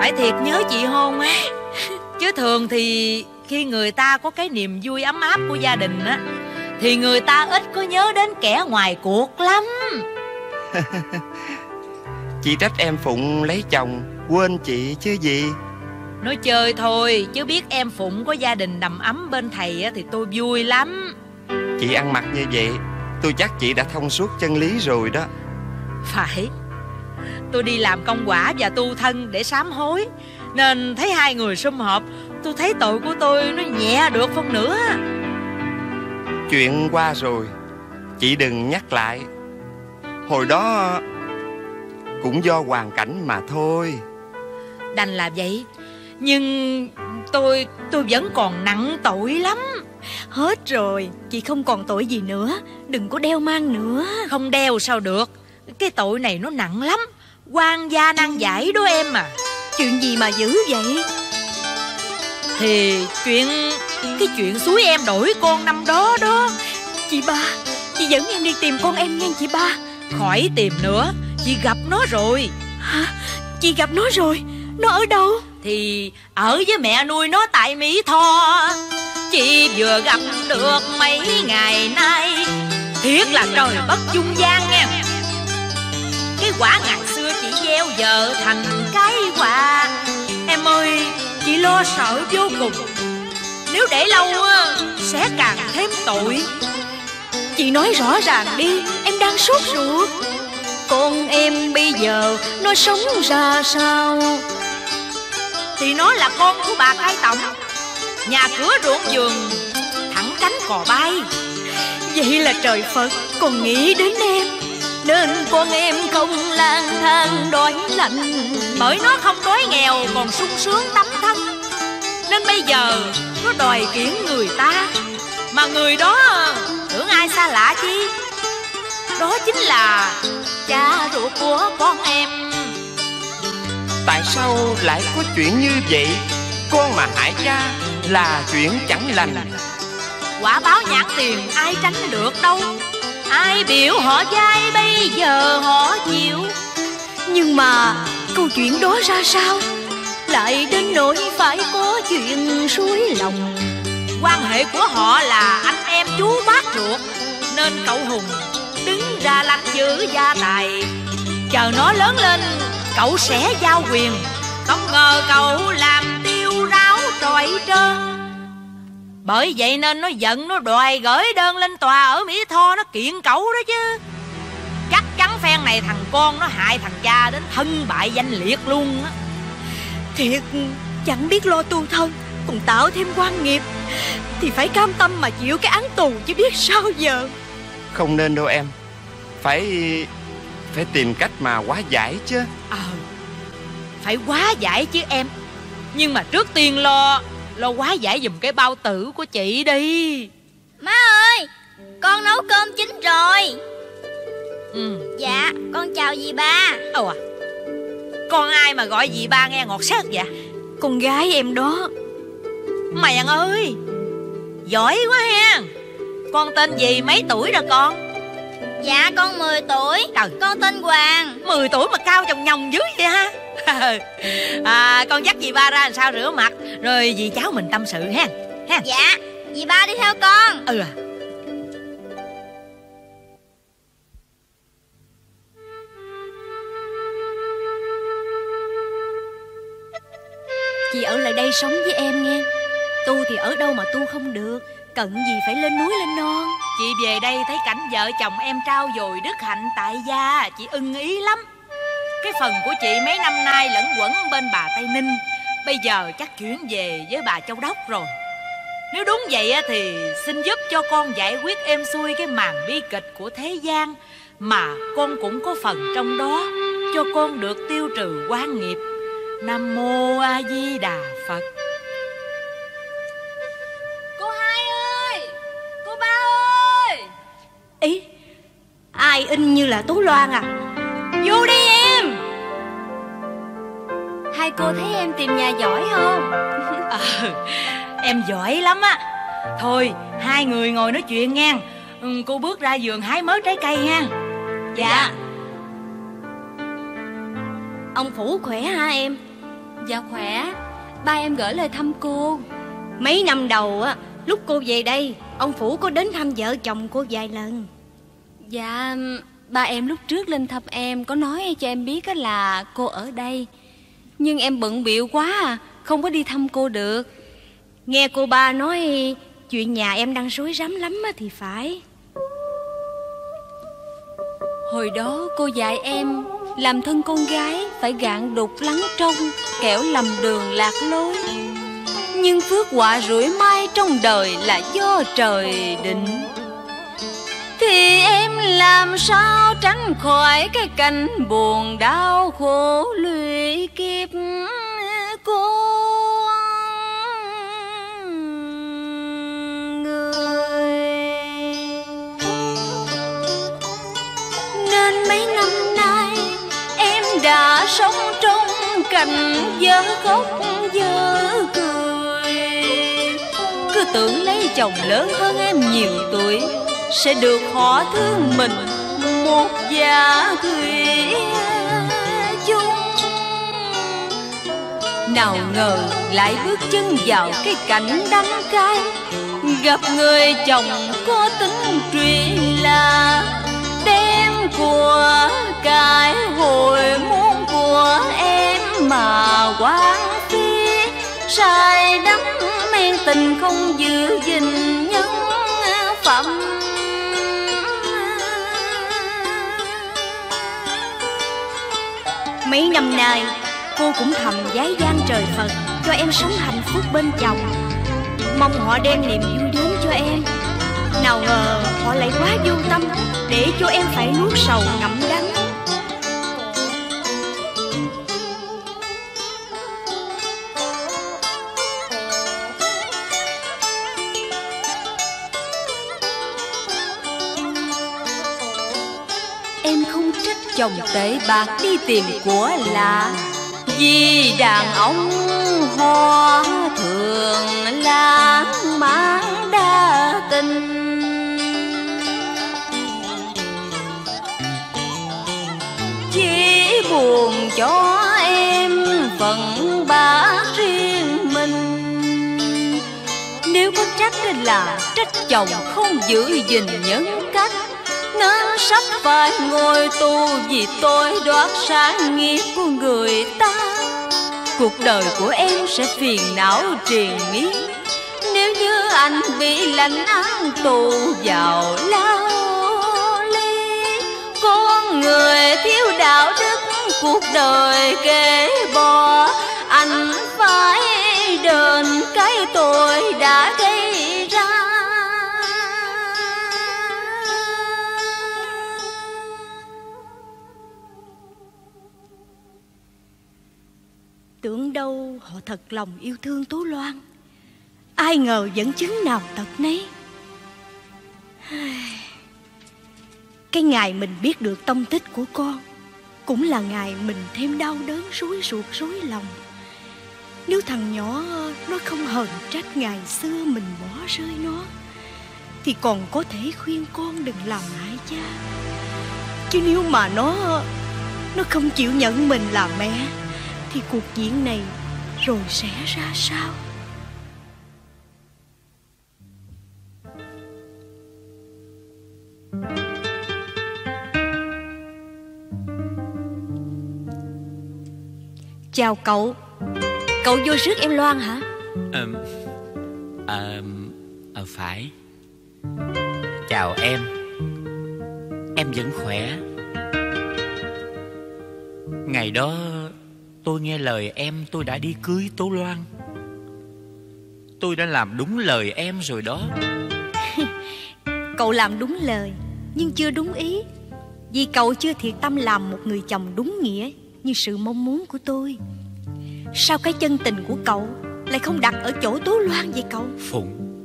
Phải thiệt nhớ chị hôn á. Chứ thường thì Khi người ta có cái niềm vui ấm áp của gia đình á Thì người ta ít có nhớ đến kẻ ngoài cuộc lắm. Chị trách em Phụng lấy chồng Quên chị chứ gì? Nói chơi thôi Chứ biết em Phụng có gia đình đầm ấm bên thầy á, Thì tôi vui lắm. Chị ăn mặc như vậy Tôi chắc chị đã thông suốt chân lý rồi đó. Phải. Tôi đi làm công quả và tu thân để sám hối. Nên thấy hai người sum họp Tôi thấy tội của tôi nó nhẹ được phân nửa Chuyện qua rồi Chị đừng nhắc lại. Hồi đó Cũng do hoàn cảnh mà thôi. Đành là vậy Nhưng tôi tôi vẫn còn nặng tội lắm. Hết rồi Chị không còn tội gì nữa Đừng có đeo mang nữa. Không đeo sao được Cái tội này nó nặng lắm. Quan gia năng giải đó em à. Chuyện gì mà dữ vậy Thì chuyện Cái chuyện suối em đổi con năm đó đó. Chị ba Chị dẫn em đi tìm con em nha chị ba. Khỏi tìm nữa Chị gặp nó rồi. Hả? Chị gặp nó rồi? Nó ở đâu? Thì ở với mẹ nuôi nó tại Mỹ Tho. Chị vừa gặp được mấy ngày nay. Thiệt là trời bất dung gian nha. Cái quả ngày xưa chị gieo giờ thành cái quả Em ơi Chị lo sợ vô cùng. Nếu để lâu Sẽ càng thêm tội. Chị nói rõ ràng đi, Em đang sốt ruột. Con em bây giờ Nó sống ra sao? Thì nó là con của bà cai tổng. Nhà cửa ruộng vườn Thẳng cánh cò bay. Vậy là trời Phật còn nghĩ đến em. Nên con em không lang thang đói lạnh. Bởi nó không đói nghèo còn sung sướng tấm thân Nên bây giờ nó đòi kiển người ta. Mà người đó tưởng ai xa lạ chi? Đó chính là cha ruột của con em. Tại sao lại có chuyện như vậy? Con mà hại cha là chuyện chẳng lành. Quả báo nhãn tiền ai tránh được đâu Ai biểu họ dai bây giờ họ chịu? Nhưng mà câu chuyện đó ra sao? Lại đến nỗi phải có chuyện suối lòng. Quan hệ của họ là anh em chú bác ruột, Nên cậu Hùng đứng ra lăn giữ gia tài. Chờ nó lớn lên, cậu sẽ giao quyền. Không ngờ cậu làm tiêu ráo trọi trơn. Bởi vậy nên nó giận nó đòi gửi đơn lên tòa ở Mỹ Tho nó kiện cậu đó chứ. Chắc chắn phen này thằng con nó hại thằng cha đến thân bại danh liệt luôn á. Thiệt chẳng biết lo tu thân Còn tạo thêm quan nghiệp. Thì phải cam tâm mà chịu cái án tù chứ biết sao giờ. Không nên đâu em. Phải Phải tìm cách mà hóa giải chứ. Ờ Phải hóa giải chứ em. Nhưng mà trước tiên lo Lo hóa giải giùm cái bao tử của chị đi. Má ơi Con nấu cơm chín rồi. Ừ. Dạ con chào dì ba. Ồ à Con ai mà gọi dì ba nghe ngọt sớt vậy? Con gái em đó. Mày ăn ơi Giỏi quá ha. Con tên gì mấy tuổi rồi con? Dạ con 10 tuổi. Trời. Con tên Hoàng. 10 tuổi mà cao chồng nhồng dưới vậy ha à, Con dắt dì ba ra làm sao rửa mặt Rồi dì cháu mình tâm sự ha ha. Dạ Dì ba đi theo con. Ừ à. Chị ở lại đây sống với em nghe. Tu thì ở đâu mà tu không được Cận gì phải lên núi lên non. Chị về đây thấy cảnh vợ chồng em trao dồi đức hạnh tại gia Chị ưng ý lắm Cái phần của chị mấy năm nay lẫn quẩn bên bà Tây Ninh. Bây giờ chắc chuyển về với bà Châu Đốc rồi. Nếu đúng vậy á thì xin giúp cho con giải quyết êm xuôi cái màn bi kịch của thế gian Mà con cũng có phần trong đó Cho con được tiêu trừ quan nghiệp. Nam Mô A Di Đà Phật. Cô hai ơi Cô ba ơi. Ý Ai in như là Tố Loan à? Vô đi em Hai cô thấy em tìm nhà giỏi không? Ờ, em giỏi lắm á. Thôi hai người ngồi nói chuyện nghe ừ, Cô bước ra vườn hái mớ trái cây nha Dạ. Ông Phủ khỏe hả em? Dạ khỏe. Ba em gửi lời thăm cô. Mấy năm đầu á Lúc cô về đây Ông Phủ có đến thăm vợ chồng cô vài lần. Dạ Ba em lúc trước lên thăm em Có nói cho em biết á là cô ở đây nhưng em bận biệu quá à Không có đi thăm cô được. Nghe cô ba nói, Chuyện nhà em đang rối rắm lắm á thì phải. Hồi đó cô dạy em Làm thân con gái Phải gạn đục lắng trong, Kẻo lầm đường lạc lối. Nhưng phước họa rủi mai trong đời Là do trời định. Thì em làm sao tránh khỏi Cái cảnh buồn đau khổ lụy kiếp cô Nên mấy năm nay em đã sống trong cảnh dở khóc dở cười. Cứ tưởng lấy chồng lớn hơn em nhiều tuổi sẽ được họ thương mình một gia thủy chung. Nào ngờ lại bước chân vào cái cảnh đắng cay, Gặp người chồng có tính truy là Đem của cái hồi muốn của em mà quán phí Sai đắm men tình không giữ gìn nhân phẩm. Mấy năm nay, cô cũng thầm giái gian trời Phật Cho em sống hạnh phúc bên chồng. Mong họ đem niềm vui đến cho em. Nào ngờ họ lại quá vô tâm Để cho em phải nuốt sầu ngậm đắng. Chồng tệ bạc đi tìm của lạ Vì đàn ông hoa thường lãng mạn đa tình. Chỉ buồn cho em phận bá riêng mình. Nếu có trách là trách chồng không giữ gìn nhân cách nên sắp phải ngồi tù vì tôi đoạt sáng nghiệp của người ta. Cuộc đời của em sẽ phiền não triền miên. Nếu như anh bị lãnh án tù vào lao ly, Con người thiếu đạo đức cuộc đời kể bỏ Anh phải đền cái tội đã gây Tưởng đâu họ thật lòng yêu thương Tú Loan. Ai ngờ dẫn chứng nào tật nấy. Cái ngày mình biết được tông tích của con, Cũng là ngày mình thêm đau đớn rối ruột rối lòng. Nếu thằng nhỏ nó không hờn trách ngày xưa mình bỏ rơi nó, Thì còn có thể khuyên con đừng làm hại cha. Chứ nếu mà nó Nó không chịu nhận mình là mẹ thì cuộc diễn này rồi sẽ ra sao? Chào cậu. Cậu vô rước em Loan hả? Ờ, à, ờ, phải. Chào em. Em vẫn khỏe. Ngày đó tôi nghe lời em tôi đã đi cưới Tố Loan. Tôi đã làm đúng lời em rồi đó. Cậu làm đúng lời Nhưng chưa đúng ý. Vì cậu chưa thiệt tâm làm một người chồng đúng nghĩa Như sự mong muốn của tôi. Sao cái chân tình của cậu Lại không đặt ở chỗ Tố Loan vậy cậu? Phụng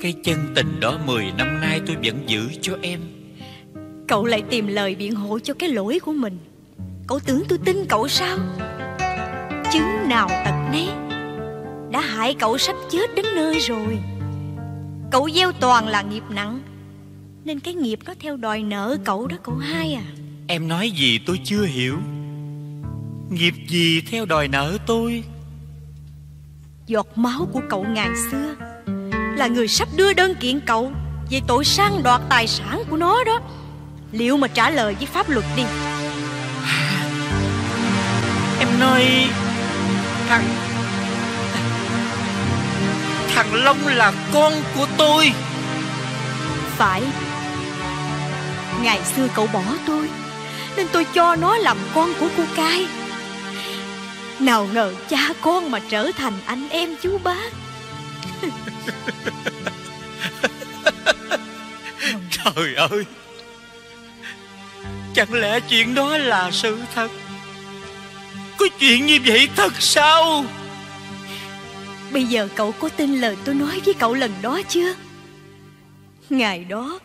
Cái chân tình đó 10 năm nay tôi vẫn giữ cho em. Cậu lại tìm lời biện hộ cho cái lỗi của mình Cậu tưởng tôi tin cậu sao? Chứng nào tật nấy. Đã hại cậu sắp chết đến nơi rồi. Cậu gieo toàn là nghiệp nặng. Nên cái nghiệp nó theo đòi nợ cậu đó cậu hai à. Em nói gì tôi chưa hiểu. Nghiệp gì theo đòi nợ tôi? Giọt máu của cậu ngày xưa Là người sắp đưa đơn kiện cậu Về tội sang đoạt tài sản của nó đó. Liệu mà trả lời với pháp luật đi Nói Thằng thằng Long là con của tôi. Phải. Ngày xưa cậu bỏ tôi Nên tôi cho nó làm con của cô cai. Nào ngờ cha con mà trở thành anh em chú bác. Trời ơi. Chẳng lẽ chuyện đó là sự thật Có chuyện như vậy thật sao? Bây giờ cậu có tin lời tôi nói với cậu lần đó chưa? Ngày đó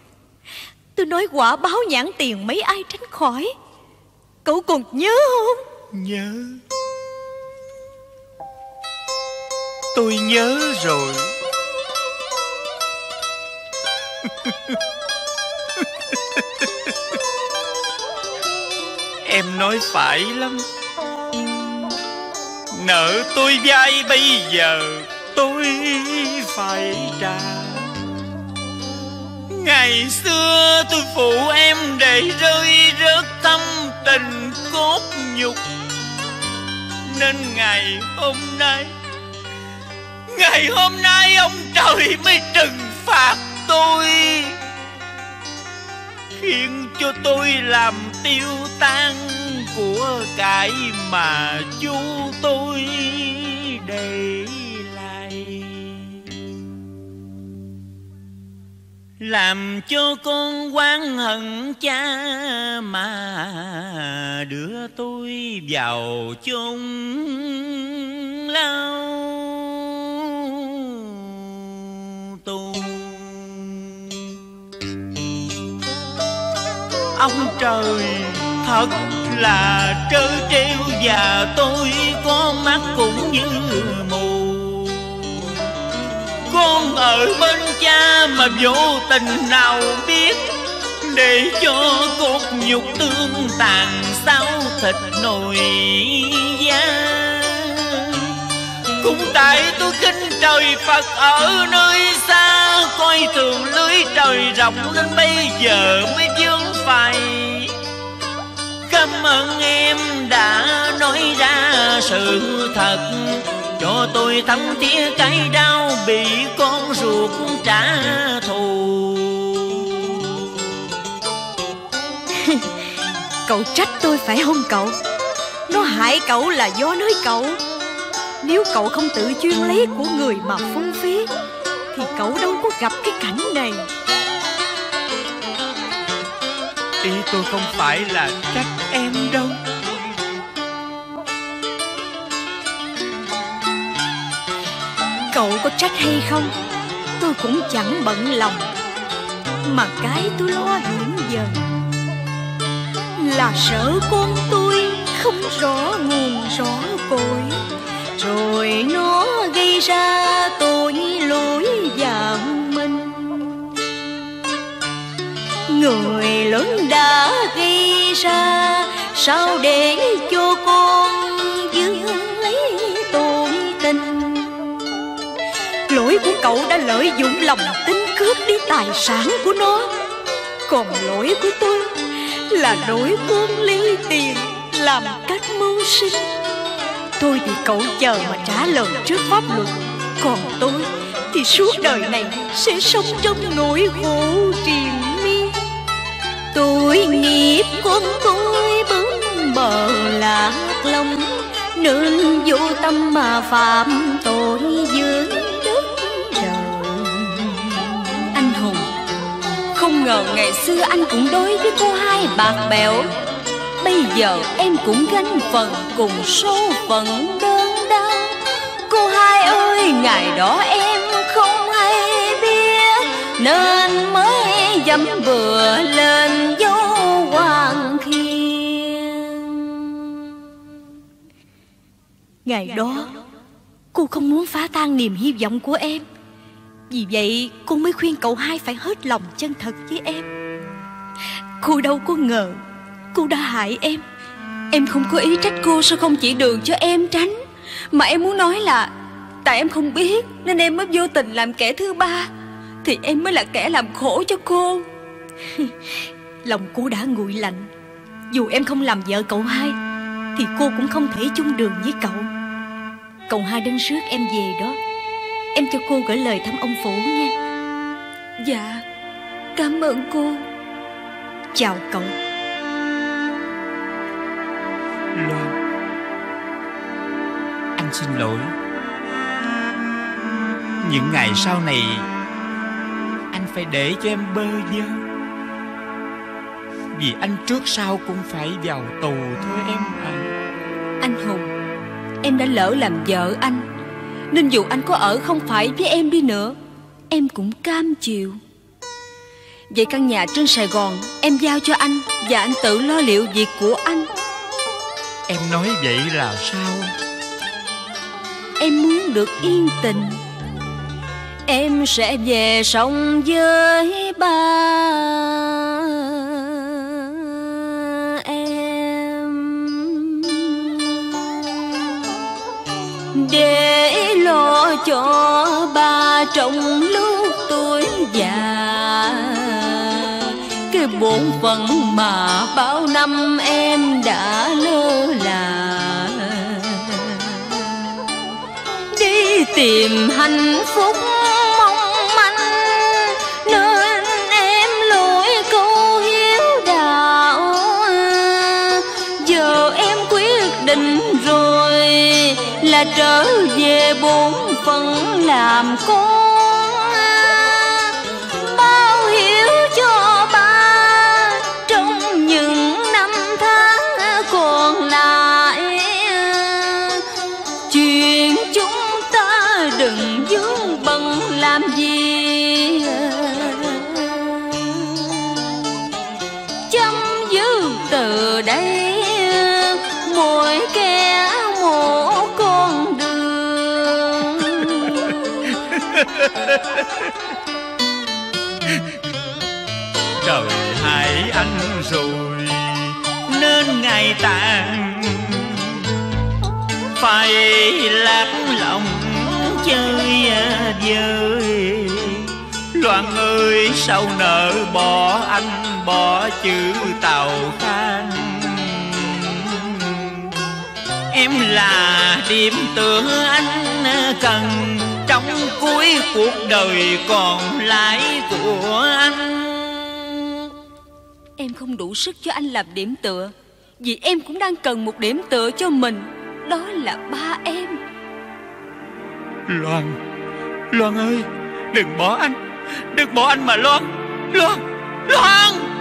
Tôi nói quả báo nhãn tiền mấy ai tránh khỏi. Cậu còn nhớ không? Nhớ. Tôi nhớ rồi. Em nói phải lắm Nợ tôi vay bây giờ, Tôi phải trả. Ngày xưa tôi phụ em để rơi rớt tâm tình cốt nhục. Nên ngày hôm nay, Ngày hôm nay ông trời mới trừng phạt tôi. Khiến cho tôi làm tiêu tan của cải mà chú tôi để lại. Làm cho con quan hận cha mà đưa tôi vào chôn lao tù. Ông trời thật là trơ trêu Và tôi có mắt cũng như mù. Con ở bên cha mà vô tình nào biết, Để cho cốt nhục tương tàn sao thịt nồi da. Cũng tại tôi khinh trời Phật ở nơi xa, Coi thường lưới trời rộng Nên bây giờ mới vướng phải. Cảm ơn em đã nói ra sự thật. Cho tôi thấm tía cái đau Bị con ruột trả thù. Cậu trách tôi phải không cậu? Nó hại cậu là do nơi cậu. Nếu cậu không tự chuyên lấy của người mà phung phí, Thì cậu đâu có gặp cái cảnh này. Ý tôi không phải là trách em đâu. Cậu có trách hay không? Tôi cũng chẳng bận lòng. Mà cái tôi lo hiện giờ Là sợ con tôi không rõ nguồn rõ cội. Rồi nó gây ra tội lỗi vào Người lớn đã gây ra, Sao để cho con giữ lấy tôn tình? Lỗi của cậu đã lợi dụng lòng tin cướp đi tài sản của nó. Còn lỗi của tôi là nỗi quân ly tiền Làm cách mưu sinh. Tôi thì cậu chờ mà trả lời trước pháp luật, Còn tôi thì suốt đời này sẽ sống trong nỗi khổ triền Tôi nghiệp con tôi bướng bờ lạc lòng. Nên vô tâm mà phạm tội dưới đất trời. Anh Hùng, Không ngờ ngày xưa anh cũng đối với cô hai bạc bẽo. Bây giờ em cũng gánh phần cùng số phận đơn đau. Cô hai ơi, ngày đó em không hay biết Nên mới dám bừa lên dấu hoàng khiên Ngày đó, Cô không muốn phá tan niềm hy vọng của em. Vì vậy, cô mới khuyên cậu hai phải hết lòng chân thật với em. Cô đâu có ngờ, Cô đã hại em. Em không có ý trách cô sao không chỉ đường cho em tránh. Mà em muốn nói là, Tại em không biết Nên em mới vô tình làm kẻ thứ ba. Thì em mới là kẻ làm khổ cho cô. Lòng cô đã nguội lạnh. Dù em không làm vợ cậu hai Thì cô cũng không thể chung đường với cậu. Cậu hai đến rước em về đó. Em cho cô gửi lời thăm ông Phủ nha Dạ Cảm ơn cô. Chào cậu. Loan Anh xin lỗi. Những ngày sau này Anh phải để cho em bơ vơ. Vì anh trước sau cũng phải vào tù thôi em à Anh Hùng Em đã lỡ làm vợ anh Nên dù anh có ở không phải với em đi nữa Em cũng cam chịu. Vậy căn nhà trên Sài Gòn Em giao cho anh Và anh tự lo liệu việc của anh. Em nói vậy là sao? Em muốn được yên tình Em sẽ về sống với ba em. Để lo cho ba trong lúc tuổi già, Cái bổn phận mà bao năm em đã lơ là. Đi tìm hạnh phúc là trở về bốn phận làm con. Trời hại anh rồi, Nên ngày tàn. Phải lạc lòng chơi vơi. Loan ơi, sao nợ bỏ anh Bỏ chữ tàu khang Em là điểm tựa anh cần cuối cuộc đời còn lại của anh. Em không đủ sức cho anh làm điểm tựa Vì em cũng đang cần một điểm tựa cho mình. Đó là ba em. Loan Loan ơi Đừng bỏ anh Đừng bỏ anh mà Loan Loan Loan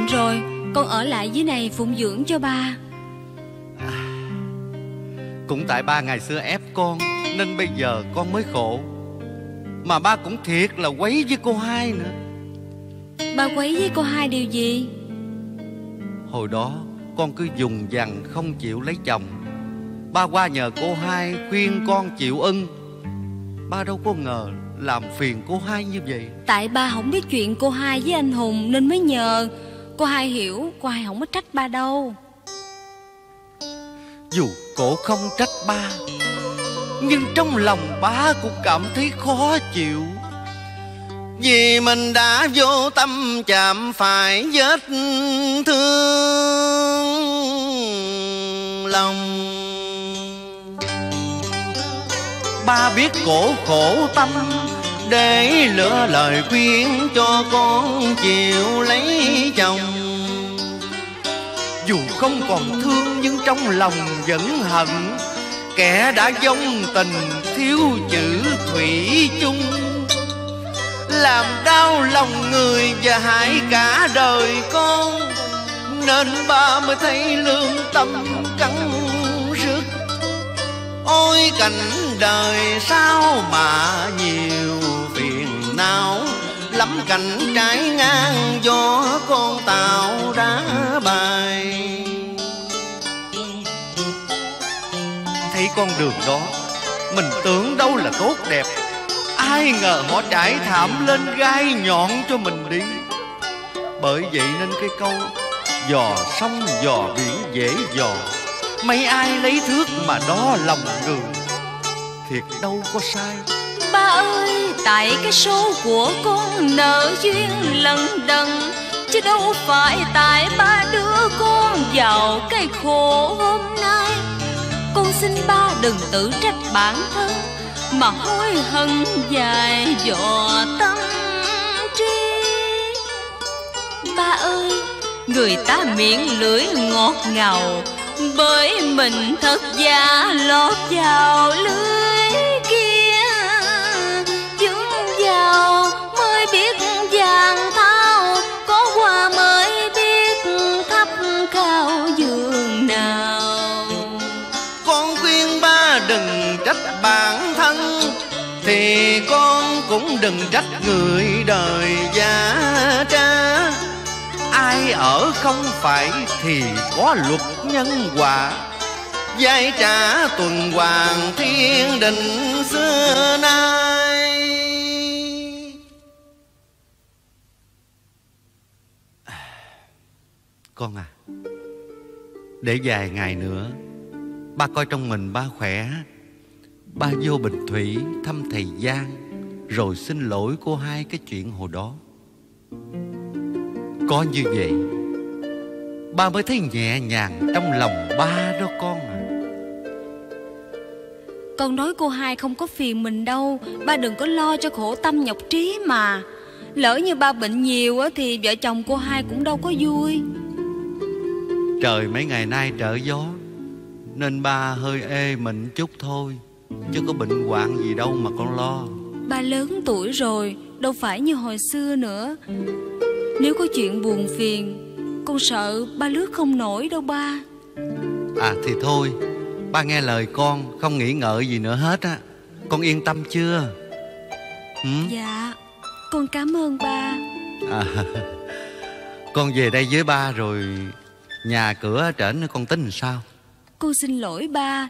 Định rồi Con ở lại dưới này phụng dưỡng cho ba. Cũng tại ba ngày xưa ép con Nên bây giờ con mới khổ. Mà ba cũng thiệt là quấy với cô hai nữa. Ba quấy với cô hai điều gì? Hồi đó con cứ dùng dằn không chịu lấy chồng. Ba qua nhờ cô hai khuyên con chịu ưng Ba đâu có ngờ làm phiền cô hai như vậy. Tại ba không biết chuyện cô hai với anh Hùng Nên mới nhờ Cô hai hiểu, Cô hai không có trách ba đâu. Dù cổ không trách ba, Nhưng trong lòng ba cũng cảm thấy khó chịu. Vì mình đã vô tâm chạm phải vết thương lòng. Ba biết cổ khổ tâm để lựa lời khuyên cho con chịu lấy chồng. Dù không còn thương nhưng trong lòng vẫn hận, Kẻ đã dông tình thiếu chữ thủy chung. Làm đau lòng người và hại cả đời con, Nên ba mới thấy lương tâm cắn rứt. Ôi cảnh đời sao mà nhiều? Não lắm cảnh trái ngang do con tàu đá bài. Thấy con đường đó, mình tưởng đâu là tốt đẹp. Ai ngờ họ trải thảm lên gai nhọn cho mình đi. Bởi vậy nên cái câu dò sông dò biển dễ dò. Mấy ai lấy thước mà đo lòng người thiệt đâu có sai. Ba ơi, tại cái số của con nợ duyên lần đần, Chứ đâu phải tại ba đứa con vào cái khổ hôm nay. Con xin ba đừng tự trách bản thân, Mà hối hận dài dò tâm trí. Ba ơi, Người ta miệng lưỡi ngọt ngào, Bởi mình thật giả lọt vào lưới. Thì con cũng đừng trách người đời giả tra Ai ở không phải thì có luật nhân quả Giai trả tuần hoàn thiên đình xưa nay. Con à Để vài ngày nữa, Ba coi trong mình ba khỏe. Ba vô Bình Thủy thăm thầy Giang Rồi xin lỗi cô hai cái chuyện hồi đó. Có như vậy Ba mới thấy nhẹ nhàng trong lòng ba đó con à. Con nói cô hai không có phiền mình đâu Ba đừng có lo cho khổ tâm nhọc trí mà. Lỡ như ba bệnh nhiều á Thì vợ chồng cô hai cũng đâu có vui. Trời mấy ngày nay trở gió Nên ba hơi ê mình chút thôi Chứ có bệnh hoạn gì đâu mà con lo. Ba lớn tuổi rồi Đâu phải như hồi xưa nữa. Nếu có chuyện buồn phiền Con sợ ba lướt không nổi đâu ba. À thì thôi. Ba nghe lời con Không nghĩ ngợi gì nữa hết á. Con yên tâm chưa? Ừ? Dạ Con cảm ơn ba. À, Con về đây với ba rồi Nhà cửa ở trển con tính làm sao? Con xin lỗi ba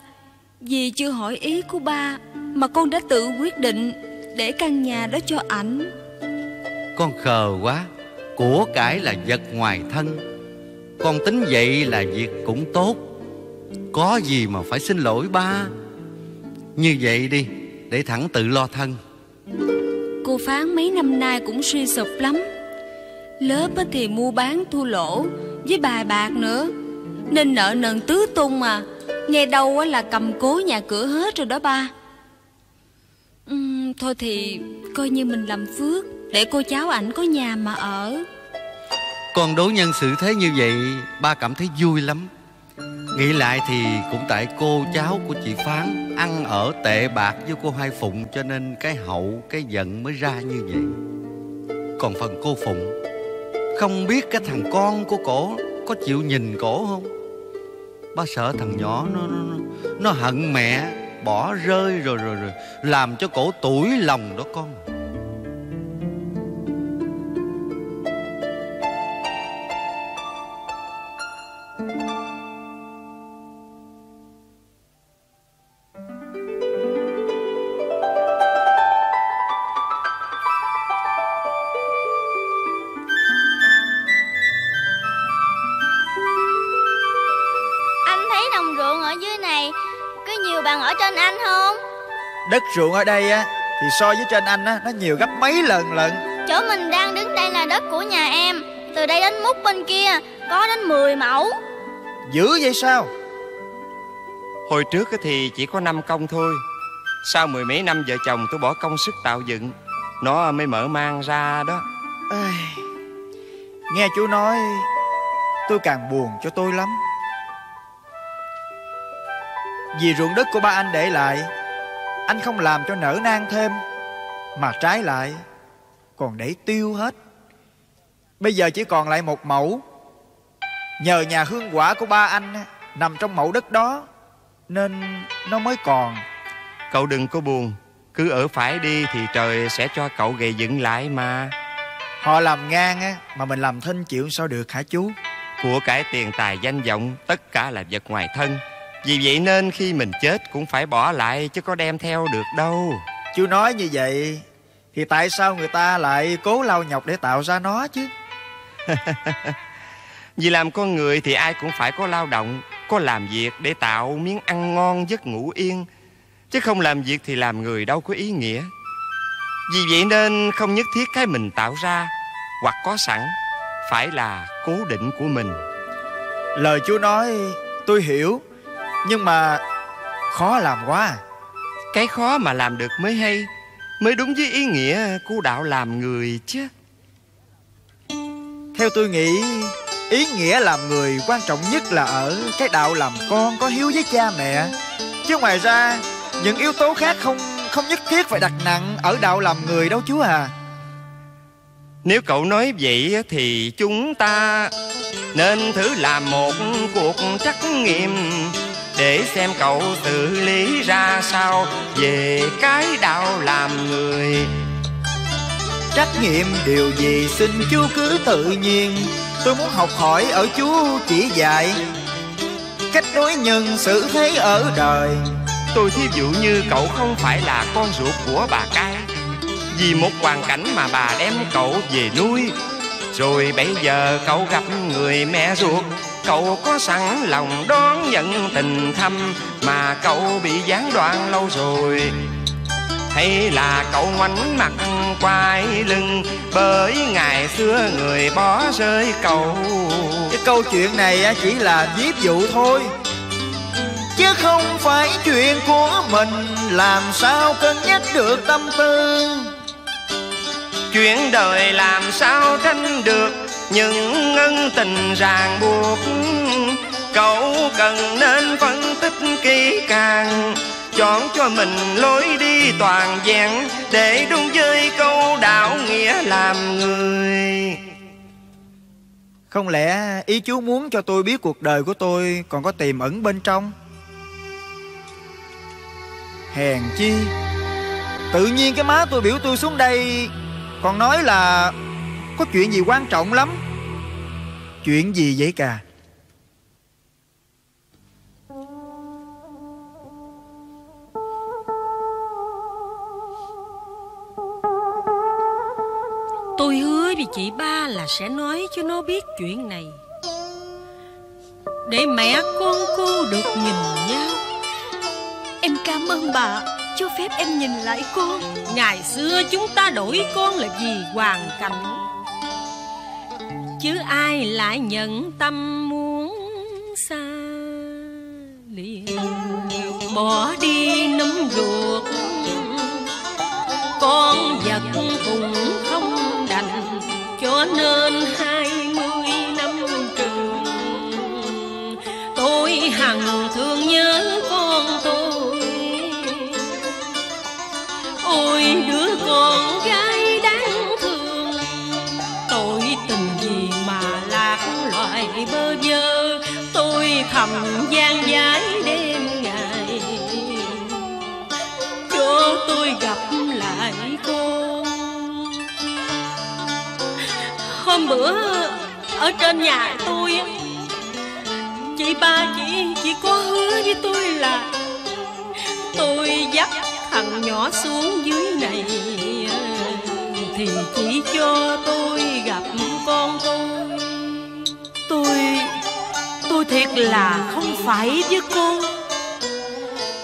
Vì chưa hỏi ý của ba Mà con đã tự quyết định Để căn nhà đó cho ảnh. Con khờ quá Của cải là vật ngoài thân. Con tính vậy là việc cũng tốt. Có gì mà phải xin lỗi ba? Như vậy đi Để thẳng tự lo thân. Cô Phán mấy năm nay cũng suy sụp lắm. Lớp thì mua bán thua lỗ Với bài bạc nữa Nên nợ nần tứ tung mà Nghe đâu là cầm cố nhà cửa hết rồi đó ba. Uhm, Thôi thì coi như mình làm phước Để cô cháu ảnh có nhà mà ở. Con đối nhân xử thế như vậy Ba cảm thấy vui lắm. Nghĩ lại thì cũng tại cô cháu của chị Phán Ăn ở tệ bạc với cô Hai Phụng Cho nên cái hậu cái giận mới ra như vậy. Còn phần cô Phụng Không biết cái thằng con của cổ Có chịu nhìn cổ không? Ba sợ thằng nhỏ nó nó, nó hận mẹ Bỏ rơi rồi rồi rồi Làm cho cổ tuổi lòng đó con. Ruộng ở đây á Thì so với trên anh á Nó nhiều gấp mấy lần lận. Chỗ mình đang đứng đây là đất của nhà em. Từ đây đến mút bên kia Có đến 10 mẫu. Dữ vậy sao? Hồi trước thì chỉ có 5 công thôi. Sau mười mấy năm vợ chồng tôi bỏ công sức tạo dựng Nó mới mở mang ra đó. Ây, Nghe chú nói Tôi càng buồn cho tôi lắm. Vì ruộng đất của ba anh để lại Anh không làm cho nở nang thêm Mà trái lại Còn để tiêu hết. Bây giờ chỉ còn lại một mẫu. Nhờ nhà hương quả của ba anh Nằm trong mẫu đất đó Nên nó mới còn. Cậu đừng có buồn Cứ ở phải đi thì trời sẽ cho cậu gầy dựng lại mà. Họ làm ngang á Mà mình làm thinh chịu sao được hả chú? Của cải tiền tài danh vọng Tất cả là vật ngoài thân Vì vậy nên khi mình chết cũng phải bỏ lại Chứ có đem theo được đâu. Chú nói như vậy Thì tại sao người ta lại cố lau nhọc để tạo ra nó chứ? Vì làm con người thì ai cũng phải có lao động Có làm việc để tạo miếng ăn ngon giấc ngủ yên. Chứ không làm việc thì làm người đâu có ý nghĩa. Vì vậy nên không nhất thiết cái mình tạo ra Hoặc có sẵn Phải là cố định của mình. Lời chú nói tôi hiểu Nhưng mà khó làm quá. Cái khó mà làm được mới hay Mới đúng với ý nghĩa của đạo làm người chứ. Theo tôi nghĩ Ý nghĩa làm người quan trọng nhất là ở cái đạo làm con có hiếu với cha mẹ. Chứ ngoài ra những yếu tố khác không không nhất thiết phải đặt nặng ở đạo làm người đâu chú à. Nếu cậu nói vậy thì chúng ta Nên thử làm một cuộc trắc nghiệm để xem cậu xử lý ra sao. Về cái đạo làm người. Trách nhiệm điều gì xin chú cứ tự nhiên. Tôi muốn học hỏi ở chú chỉ dạy. Cách đối nhân xử thế ở đời. Tôi thí dụ như cậu không phải là con ruột của bà cai Vì một hoàn cảnh mà bà đem cậu về nuôi. Rồi bây giờ cậu gặp người mẹ ruột. Cậu có sẵn lòng đón nhận tình thâm Mà cậu bị gián đoạn lâu rồi. Hay là cậu ngoảnh mặt quay lưng Bởi ngày xưa người bỏ rơi cậu? Cái câu chuyện này chỉ là ví dụ thôi. Chứ không phải chuyện của mình Làm sao cân nhắc được tâm tư? Chuyện đời làm sao tránh được những ân tình ràng buộc, Cậu cần nên phân tích kỹ càng. Chọn cho mình lối đi toàn vẹn, để đúng với câu đạo nghĩa làm người. Không lẽ ý chú muốn cho tôi biết cuộc đời của tôi còn có tiềm ẩn bên trong? Hèn chi, tự nhiên cái má tôi biểu tôi xuống đây, còn nói là có chuyện gì quan trọng lắm. Chuyện gì vậy cả Tôi hứa với chị ba là sẽ nói cho nó biết chuyện này. Để mẹ con cô được nhìn nhau Em cảm ơn bà. Cho phép em nhìn lại con Ngày xưa chúng ta đổi con là vì hoàn cảnh Chứ ai lại nhận tâm muốn xa liền? Bỏ đi nấm ruột, Con vật cùng không đành. Cho nên hai mươi năm trường, Tôi hằng thương nhớ con tôi. Ôi đứa con gái thầm gian giải đêm ngày. Cho tôi gặp lại cô. Hôm bữa ở trên nhà tôi, Chị ba chị chỉ có hứa với tôi là Tôi dắt thằng nhỏ xuống dưới này. Thì chỉ cho tôi gặp con tôi. Tôi Tôi thiệt là không phải với cô.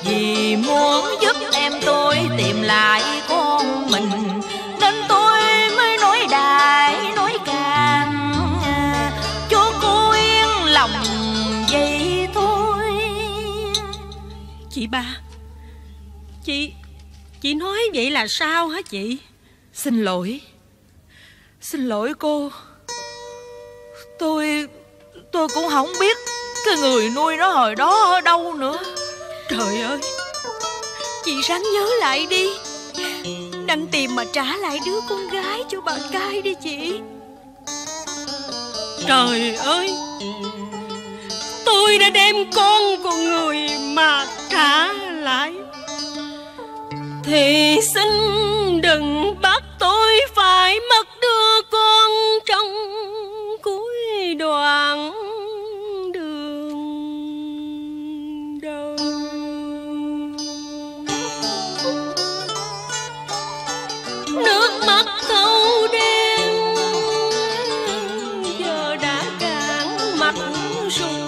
Vì muốn giúp em tôi tìm lại con mình Nên tôi mới nói đại nói càng. Cho cô yên lòng vậy thôi. Chị ba Chị Chị nói vậy là sao hả chị? Xin lỗi. Xin lỗi cô. Tôi Tôi cũng không biết. Cái người nuôi nó hồi đó ở đâu nữa. Trời ơi Chị ráng nhớ lại đi. Đang tìm mà trả lại đứa con gái cho bà cai đi chị. Trời ơi Tôi đã đem con của người mà trả lại. Thì xin đừng bắt tôi phải mất đứa con trong cuối đoạn đường đâu Nước mắt câu đêm, giờ đã cạn mặt rồi.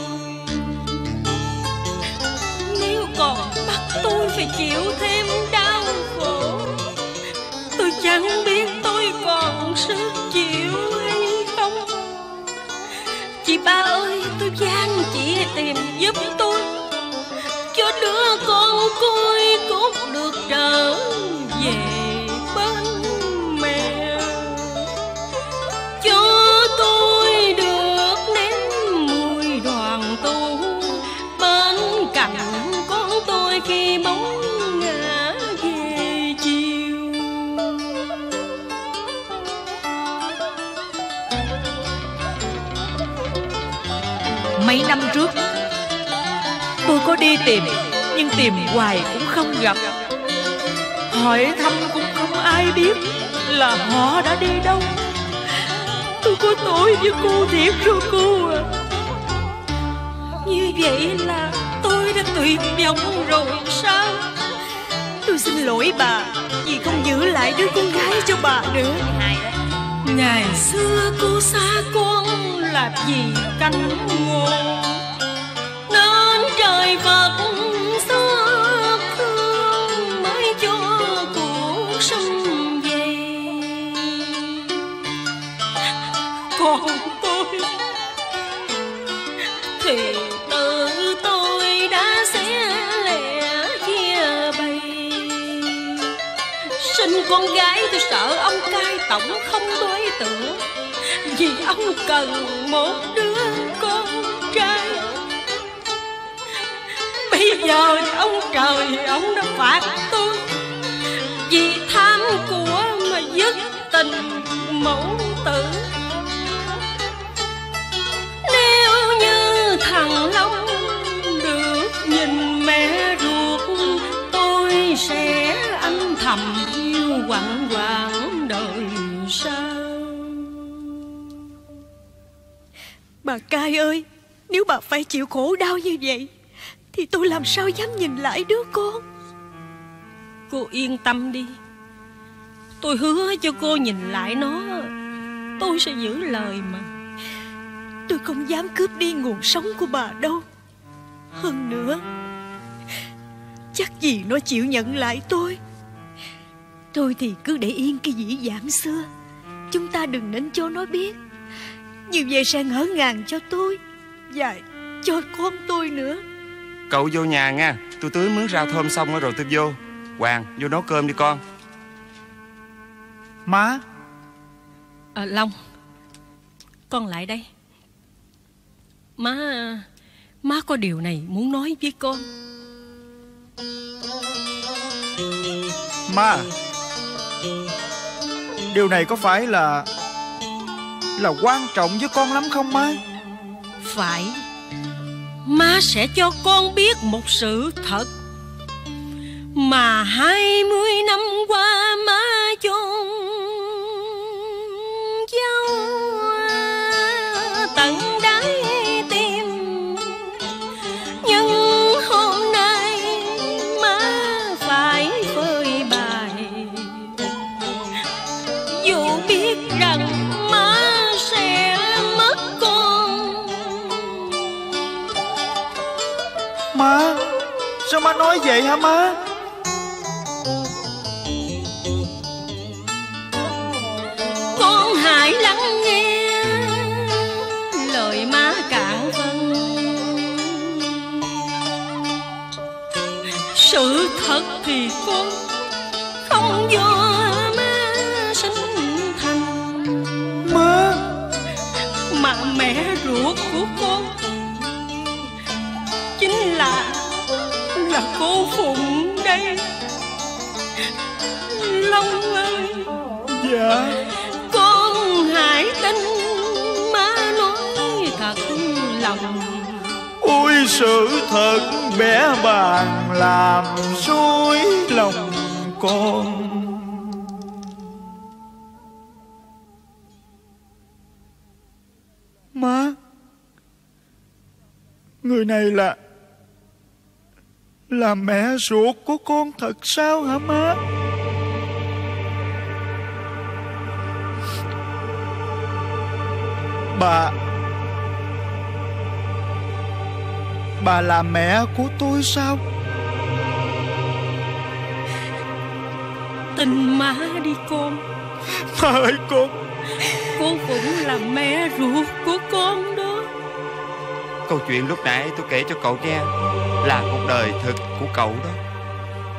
Nếu còn bắt tôi phải chịu thế Ba ơi tôi gian chị tìm giúp tôi Cho đứa con của. Năm trước. Tôi có đi tìm, Nhưng tìm hoài cũng không gặp. Hỏi thăm cũng không ai biết Là họ đã đi đâu. Tôi có tội với cô thiệt rồi cô à Như vậy là tôi đã tuyệt vọng rồi sao? Tôi xin lỗi bà, Vì không giữ lại đứa con gái cho bà nữa. Ngày xưa cô xa con làm gì canh ngô nên trời Phật xót thương mới cho cuộc sống về. Còn tôi, thì tự tôi đã xé lẻ chia bầy Sinh con gái tôi sợ ông cai tổng không đối tượng, Vì ông cần một đứa giờ thì ông trời ông đã phạt tôi. Vì tham của mà dứt tình mẫu tử. Nếu như thằng Long được nhìn mẹ ruột, Tôi sẽ âm thầm yêu quặn quảng đời sau. Bà cai ơi, Nếu bà phải chịu khổ đau như vậy thì tôi làm sao dám nhìn lại đứa con Cô yên tâm đi. Tôi hứa cho cô nhìn lại nó. Tôi sẽ giữ lời mà. Tôi không dám cướp đi nguồn sống của bà đâu. Hơn nữa Chắc gì nó chịu nhận lại tôi? Tôi thì cứ để yên cái dĩ dãm xưa. Chúng ta đừng nên cho nó biết. Như vậy sẽ ngỡ ngàng cho tôi Và cho con tôi nữa Cậu vô nhà nha. Tôi tưới mướn rau thơm xong rồi tôi vô. Hoàng vô nấu cơm đi con. Má. À, Long. Con lại đây. Má Má có điều này muốn nói với con. Má. Điều này có phải là Là quan trọng với con lắm không má? Phải Má sẽ cho con biết một sự thật. Mà hai mươi năm qua, má chôn Sao má nói vậy hả má? Con hãy lắng nghe lời má cạn vân sự thật thì con không vô cô phụng đây. Long ơi Dạ. con hãy tin má nói thật lòng. Ôi sự thật bé bàng làm rối lòng con. Má Người này là Là mẹ ruột của con thật sao hả má? Bà Bà là mẹ của tôi sao? Tin má đi con. Má ơi con. Con cũng là mẹ ruột của con đó. Câu chuyện lúc nãy tôi kể cho cậu nghe là cuộc đời thực của cậu đó.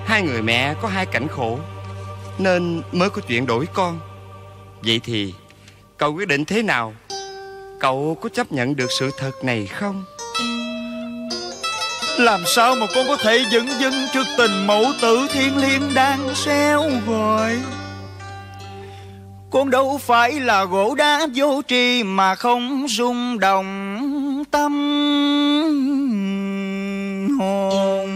Hai người mẹ có hai cảnh khổ, Nên mới có chuyện đổi con. Vậy thì Cậu quyết định thế nào? Cậu có chấp nhận được sự thật này không? Làm sao mà con có thể dững dưng trước tình mẫu tử thiên liêng đang xeo gọi? Con đâu phải là gỗ đá vô tri mà không rung động tâm hồn.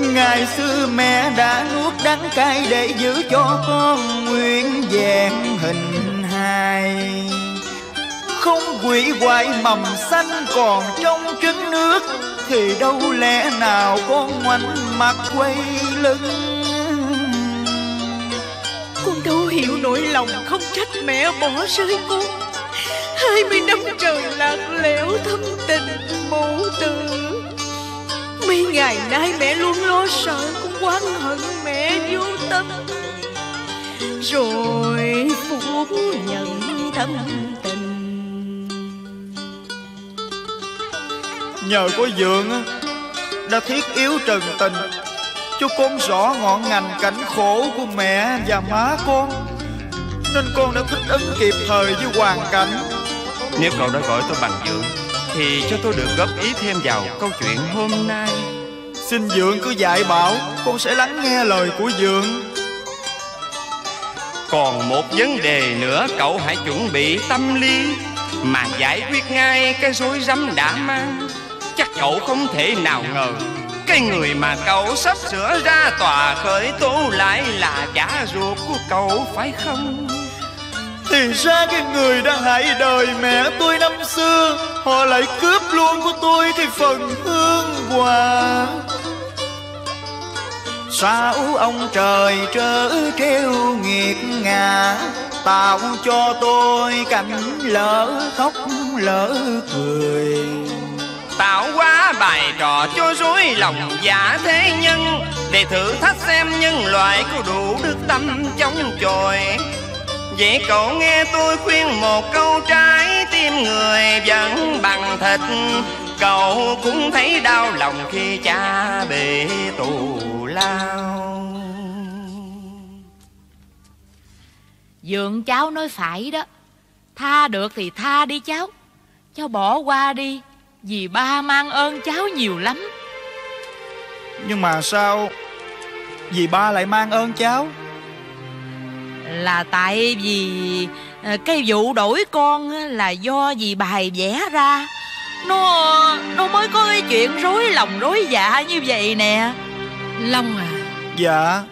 Ngày xưa mẹ đã nuốt đắng cay để giữ cho con nguyên vẹn hình hài. Không quỷ hoại mầm xanh còn trong trứng nước, Thì đâu lẽ nào con ngoảnh mặt quay lưng? Con đâu hiểu nỗi lòng không trách mẹ bỏ rơi con. Hai mươi năm trời lạc lẽo thâm tình mẫu tử. Mấy ngày nay mẹ luôn lo sợ Con oán hận mẹ vô tâm. Rồi phút nhận thâm tình. Nhờ có dượng đã thiết yếu trần tình. Cho con rõ ngọn ngành cảnh khổ của mẹ và má con, Nên con đã thích ứng kịp thời với hoàn cảnh. Nếu cậu đã gọi tôi bằng dượng Thì cho tôi được góp ý thêm vào câu chuyện hôm nay. Xin dượng cứ dạy bảo Con sẽ lắng nghe lời của dượng. Còn một vấn đề nữa cậu hãy chuẩn bị tâm lý Mà giải quyết ngay cái rối rắm đã mang. Chắc cậu không thể nào ngờ Cái người mà cậu sắp sửa ra tòa khởi tố lại là cha ruột của cậu phải không thì ra cái người đang hại đời mẹ tôi năm xưa, Họ lại cướp luôn của tôi cái phần hương hoa Sao ông trời trớ treo nghiệt ngã Tạo cho tôi cảnh lỡ khóc, lỡ cười. Tạo quá bài trò cho rối lòng giả thế nhân, Để thử thách xem nhân loại có đủ đức tâm chống chọi. Vậy cậu nghe tôi khuyên một câu trái tim người vẫn bằng thịt. Cậu cũng thấy đau lòng khi cha bị tù lao. Dượng cháu nói phải đó Tha được thì tha đi cháu Cháu bỏ qua đi Vì ba mang ơn cháu nhiều lắm. Nhưng mà sao Vì ba lại mang ơn cháu Là tại vì ờ, Cái vụ đổi con á, là do vì bài vẽ ra. Nó nó mới có cái chuyện rối lòng rối dạ như vậy nè. Long à. Dạ.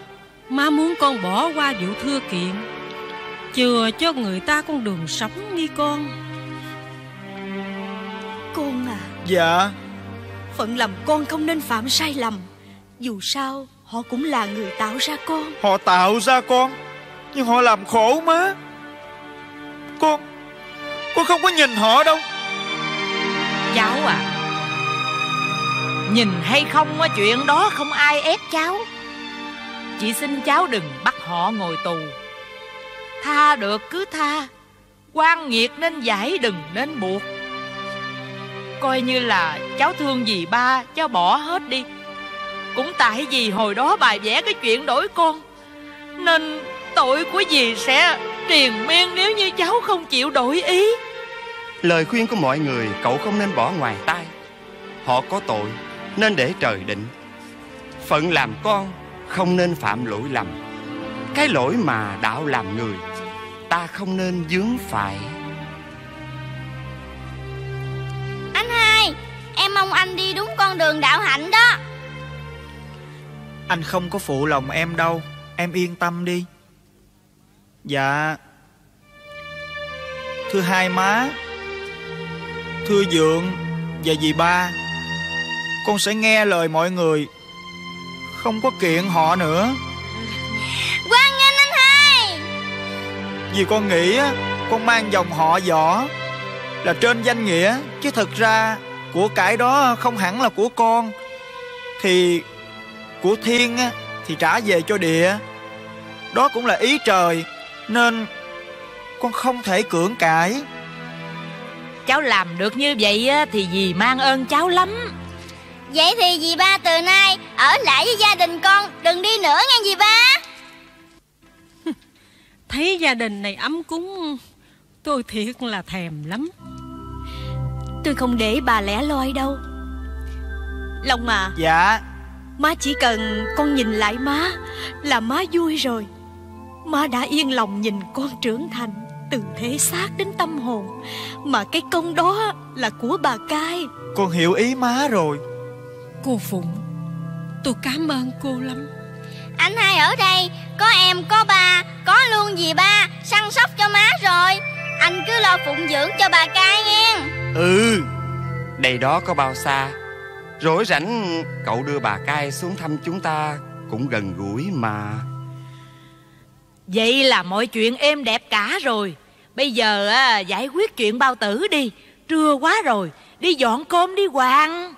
Má muốn con bỏ qua vụ thưa kiện. Chừa cho người ta con đường sống đi con. Con à. Dạ. Phận làm con không nên phạm sai lầm. Dù sao họ cũng là người tạo ra con. Họ tạo ra con nhưng họ làm khổ má. Con Con không có nhìn họ đâu. Cháu à Nhìn hay không á, chuyện đó không ai ép cháu. Chị xin cháu đừng bắt họ ngồi tù. Tha được cứ tha quan nghiệt nên giải đừng nên buộc. Coi như là cháu thương gì ba Cháu bỏ hết đi. Cũng tại vì hồi đó bài vẽ cái chuyện đổi con Nên tội của dì sẽ triền miên nếu như cháu không chịu đổi ý. Lời khuyên của mọi người cậu không nên bỏ ngoài tai. Họ có tội nên để trời định. Phận làm con không nên phạm lỗi lầm. Cái lỗi mà đạo làm người Ta không nên dướng phải. Anh hai Em mong anh đi đúng con đường đạo hạnh đó. Anh không có phụ lòng em đâu Em yên tâm đi Dạ. Thưa hai má Thưa dượng Và dì ba Con sẽ nghe lời mọi người Không có kiện họ nữa. Quan nghênh anh hai! Vì con nghĩ á, Con mang dòng họ võ Là trên danh nghĩa Chứ thực ra Của cải đó không hẳn là của con. Thì Của thiên á, Thì trả về cho địa. Đó cũng là ý trời Nên Con không thể cưỡng cãi. Cháu làm được như vậy á, Thì dì mang ơn cháu lắm. Vậy thì dì ba từ nay Ở lại với gia đình con Đừng đi nữa nghe dì ba. Thấy gia đình này ấm cúng Tôi thiệt là thèm lắm. Tôi không để bà lẻ loi đâu. Long mà Dạ. Má chỉ cần con nhìn lại má Là má vui rồi Má đã yên lòng nhìn con trưởng thành Từ thể xác đến tâm hồn. Mà cái công đó là của bà cai. Con hiểu ý má rồi. Cô Phụng Tôi cảm ơn cô lắm. Anh hai ở đây Có em có ba Có luôn dì ba Săn sóc cho má rồi. Anh cứ lo phụng dưỡng cho bà cai nghe Ừ Đây đó có bao xa. Rỗi rảnh cậu đưa bà cai xuống thăm chúng ta Cũng gần gũi mà Vậy là mọi chuyện êm đẹp cả rồi. Bây giờ à, giải quyết chuyện bao tử đi. Trưa quá rồi. Đi dọn cơm đi Hoàng.